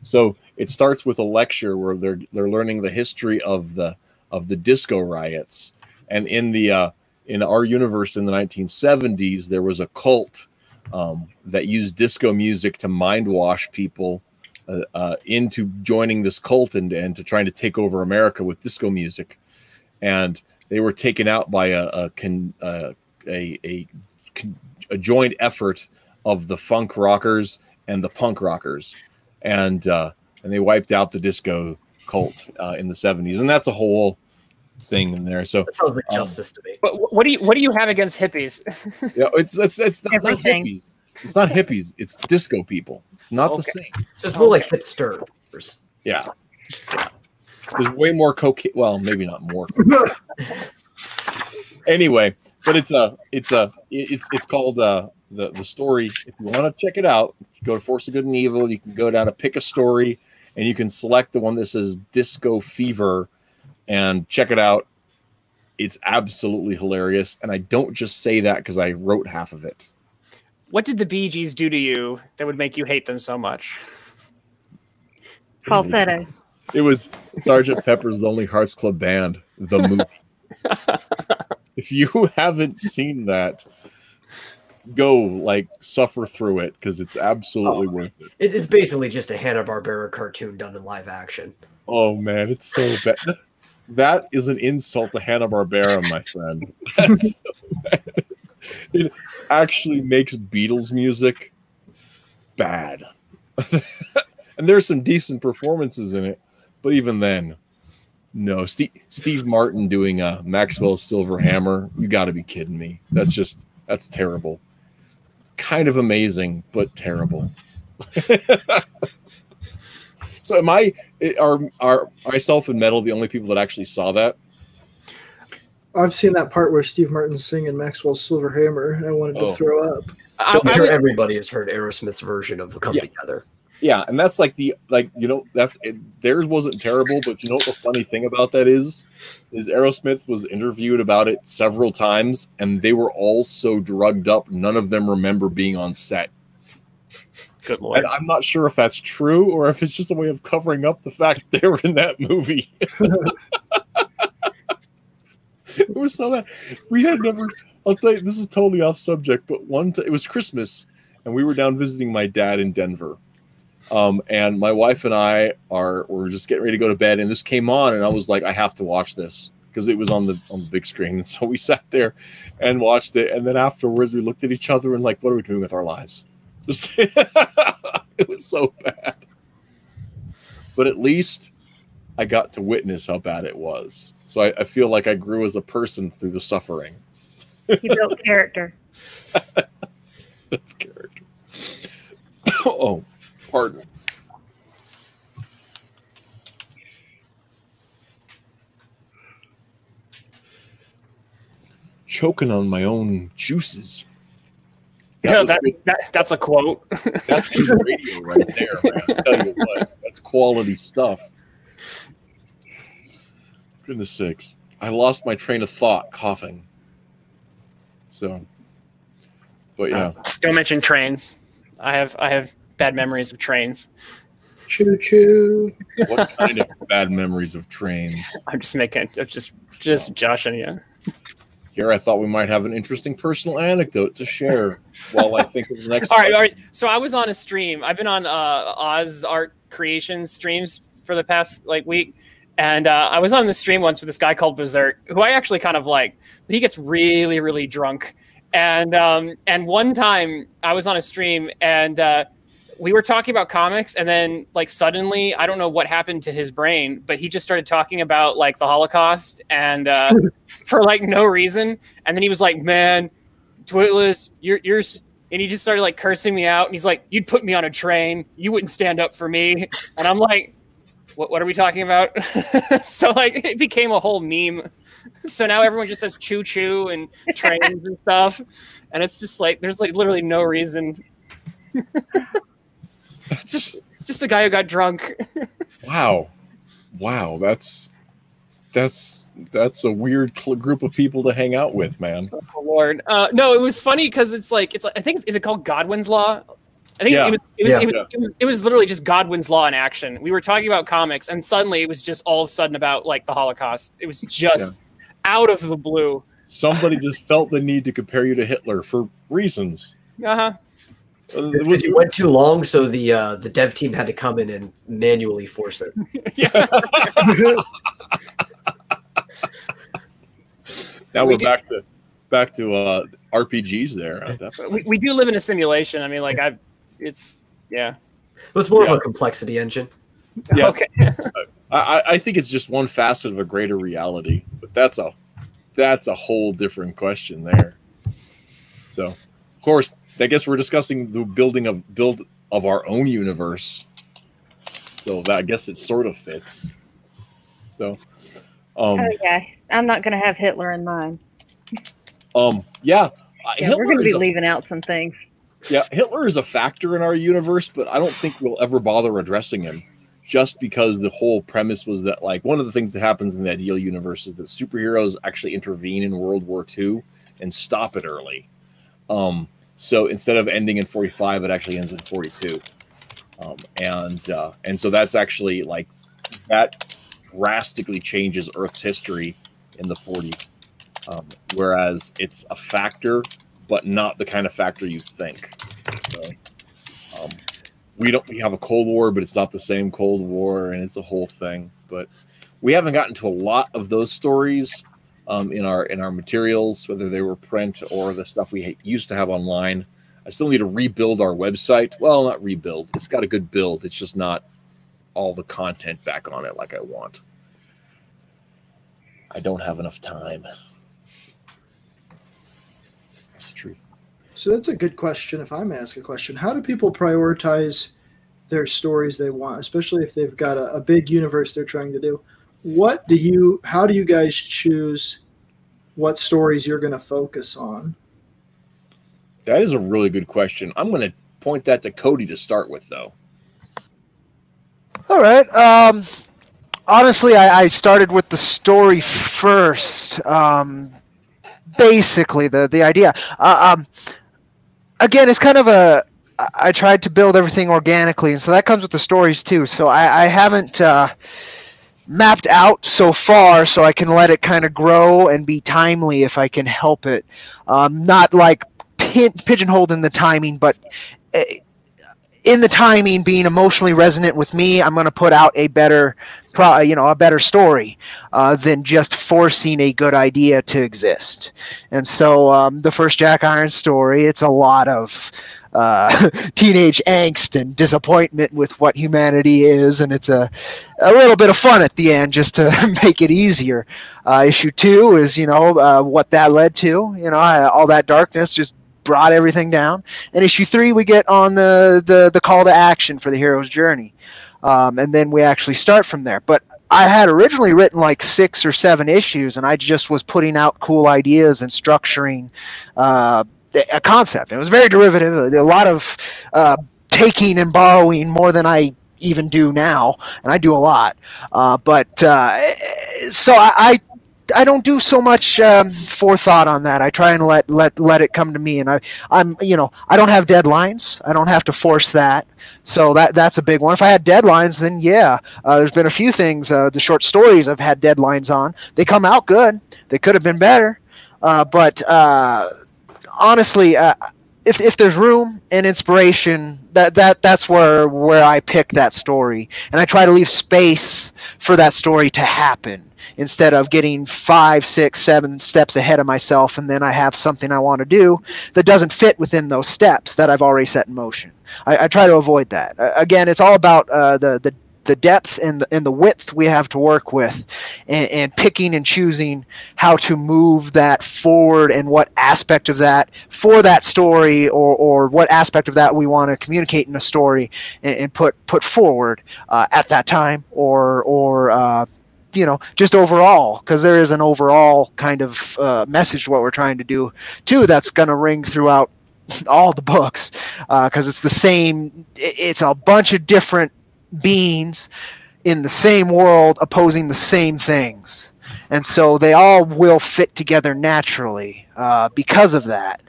so it starts with a lecture where they're they're learning the history of the of the disco riots, and in the uh, in our universe in the 1970s, there was a cult um, that used disco music to mind wash people uh, uh, into joining this cult and, and to trying to take over America with disco music. And they were taken out by a a, con, uh, a, a, con- a joint effort of the funk rockers and the punk rockers, and uh, and they wiped out the disco cult uh, in the 70s. And that's a whole thing in there. So That sounds like Um, justice to me. but what do you what do you have against hippies [LAUGHS] yeah, it's it's it's not, not hippies. It's not hippies. It's disco people. It's not the same. So it's more like hipsters. Yeah. There's way more cocaine. Well, maybe not more. [LAUGHS] anyway, but it's a it's a it's it's called uh the the story. If you want to check it out, go to Force of Good and Evil. You can go down to pick a story, and you can select the one that says Disco Fever, and check it out. It's absolutely hilarious, and I don't just say that because I wrote half of it. what did the bee gees do to you that would make you hate them so much Falsetto. It was Sergeant Pepper's Lonely Hearts Club Band, the movie. [LAUGHS] if you [LAUGHS] haven't seen that, go like suffer through it because it's absolutely Oh. worth it. It, it's basically just a Hanna Barbera cartoon done in live action. Oh man, it's so bad. That's, that is an insult to Hanna Barbera, my friend. [LAUGHS] So. It actually makes Beatles music bad, [LAUGHS] and there's some decent performances in it, but even then, no. Steve Steve Martin doing a Maxwell's Silver Hammer. You got to be kidding me. That's just that's terrible. Kind of amazing, but terrible. [LAUGHS] so am I? Are are myself and Metal the only people that actually saw that? I've seen that part where Steve Martin's singing Maxwell's Silver Hammer, and I wanted to Oh. throw up. I, I'm I sure would- everybody has heard Aerosmith's version of "Come Yeah. Together." Yeah, and that's like the like you know that's it, theirs wasn't terrible, but you know what the funny thing about that is, is Aerosmith was interviewed about it several times, and they were all so drugged up, none of them remember being on set. good lord And I'm not sure if that's true or if it's just a way of covering up the fact [LAUGHS] they were in that movie. it was so bad. We had never. I'll tell you, this is totally off subject, but one. T- it was Christmas, and we were down visiting my dad in Denver. Um, and my wife and I are were just getting ready to go to bed, and this came on, and I was like, I have to watch this because it was on the on the big screen. [LAUGHS] And so we sat there and watched it, and then afterwards we looked at each other and like, what are we doing with our lives? [LAUGHS] Just it was so bad. But at least I got to witness how bad it was. So I, I feel like I grew as a person through the suffering. He built character. [LAUGHS] character. [COUGHS] oh, pardon. Choking on my own juices. Yeah, was that, that, that's a quote. [LAUGHS] That's good radio right there, man. I tell you what, that's quality stuff. Goodness sakes. I lost my train of thought coughing. So, but yeah. Don't mention trains. I have I have bad memories of trains. Choo choo. What kind of bad memories of trains? [LAUGHS] I'm just making I'm just just joshing you. Here, I thought we might have an interesting personal anecdote to share while I think of the next. [LAUGHS] All right, all question. right. So I was on a stream. I've been on uh, Oz Art Creations streams for the past like week, and uh, I was on the stream once with this guy called Berserk, who I actually kind of like. He gets really, really drunk, and um, and one time I was on a stream and uh, we were talking about comics, and then like suddenly I don't know what happened to his brain, but he just started talking about like the Holocaust and uh, [LAUGHS] for like no reason, and then he was like, "Man, Twitless, you're you're." And he just started like cursing me out, and he's like, "You'd put me on a train. You wouldn't stand up for me." And I'm like, "What? What are we talking about?" [LAUGHS] so like, it became a whole meme. [LAUGHS] So now everyone just says "choo choo" and trains and stuff, and it's just like there's like literally no reason. That's, Just a guy who got drunk. [LAUGHS] wow, wow. That's that's that's a weird cl- group of people to hang out with, man. Oh, Lord. Uh, no, it was funny because it's like it's like I think is it called Godwin's Law? I think Yeah. it, was, it, was, Yeah. it, was, it was it was literally just Godwin's Law in action. We were talking about comics, and suddenly it was just all of a sudden about like the Holocaust. It was just out of the blue. Somebody just felt the need to compare you to Hitler for reasons. Uh huh. Uh, It's was- because you went too long, so the uh, the dev team had to come in and manually force it. Yeah. [LAUGHS] now we we're did- back to back to uh, RPGs there. Uh, we, we do live in a simulation. I mean, like I, it's yeah. It was more Yeah. of a complexity engine. Yeah. [LAUGHS] Okay. I, I- I think it's just one facet of a greater reality, but that's a that's a whole different question there. So, of course, I guess we're discussing the building of build of our own universe. So that I guess it sort of fits. So, um, Oh yeah, I'm not going to have Hitler in mine. um, yeah, uh, Yeah, Hitler we're going to is be a- leaving out some things. Yeah, Hitler is a factor in our universe, but I don't think we'll ever bother addressing him just because the whole premise was that, like, one of the things that happens in the ideal universe is that superheroes actually intervene in World War II and stop it early. Um, so instead of ending in 45, it actually ends in 42. Um, and uh, and so that's actually like that drastically changes Earth's history in the 40s. Um, whereas it's a factor, but not the kind of factor you think. So, um, we don't we have a Cold War, but it's not the same Cold War, and it's a whole thing. But we haven't gotten to a lot of those stories um, in our in our materials, whether they were print or the stuff we used to have online. I still need to rebuild our website. Well, not rebuild. It's got a good build. It's just not all the content back on it like I want. I don't have enough time. That's the truth. So that's a good question. If I'm asked a question, how do people prioritize their stories they want, especially if they've got a, a big universe they're trying to do? What do you? How do you guys choose what stories you're going to focus on? That is a really good question. I'm going to point that to Cody to start with, though. All right. Um, honestly, I, I started with the story first. Um, basically, the the idea. Uh, um, again, it's kind of a. I tried to build everything organically, and so that comes with the stories too. So I, I haven't uh, mapped out so far, so I can let it kind of grow and be timely if I can help it. Um, not like pin, pigeonholed in the timing, but. uh, in the timing being emotionally resonant with me i'm going to put out a better pro, you know a better story uh, than just forcing a good idea to exist and so um, the first jack iron story it's a lot of uh, [LAUGHS] teenage angst and disappointment with what humanity is, and it's a a little bit of fun at the end just to [LAUGHS] make it easier. Uh, issue two is you know uh, what that led to. You know all that darkness just brought everything down. And issue three, we get on the the, the call to action for the hero's journey, um, and then we actually start from there. But I had originally written like six or seven issues, and I just was putting out cool ideas and structuring uh, a concept. It was very derivative, a lot of uh, taking and borrowing more than I even do now, and I do a lot. Uh, but uh, so I, I I don't do so much um, forethought on that. I try and let let let it come to me, and I I'm you know I don't have deadlines. I don't have to force that. So that that's a big one. If I had deadlines, then yeah, uh, there's been a few things. Uh, the short stories I've had deadlines on. They come out good. They could have been better, uh, but uh, honestly, uh, if if there's room and inspiration, that that that's where where I pick that story, and I try to leave space for that story to happen instead of getting five, six, seven steps ahead of myself, and then I have something I want to do that doesn't fit within those steps that I've already set in motion. I, I try to avoid that. Uh, again, it's all about uh, the the the depth and the, and the width we have to work with and, and, picking and choosing how to move that forward and what aspect of that for that story or, or what aspect of that we want to communicate in a story and, and put put forward uh, at that time or or uh, you know, just overall, because there is an overall kind of uh, message what we're trying to do too. That's going to ring throughout [LAUGHS] all the books, because uh, it's the same. It's a bunch of different beings in the same world opposing the same things, and so they all will fit together naturally uh, because of that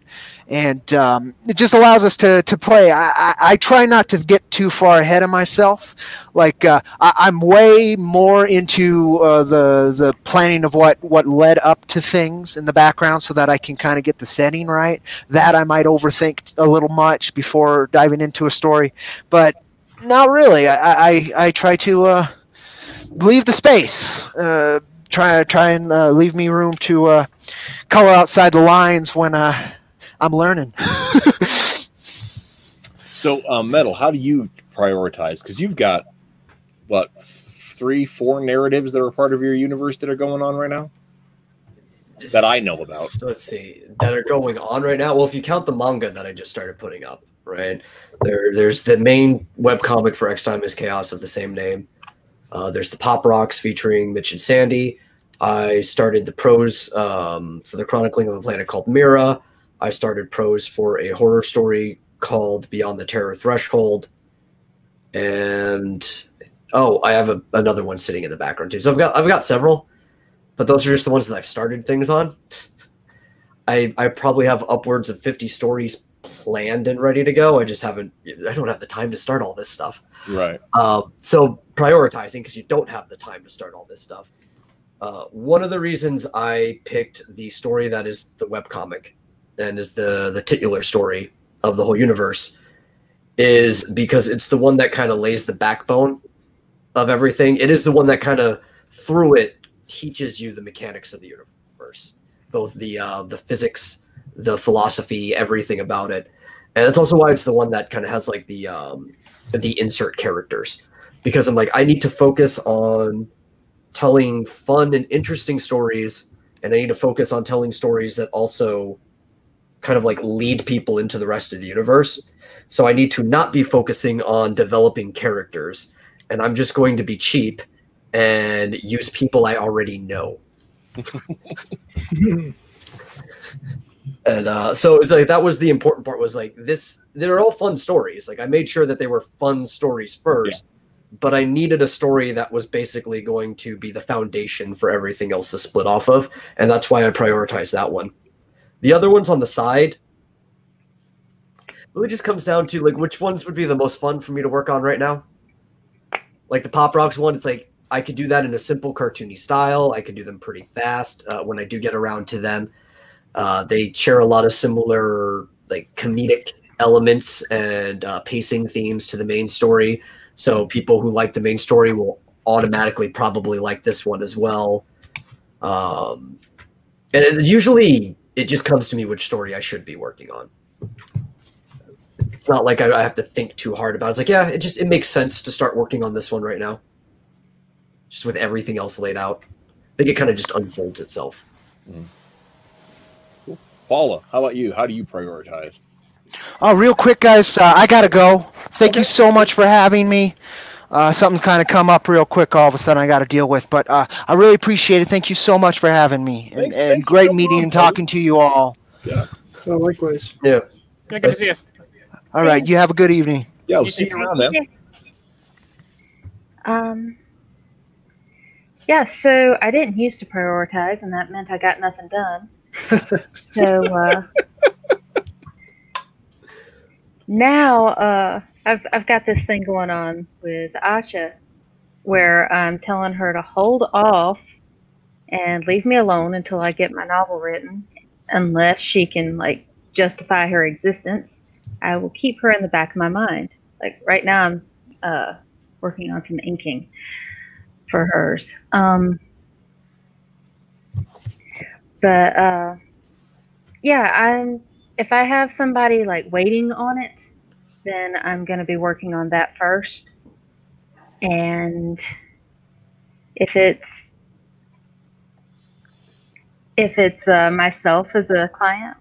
and um, it just allows us to, to play. I, I, I, try not to get too far ahead of myself. Like uh, I, am way more into uh, the the planning of what, what led up to things in the background, so that I can kind of get the setting right. That I might overthink a little much before diving into a story, but not really. I I, I try to uh, leave the space. Uh, try try and uh, leave me room to uh, color outside the lines when uh I'm learning. [LAUGHS] so, um, metal, how do you prioritize? Because you've got what three, four narratives that are part of your universe that are going on right now that I know about. Let's see that are going on right now. Well, if you count the manga that I just started putting up, right there, there's the main web comic for Ex Dynamos Chaos of the same name. Uh, there's the Pop Rocks featuring Mitch and Sandy. I started the prose um, for the Chronicling of a Planet called Mira. I started prose for a horror story called Beyond the Terror Threshold. And oh, I have a, another one sitting in the background too. So I've got I've got several, but those are just the ones that I've started things on. [LAUGHS] I I probably have upwards of 50 stories planned and ready to go. I just haven't I don't have the time to start all this stuff. Right. Uh, so prioritizing because you don't have the time to start all this stuff. Uh, one of the reasons I picked the story that is the webcomic and is the the titular story of the whole universe is because it's the one that kind of lays the backbone of everything. It is the one that kind of through it teaches you the mechanics of the universe, both the uh, the physics, the philosophy, everything about it, and that's also why it's the one that kind of has like the um, the insert characters because I'm like I need to focus on telling fun and interesting stories, and I need to focus on telling stories that also kind of like lead people into the rest of the universe. So I need to not be focusing on developing characters, and I'm just going to be cheap and use people I already know. [LAUGHS] [LAUGHS] and uh, so it's like that was the important part was like this they're all fun stories like i made sure that they were fun stories first yeah. but i needed a story that was basically going to be the foundation for everything else to split off of and that's why i prioritized that one the other ones on the side really just comes down to like which ones would be the most fun for me to work on right now. Like the Pop Rocks one, it's like I could do that in a simple cartoony style. I could do them pretty fast uh, when I do get around to them. Uh, they share a lot of similar like comedic elements and uh, pacing themes to the main story. So people who like the main story will automatically probably like this one as well. Um, and it usually it just comes to me which story I should be working on. It's not like I, I have to think too hard about it. It's like, yeah, it just it makes sense to start working on this one right now. Just with everything else laid out. I think it kind of just unfolds itself. Paula, how about you? How do you prioritize? Oh, real quick, guys, uh, I gotta go. Thank you so much for having me. Uh, something's kind of come up real quick all of a sudden I got to deal with, but uh, I really appreciate it. Thank you so much for having me, and, Thanks- and thanks great meeting and talking to you all. So likewise. Yeah. Yeah, good to see you. All right, you have a good evening. Yeah, we'll You see you around then. Um, yeah, so I didn't used to prioritize, and that meant I got nothing done. [LAUGHS] so uh, now uh, I've I've got this thing going on with Asha, where I'm telling her to hold off and leave me alone until I get my novel written, unless she can like justify her existence. I will keep her in the back of my mind. Like right now, I'm uh, working on some inking for hers. Um, but uh, yeah, I'm. If I have somebody like waiting on it, then I'm going to be working on that first. And if it's if it's uh, myself as a client,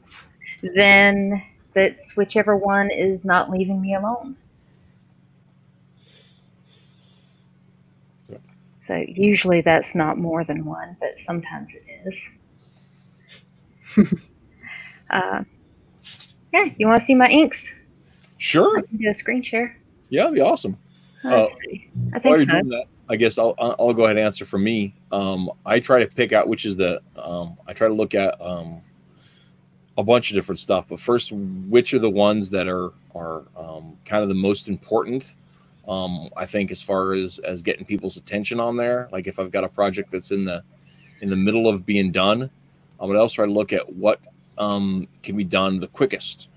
then that's whichever one is not leaving me alone. So usually that's not more than one, but sometimes it is. [LAUGHS] uh, yeah, you want to see my inks? Sure. Do a screen share. Yeah, that'd be awesome. Let's Uh. I think so. that, I guess I'll I'll I'll go ahead and answer for me. Um, I try to pick out which is the um, I try to look at um, a bunch of different stuff, but first, which are the ones that are are um, kind of the most important? Um, I think as far as as getting people's attention on there, like if I've got a project that's in the in the middle of being done, I would also try to look at what um, can be done the quickest.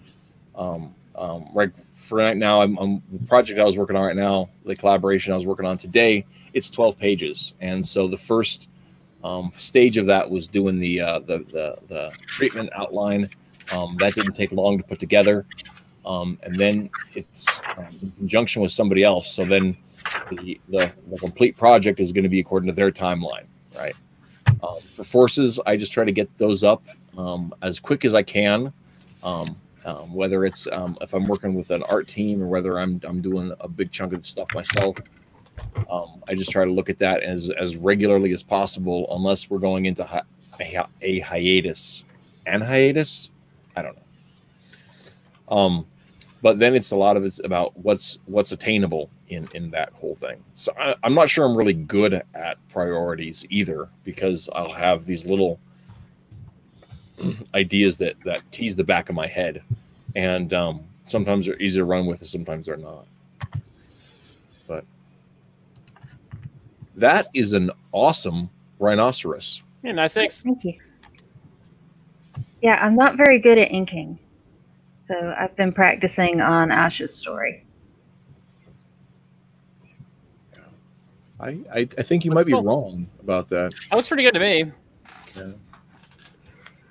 Um, um, right for right now, I'm, I'm the project I was working on right now, the collaboration I was working on today. It's 12 pages, and so the first um, stage of that was doing the uh, the, the the treatment outline. Um, that didn't take long to put together, um, and then it's in conjunction with somebody else. So then the the, the complete project is going to be according to their timeline, right? Um, for forces, I just try to get those up um, as quick as I can. Um, um, whether it's um, if I'm working with an art team or whether I'm I'm doing a big chunk of the stuff myself. I just try to look at that as as regularly as possible, unless we're going into hi- a, a hiatus. And hiatus, I don't know. Um, but then it's a lot of it's about what's what's attainable in in that whole thing. So I, I'm not sure I'm really good at priorities either because I'll have these little [CLEARS THROAT] ideas that that tease the back of my head, and um, sometimes they're easy to run with, and sometimes they're not. But that is an awesome rhinoceros. Yeah, nice thanks. Thank you. Yeah, I'm not very good at inking. So I've been practicing on Ash's story. I I, I think you might be wrong about that. That looks pretty good to me.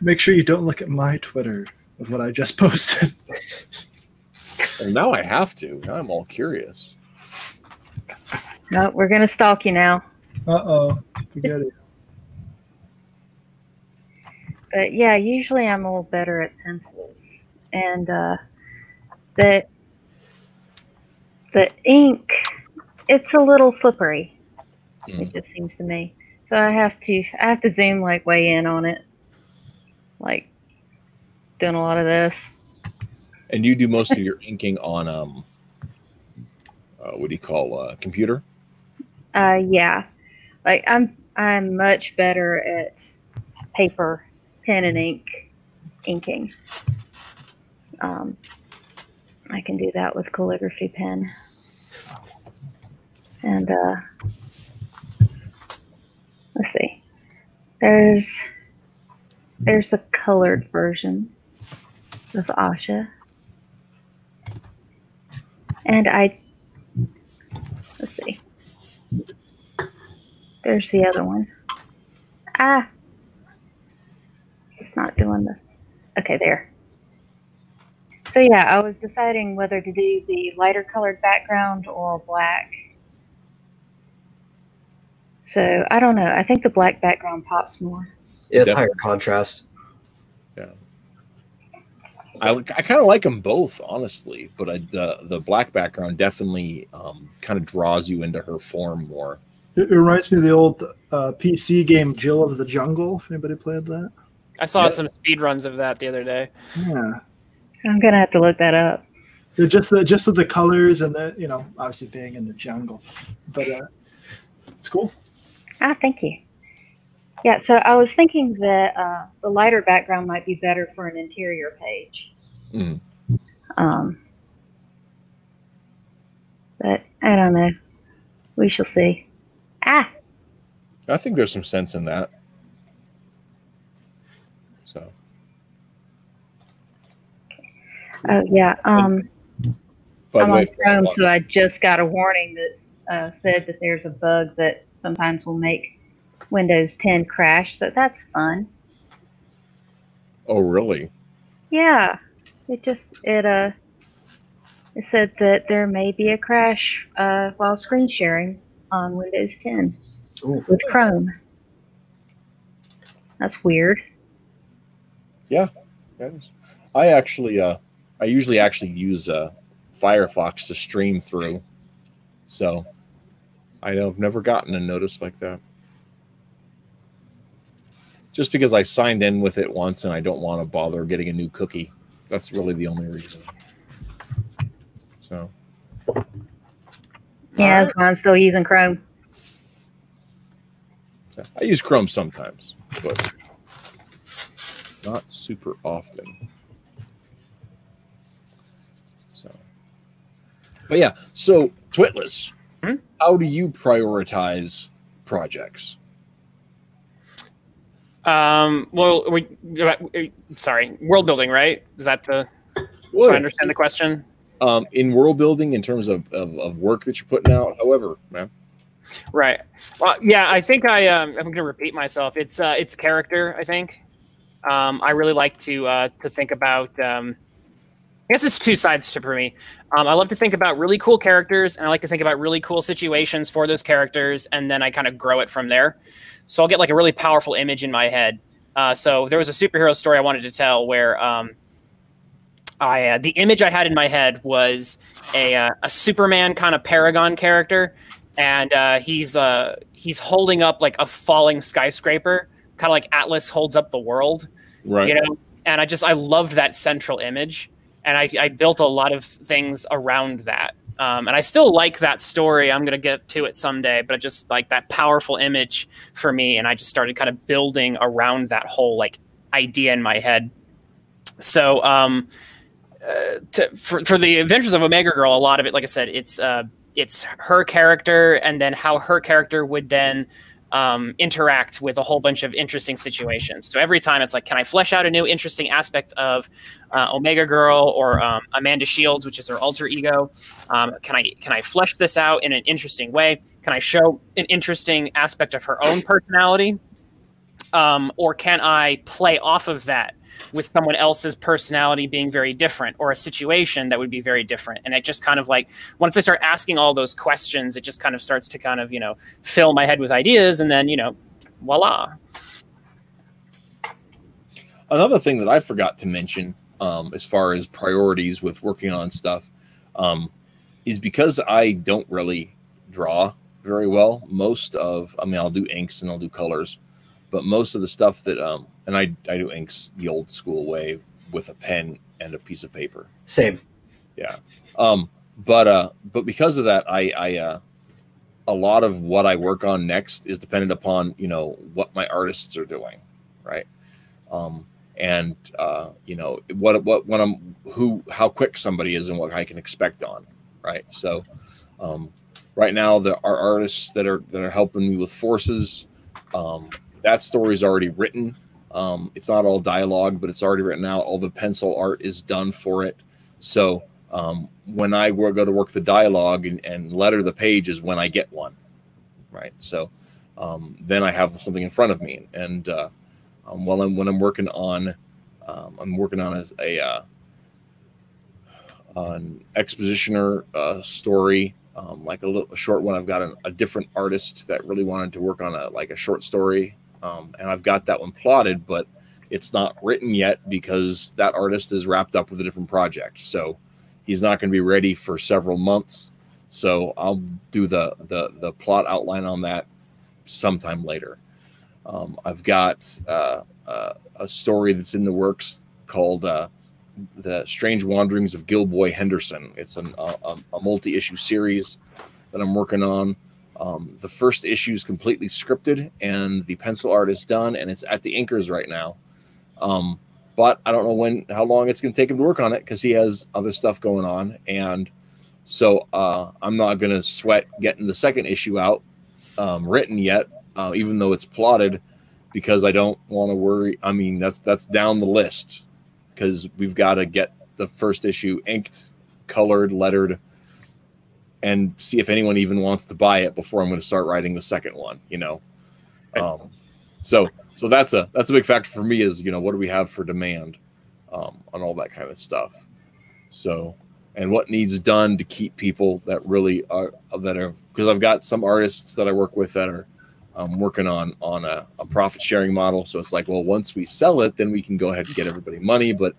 Make sure you don't look at my Twitter of what I just [LAUGHS] posted. And now I have to. Now I'm all curious. No, we're gonna stalk you now. Uh oh. Forget it. But yeah, usually I'm a little better at pencils. And uh the the ink it's a little slippery. Mm. It just seems to me. So I have to I have to zoom like way in on it. Like doing a lot of this. And you do most of your inking on um, uh, what do you call uh, computer? Uh, yeah, like I'm I'm much better at paper, pen and ink, inking. Um, I can do that with calligraphy pen. And uh, let's see, there's there's the colored version of Asha, and I let's see. There's the other one. Ah. It's not doing the. Okay, there. So yeah, I was deciding whether to do the lighter colored background or black. So I don't know. I think the black background pops more. Yeah, it's Definitely. higher contrast. Yeah. I, I kind of like them both, honestly, but I, the the black background definitely um, kind of draws you into her form more. It, it reminds me of the old uh, PC game Jill of the Jungle. If anybody played that, I saw Yeah. some speed runs of that the other day. yeah. I'm gonna have to look that up. They're just the, just with the colors and the you know obviously being in the jungle, but uh, it's cool. Ah, thank you. Yeah, so I was thinking that uh, the lighter background might be better for an interior page. Mm. Um, but I don't know. We shall see. Ah, I think there's some sense in that. So, oh yeah. Um, I'm the on Chrome, so I just got a warning that uh, said that there's a bug that sometimes will make Windows 10 crash. So that's fun. oh really? Yeah, it just it uh it said that there may be a crash uh, while screen sharing on Windows 10 Ooh. with Chrome. That's weird. Yes. I actually, uh, I usually actually use uh, Firefox to stream through, so I have never gotten a notice like that. Just because I signed in with it once and I don't want to bother getting a new cookie. That's really the only reason. So, Yeah, that's why I'm still using Chrome. I use Chrome sometimes, but not super often. So, but yeah. So, Twitless, Hmm? how do you prioritize projects? Um, well, we, sorry, world building, right? Is that the? Well, I understand the question? um, in world building, in terms of, of, of work that you're putting out, however, man. Right. Well, yeah, I think I um, I'm going to repeat myself. It's uh, it's character. I think. Um, I really like to uh, to think about. Um, I guess it's two sides to for me. Um, I love to think about really cool characters, and I like to think about really cool situations for those characters, and then I kind of grow it from there. So I'll get like a really powerful image in my head. Uh, so there was a superhero story I wanted to tell where um, I uh, the image I had in my head was a uh, a Superman kind of paragon character, and uh, he's uh, he's holding up like a falling skyscraper, kind of like Atlas holds up the world, Right. you know. And I just I loved that central image, and I, I built a lot of things around that. Um, and I still like that story. I'm gonna get to it someday, but I just like that powerful image for me, and I just started kind of building around that whole like idea in my head. So um, uh, to, for for the Adventures of Omega Girl, a lot of it, like I said, it's uh, it's her character, and then how her character would then um, interact with a whole bunch of interesting situations. So every time it's like, can I flesh out a new interesting aspect of uh, Omega Girl or um, Amanda Shields, which is her alter ego? Um, can I can I flesh this out in an interesting way? Can I show an interesting aspect of her own personality? Um, or can I play off of that with someone else's personality being very different or a situation that would be very different? And it just kind of like once I start asking all those questions, it just kind of starts to kind of you know fill my head with ideas, and then you know, voila. Another thing that I forgot to mention, um, as far as priorities with working on stuff, um, is because I don't really draw very well. Most of, I mean, I'll do inks and I'll do colors, but most of the stuff that, um, and I I do inks the old school way with a pen and a piece of paper. Same. Yeah. Um, but uh, but because of that, I I uh, a lot of what I work on next is dependent upon you know what my artists are doing, right? Um, and uh, you know what what when I'm who how quick somebody is and what I can expect on, right? So, um, right now the our artists that are that are helping me with forces, um, that story is already written. Um, it's not all dialogue, but it's already written out. All the pencil art is done for it. So um, when I go to work the dialogue and, and letter the page is when I get one, right? So um, then I have something in front of me, and uh, um, while I'm when I'm working on, um, I'm working on a, a uh, an expositioner uh, story, um, like a little a short one. I've got an, a different artist that really wanted to work on a like a short story, um, and I've got that one plotted, but it's not written yet because that artist is wrapped up with a different project. So he's not going to be ready for several months. So I'll do the the the plot outline on that sometime later. Um, I've got uh, uh, a story that's in the works called uh, "The Strange Wanderings of Gilboy Henderson." It's an, a, a multi-issue series that I'm working on. Um, the first issue is completely scripted, and the pencil art is done, and it's at the inkers right now. Um, but I don't know when, how long it's going to take him to work on it because he has other stuff going on, and so uh, I'm not going to sweat getting the second issue out um, written yet, uh, even though it's plotted, because I don't want to worry. I mean, that's that's down the list because we've got to get the first issue inked, colored, lettered, and see if anyone even wants to buy it before I'm going to start writing the second one. You know, um, so so that's a that's a big factor for me is you know what do we have for demand um, on all that kind of stuff. So and what needs done to keep people that really are that are because I've got some artists that I work with that are um, working on on a, a, profit sharing model. So it's like, well, once we sell it, then we can go ahead and get everybody money, but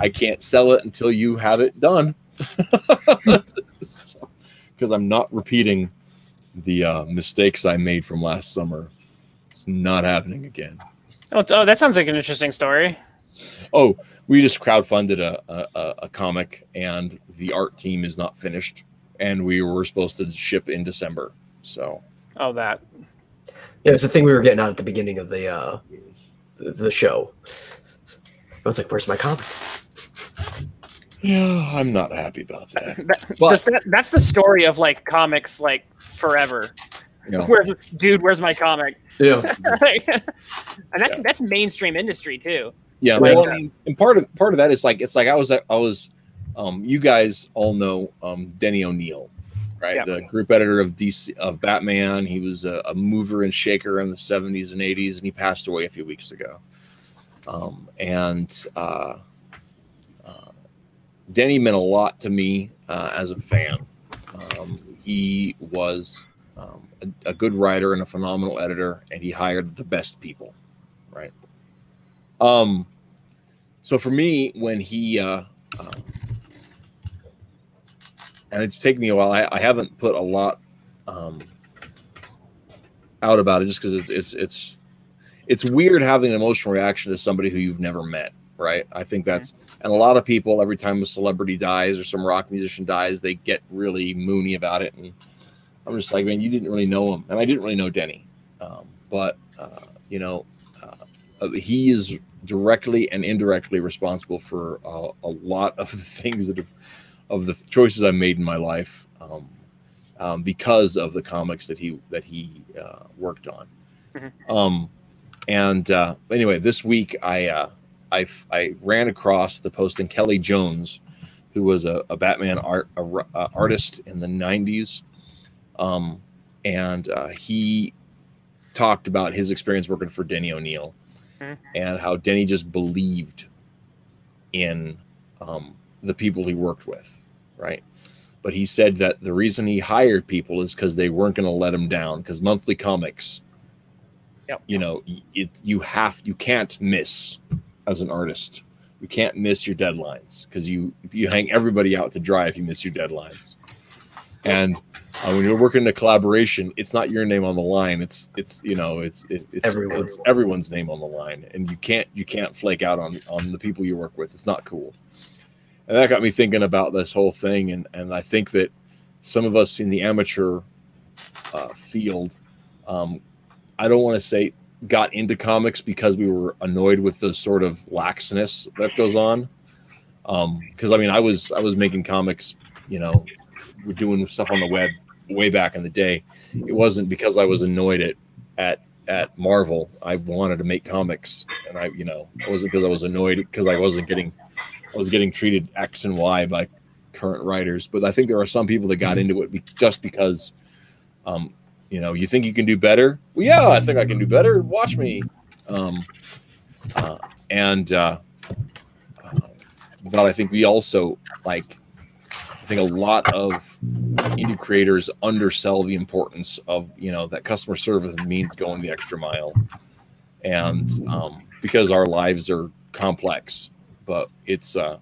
I can't sell it until you have it done [LAUGHS] because I'm not repeating the uh, mistakes I made from last summer. It's not happening again. Oh, oh, that sounds like an interesting story. Oh, we just crowdfunded a, a, a comic, and the art team is not finished, and we were supposed to ship in December. So, oh, that. Yeah, it's the thing we were getting out at the beginning of the uh, the show. I was like, "Where's my comic?" Yeah, [SIGHS] I'm not happy about that. [LAUGHS] that, but, that that's the story of like comics, like forever. You [LAUGHS] know. Where's dude? Where's my comic? Yeah, [LAUGHS] and that's yeah. that's mainstream industry too. Yeah, like, well, I mean, and part of part of that is like it's like I was I was, um, you guys all know um, Denny O'Neil, right? Yeah. The group editor of DC of Batman. He was a, a mover and shaker in the '70s and '80s, and he passed away a few weeks ago. Um, and uh, Denny meant a lot to me uh, as a fan. Um, he was um, a, a, good writer and a phenomenal editor, and he hired the best people, right? Um, so for me, when he uh, uh, and it's taken me a while, I, I haven't put a lot um, out about it just because it's, it's it's it's weird having an emotional reaction to somebody who you've never met, right? I think that's and a lot of people every time a celebrity dies or some rock musician dies, they get really moony about it, and I'm just like, man, you didn't really know him, and I didn't really know Denny, um, but uh, you know, uh, he is directly and indirectly responsible for uh, a lot of the [LAUGHS] things that have, of the choices I made in my life um, um, because of the comics that he that he uh, worked on. Mm-hmm. Um, and uh, anyway, this week I, uh, I I ran across the posting Kelley Jones, who was a, a Batman art a, a artist in the '90s, um, and uh, he talked about his experience working for Denny O'Neil mm-hmm. and how Denny just believed in um, the people he worked with, right? But he said that the reason he hired people is because they weren't going to let him down. Because monthly comics, yep. you know, it, you have you can't miss as an artist. You can't miss your deadlines because you you hang everybody out to dry if you miss your deadlines. And uh, when you're working in a collaboration, it's not your name on the line. It's it's you know it's it, it's Everyone. it's everyone's name on the line, and you can't you can't flake out on on the people you work with. It's not cool. And that got me thinking about this whole thing, and and I think that some of us in the amateur uh, field, um, I don't want to say got into comics because we were annoyed with the sort of laxness that goes on. Um because um, I mean, I was I was making comics, you know, we're doing stuff on the web way back in the day. It wasn't because I was annoyed at at at Marvel. I wanted to make comics, and I, you know, it wasn't because I was annoyed because I wasn't getting I was getting treated X and Y by current writers. But I think there are some people that got into it just because, um, you know, you think you can do better. Well, yeah, I think I can do better. Watch me. Um, uh, and uh, uh, but I think we also like I think a lot of indie creators undersell the importance of you know that customer service means going the extra mile, and um, because our lives are complex, but it's uh,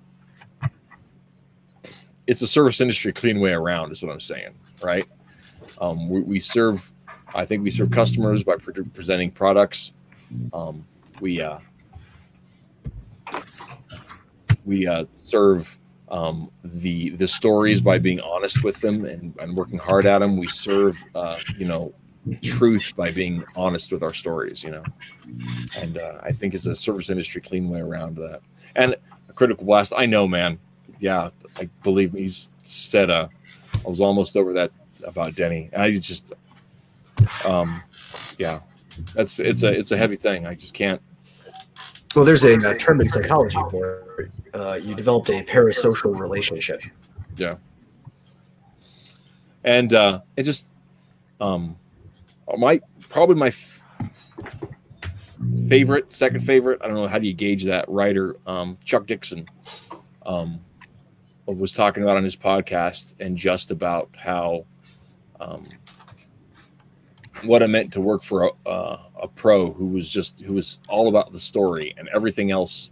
it's a service industry clean way around is what I'm saying, right? Um, we, we serve, I think we serve customers by pre- presenting products. Um, we uh, we uh, serve um, the the stories by being honest with them and, and working hard at them. We serve, uh, you know, truth by being honest with our stories. You know, and uh, I think it's a service industry clean way around that. And a critical blast, I know, man. Yeah, I believe he's said. Uh, I was almost over that about Denny. I just, um, yeah, that's it's a it's a heavy thing. I just can't. Well, there's a, a term in psychology for it. Uh, you developed a parasocial relationship. Yeah. And uh, it just, um, my probably my f- favorite, second favorite. I don't know how do you gauge that writer, um, Chuck Dixon, um, was talking about on his podcast and just about how um, what it meant to work for a, uh, a pro who was just who was all about the story and everything else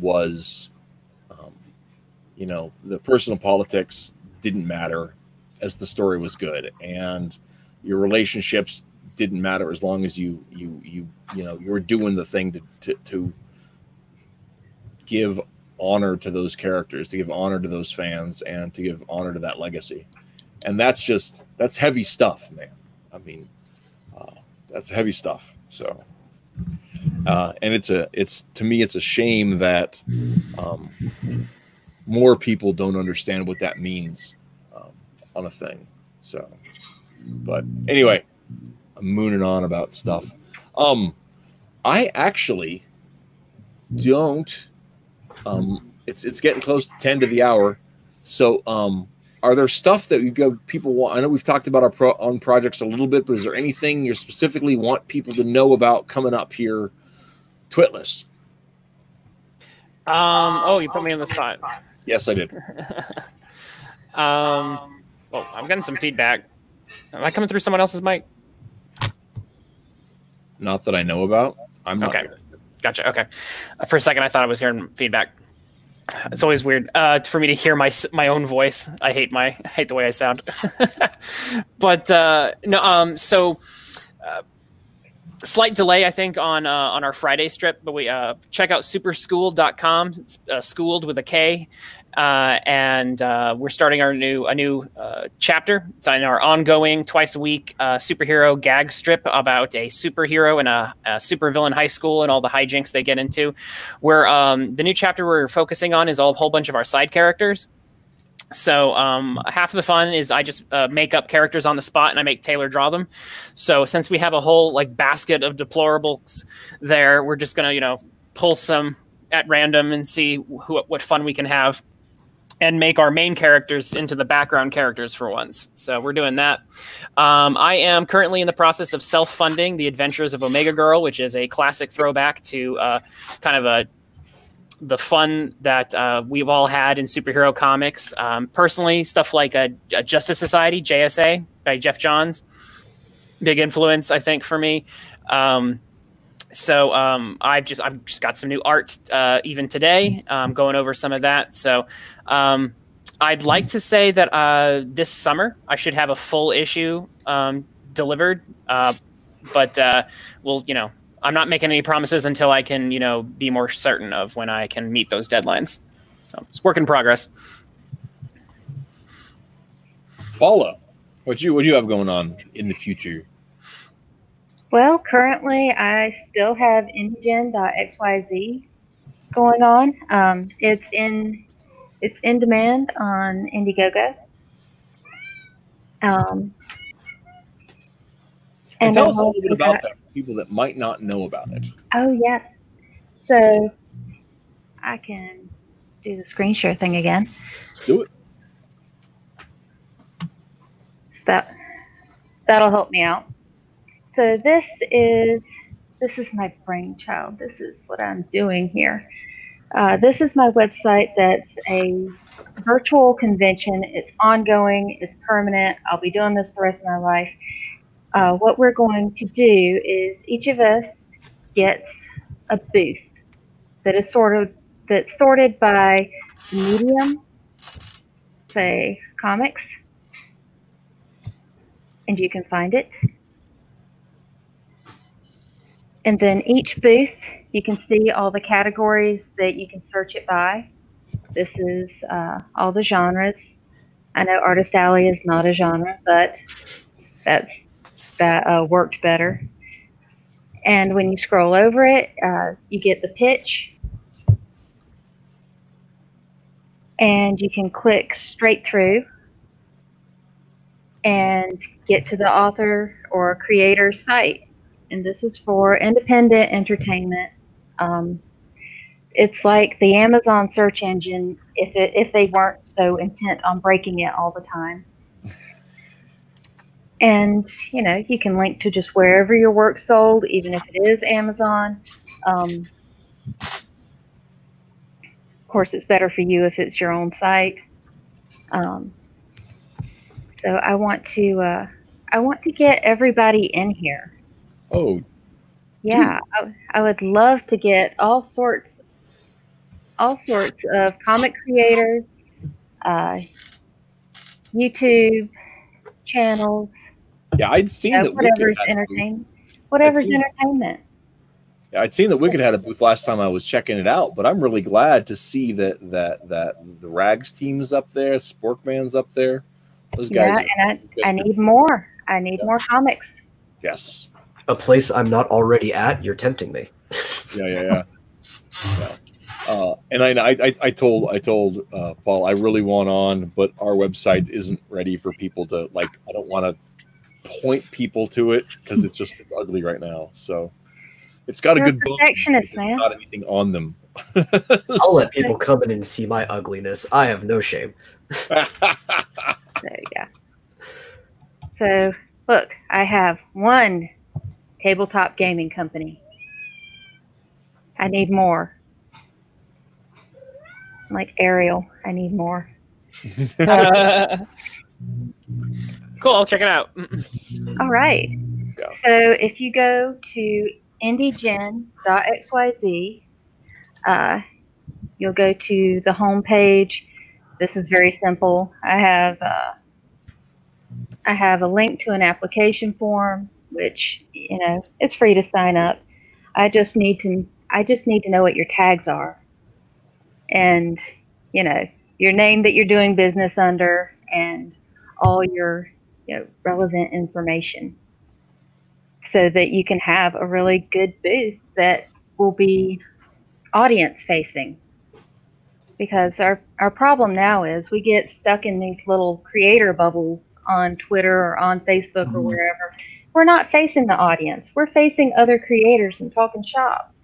was um, you know the personal politics didn't matter as the story was good and your relationships didn't matter as long as you you you you know you were doing the thing to to, to give honor to those characters to give honor to those fans and to give honor to that legacy. And that's just that's heavy stuff man. I mean uh, that's heavy stuff. So uh, and it's a it's to me it's a shame that um, more people don't understand what that means um, on a thing. So but anyway i'm mooning on about stuff. Um i actually don't um it's it's getting close to 10 to the hour so um are there stuff that you go people want i know we've talked about our pro, on projects a little bit but is there anything you specifically want people to know about coming up here twitless Um. Oh, you put me on the spot. yes i did [LAUGHS] Um. Well, I'm getting some feedback. Am I coming through someone else's mic? not that i know about i'm not Okay. Gotcha. Okay. Uh, For a second, I thought I was hearing feedback. It's always weird uh, for me to hear my my own voice. I hate my I hate the way I sound. [LAUGHS] but uh, no. Um. So. Uh, Slight delay, I think, on uh, on our Friday strip, but we uh, check out superskooled.com, uh, schooled with a K, uh, and uh, we're starting our new a new uh, chapter. It's in our ongoing twice a week uh, superhero gag strip about a superhero in a, a supervillain high school and all the hijinks they get into. Where um, the new chapter we're focusing on is all a whole bunch of our side characters. So um, half of the fun is I just uh, make up characters on the spot and I make Taylor draw them. So since we have a whole like basket of deplorables there, we're just gonna you know pull some at random and see who, what fun we can have and make our main characters into the background characters for once. So we're doing that. Um, I am currently in the process of self-funding The Adventures of Omega Girl, which is a classic throwback to uh, kind of a the fun that uh, we've all had in superhero comics. Um, personally, stuff like a, a Justice Society (JSA) by Geoff Johns, big influence, I think, for me. Um, so um, I've just I've just got some new art uh, even today. Um, going over some of that. So um, I'd like to say that uh, this summer I should have a full issue um, delivered, uh, but uh, we'll you know I'm not making any promises until I can you know be more certain of when I can meet those deadlines. So it's work in progress. paula what you what do you have going on in the future Well, currently I still have IndieGen.xyz going on. Um, it's in it's in demand on Indiegogo. Um, and tell us a little bit about that for people that might not know about it Oh yes. So I can do the screen share thing again. do it That that'll help me out. So this is this is my brainchild. This is what I'm doing here. Uh, this is my website that's a virtual convention. It's ongoing, it's permanent. I'll be doing this the rest of my life. Uh, what we're going to do is each of us gets a booth that is sorted that's sorted by medium, say comics, and you can find it. And then each booth, you can see all the categories that you can search it by. This is uh, all the genres. I know Artist Alley is not a genre, but that's that uh, worked better. And when you scroll over it, uh, you get the pitch, and you can click straight through and get to the author or creator site. And this is for independent entertainment. Um, it's like the Amazon search engine if it, if they weren't so intent on breaking it all the time. And you know, you can link to just wherever your work's sold, even if it is Amazon. Um, of course, it's better for you if it's your own site. Um, so I want to uh, I want to get everybody in here. Oh, Yeah, I, I would love to get all sorts all sorts of comic creators, uh, YouTube channels, yeah, I'd seen uh, that. Whatever's entertainment. Whatever's entertainment. Yeah, I'd seen that Wicked had a booth last time I was checking it out, but I'm really glad to see that that that the Rags team is up there, Sporkman's up there. Those guys. Yeah, and I, I need more. I need more comics. yes. A place I'm not already at. You're tempting me. Yeah, yeah, yeah. yeah. Uh, and I, I, I- I told, I told uh, Paul, I really want on, but our website isn't ready for people to like. I don't want to point people to it because it's just it's ugly right now. So it's got a You're a good book. perfectionist, but man. Not anything on them. [LAUGHS] I'll let people [LAUGHS] come in and see my ugliness. I have no shame. [LAUGHS] So yeah. So look, I have one tabletop gaming company. I need more. Like Ariel, I need more. [LAUGHS] cool. I'll check it out. [LAUGHS] All right. Yeah. So if you go to indiegen.xyz, uh, you'll go to the home page. This is very simple. I have uh, I have a link to an application form, which you know it's free to sign up. I just need to I just need to know what your tags are, and you know your name that you're doing business under, and all your you know, relevant information so that you can have a really good booth that will be audience facing because our, our problem now is we get stuck in these little creator bubbles on twitter or on facebook or Mhm. wherever we're not facing the audience. We're facing other creators and talking shop.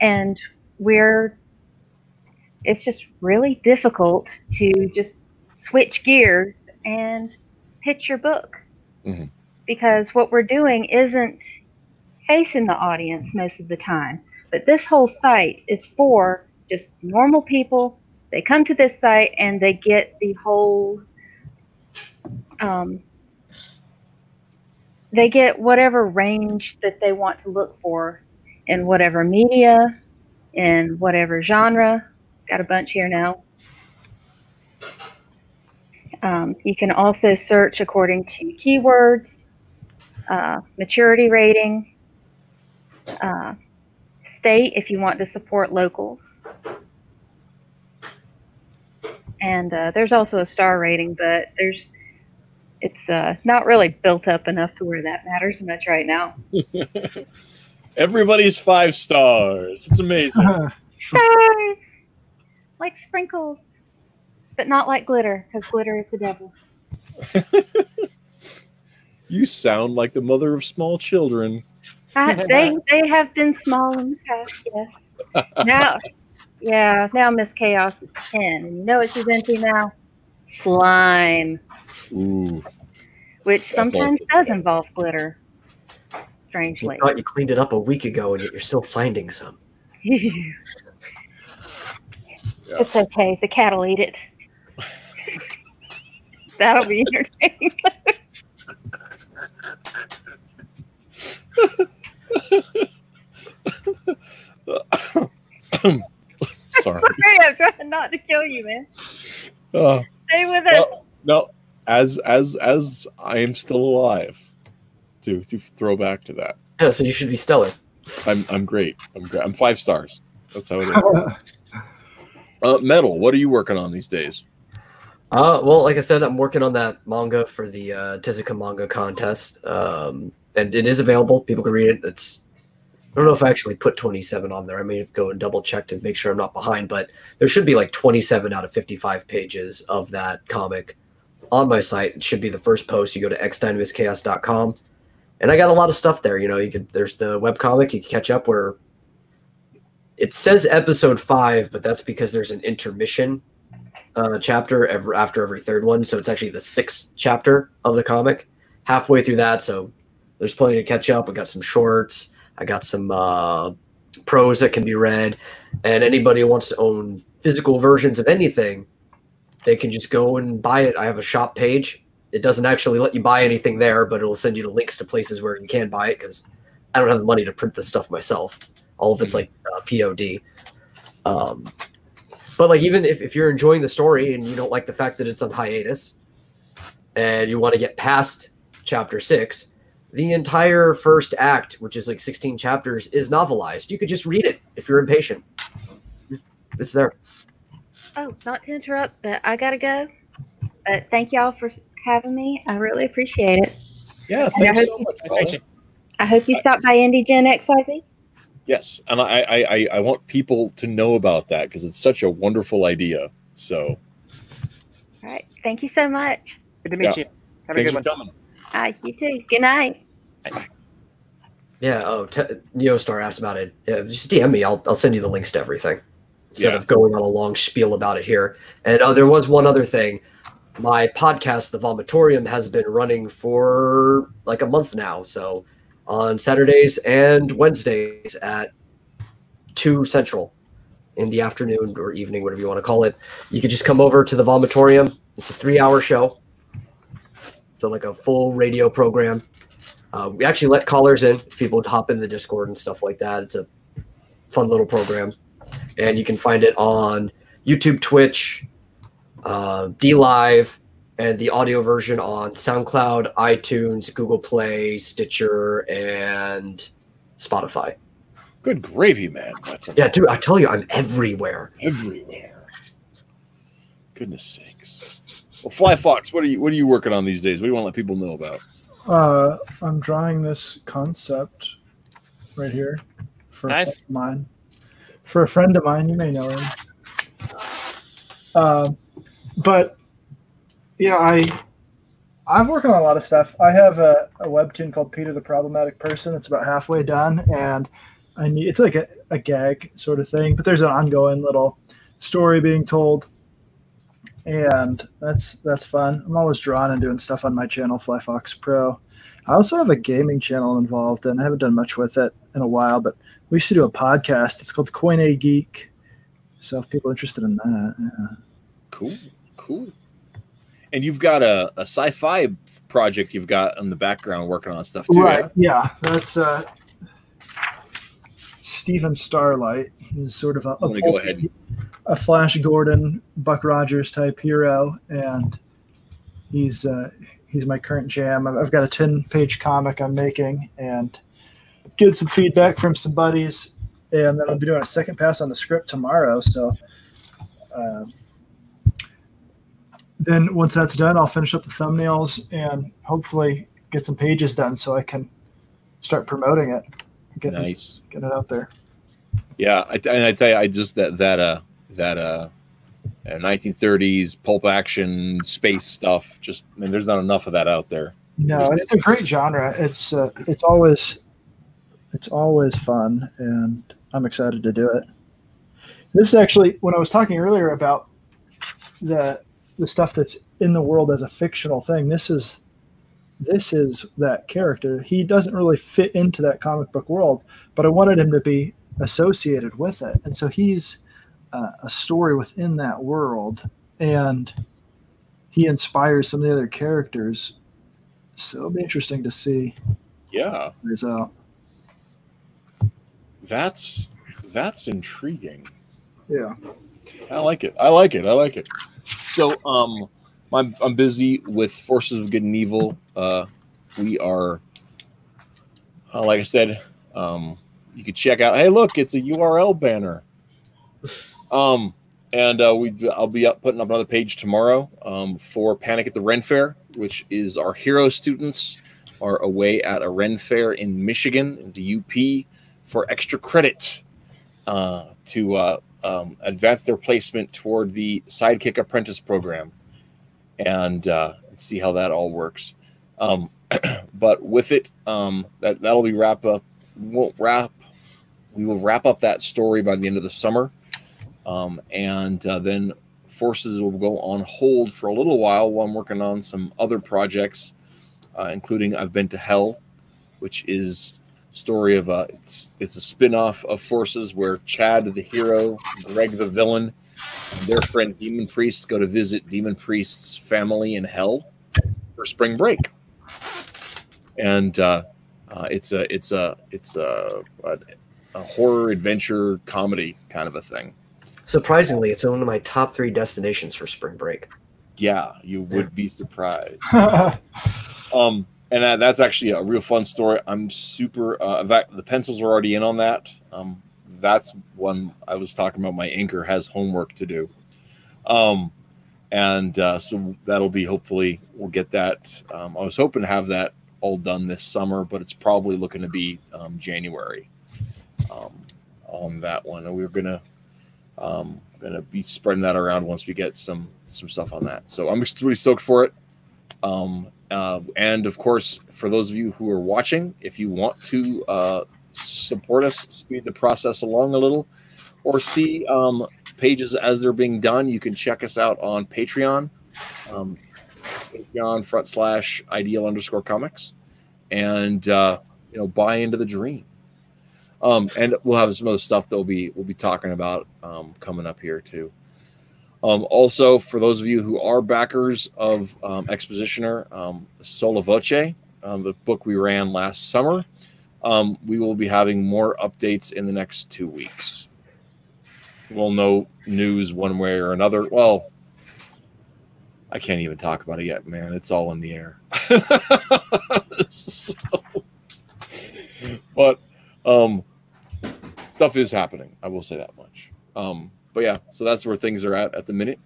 And we're it's just really difficult to just switch gears and pitch your book. Mhm. because what we're doing isn't facing the audience most of the time but this whole site is for just normal people. They come to this site and they get the whole um, they get whatever range that they want to look for in whatever media in whatever genre. Got a bunch here now. Um, you can also search according to keywords uh, maturity rating uh, state if you want to support locals. And uh, there's also a star rating but there's it's uh, not really built up enough to where that matters much right now [LAUGHS] Everybody's five stars. It's amazing. [LAUGHS] stars like sprinkles but not like glitter because glitter is the devil [LAUGHS] you sound like the mother of small children. Uh, they they have been small in the past, yes. Now, yeah, now Miss Chaos is ten, and you know what she's into now? Slime, Ooh. which sometimes also does involve glitter. You Strangely, thought you cleaned it up a week ago, and yet you're still finding some. [LAUGHS] It's okay. The cat will eat it. [LAUGHS] That'll be entertaining. [LAUGHS] Sorry. Sorry, I'm trying not to kill you, man. Uh, Stay with us. well, no, as as as I am still alive, to to throw back to that, Yeah, so you should be stellar. I'm I'm great. I'm great. I'm five stars. That's how it is. [LAUGHS] Uh, metal. What are you working on these days? Uh, well, like I said, I'm working on that manga for the uh, Tezuka manga contest, um, and it is available. People can read it. It's I don't know if I actually put 27 on there. I may go and double check to make sure I'm not behind, but there should be like 27 out of 55 pages of that comic on my site. It should be the first post. You go to xdynamischaos.com, and I got a lot of stuff there. You know, you could there's the web comic you can catch up where it says episode five, but that's because there's an intermission uh, chapter every, after every third one. So it's actually the sixth chapter of the comic. Halfway through that, so there's plenty to catch up. We got some shorts. I got some uh, prose that can be read, and anybody who wants to own physical versions of anything, they can just go and buy it. I have a shop page. It doesn't actually let you buy anything there, but it'll send you to links to places where you can buy it because I don't have the money to print this stuff myself. All of it's like uh, POD. Um, but like even if, if you're enjoying the story and you don't like the fact that it's on hiatus and you want to get past chapter six the entire first act which is like 16 chapters is novelized you could just read it if you're impatient it's there Oh, not to interrupt, but I gotta go. But thank y'all for having me. I really appreciate it. Yeah, I thanks hope so you- much. Nice to meet Paula. you. I hope you stop by IndieGen XYZ. Yes, and I I, I, I want people to know about that because it's such a wonderful idea. So All right. Thank you so much. Good to meet Yeah. you. Have a thanks good for one. coming. All right, you too. Good night. yeah oh te- neostar asked about it. Yeah, just dm me. I'll, I'll send you the links to everything instead Yeah. of going on a long spiel about it here. And uh, there was one other thing. My podcast the vomitorium has been running for like a month now. So on saturdays and wednesdays at 2 central in the afternoon or evening whatever you want to call it you could just come over to the vomitorium. It's a three hour show so like a full radio program uh, we actually let callers in people hop in the discord and stuff like that it's a fun little program and you can find it on youtube twitch uh, d live and the audio version on soundcloud itunes google play stitcher and spotify Good gravy, man. Yeah dude i tell you i'm everywhere everywhere. Goodness sakes. Well, Fly Fox, what are you what are you working on these days? What do you want to let people know about? Uh, I'm drawing this concept right here for a friend of mine. For a friend of mine, you may know him. Um, but yeah, I I'm working on a lot of stuff. I have a, a webtoon called Peter the Problematic Person. It's about halfway done, and I need it's like a, a gag sort of thing, but there's an ongoing little story being told. And that's that's fun. I'm always drawing and doing stuff on my channel, Fly Fox Pro. I also have a gaming channel involved, and I haven't done much with it in a while. But we used to do a podcast. It's called Coin A Geek. So if people are interested in that, yeah. Cool, cool. And you've got a, a sci-fi project you've got in the background working on stuff too. right? Yeah, that's uh, Stephen Starlight. He's sort of a, I'm gonna go ahead. A Flash Gordon, Buck Rogers type hero, and he's uh, he's my current jam. I've, got a ten page comic I'm making, and get some feedback from some buddies, and then I'll be doing a second pass on the script tomorrow. So. Um, then once that's done, I'll finish up the thumbnails and hopefully get some pages done so I can start promoting it, get, Nice. get it out there. Yeah, I, and I tell you, I just that that uh that uh, uh 1930s pulp action space stuff. Just I mean, there's not enough of that out there. No, it's a great genre. It's uh, it's always it's always fun, and I'm excited to do it. This is actually when I was talking earlier about the the stuff that's in the world as a fictional thing. This is this is that character. He doesn't really fit into that comic book world, but I wanted him to be associated with it, and so he's uh, a story within that world, and he inspires some of the other characters. So it'll be interesting to see Yeah, plays out. that's that's intriguing. Yeah. I like it. I like it. I like it. So, um, I'm I'm busy with Forces of Good and Evil. Uh, we are, uh, like I said, um, you could check out. Hey, look, it's a URL banner. Um, and uh, we I'll be up putting up another page tomorrow um, for Panic at the Ren Fair, which is our hero students are away at a Ren Fair in Michigan, the UP, for extra credit uh, to uh, um, advance their placement toward the Sidekick Apprentice program, and uh, see how that all works. Um, [CLEARS THROAT] but with it, um, that that'll be wrap up. won't wrap. We will wrap up that story by the end of the summer, um, and uh, then forces will go on hold for a little while while I'm working on some other projects, uh, including I've been to Hell, which is story of a it's it's a spin-off of forces where chad the hero greg the villain and their friend demon priest go to visit demon priest's family in hell for spring break. And uh, uh, it's a it's a it's a, a, a horror adventure comedy kind of a thing Surprisingly, it's one of my top three destinations for spring break. yeah you would be surprised. [LAUGHS] Um and uh, that's actually a real fun story. I'm super uh in fact the pencils are already in on that. Um that's one i was talking about. My anchor has homework to do. Um and uh so that'll be hopefully we'll get that um i was hoping to have that all done this summer but it's probably looking to be um january um on that one. And we're gonna um gonna be spreading that around once we get some some stuff on that. So i'm really stoked for it. Um, uh, and of course, for those of you who are watching, if you want to uh, support us, speed the process along a little, or see um, pages as they're being done, you can check us out on Patreon, um, Patreon front slash ideal underscore comics, and uh, you know buy into the dream. Um, and we'll have some other stuff that we'll be we'll be talking about um, coming up here too. Um, also, for those of you who are backers of um, Expositioner, um, Sola Voce, um, the book we ran last summer, um, we will be having more updates in the next two weeks. We'll know news one way or another. Well, I can't even talk about it yet, man. It's all in the air. [LAUGHS] So- but um, stuff is happening. I will say that much. Um, but yeah, so that's where things are at at the minute.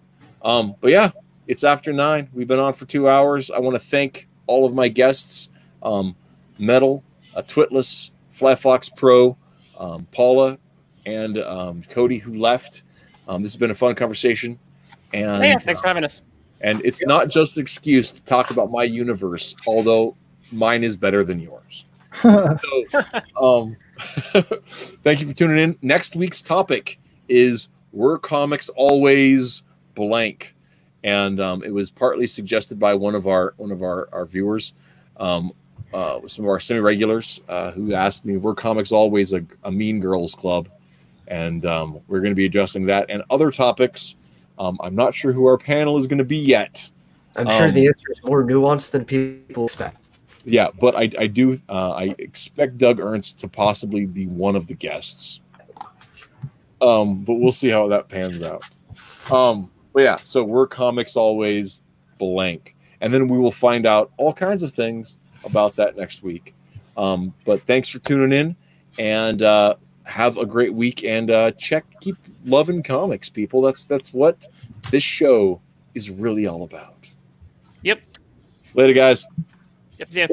Um, but yeah, it's after nine. We've been on for two hours. I want to thank all of my guests, um, Metal, uh, Twitless, Fly Fox Pro, um, Paula, and um, Cody who left. Um, this has been a fun conversation, and yeah, thanks for having us. and it's not just an excuse to talk about my universe, although mine is better than yours. [LAUGHS] So, um, [LAUGHS] thank you for tuning in. Next week's topic is Were Comics Always Blank? And um, it was partly suggested by one of our one of our, our viewers, um, uh, some of our semi-regulars uh, who asked me, Were comics always a, a mean girls club? And um, we're going to be addressing that and other topics. Um, I'm not sure who our panel is going to be yet. I'm sure Um, the answer is more nuanced than people expect. Yeah, but I, I do uh, I expect Doug Ernst to possibly be one of the guests. Um, but we'll see how that pans out. Um, but yeah, so we're comics always blank, and then we will find out all kinds of things about that next week. Um, but thanks for tuning in, and uh, have a great week. And uh, check, keep loving comics, people. That's that's what this show is really all about. Yep. Later, guys. Yep. See ya.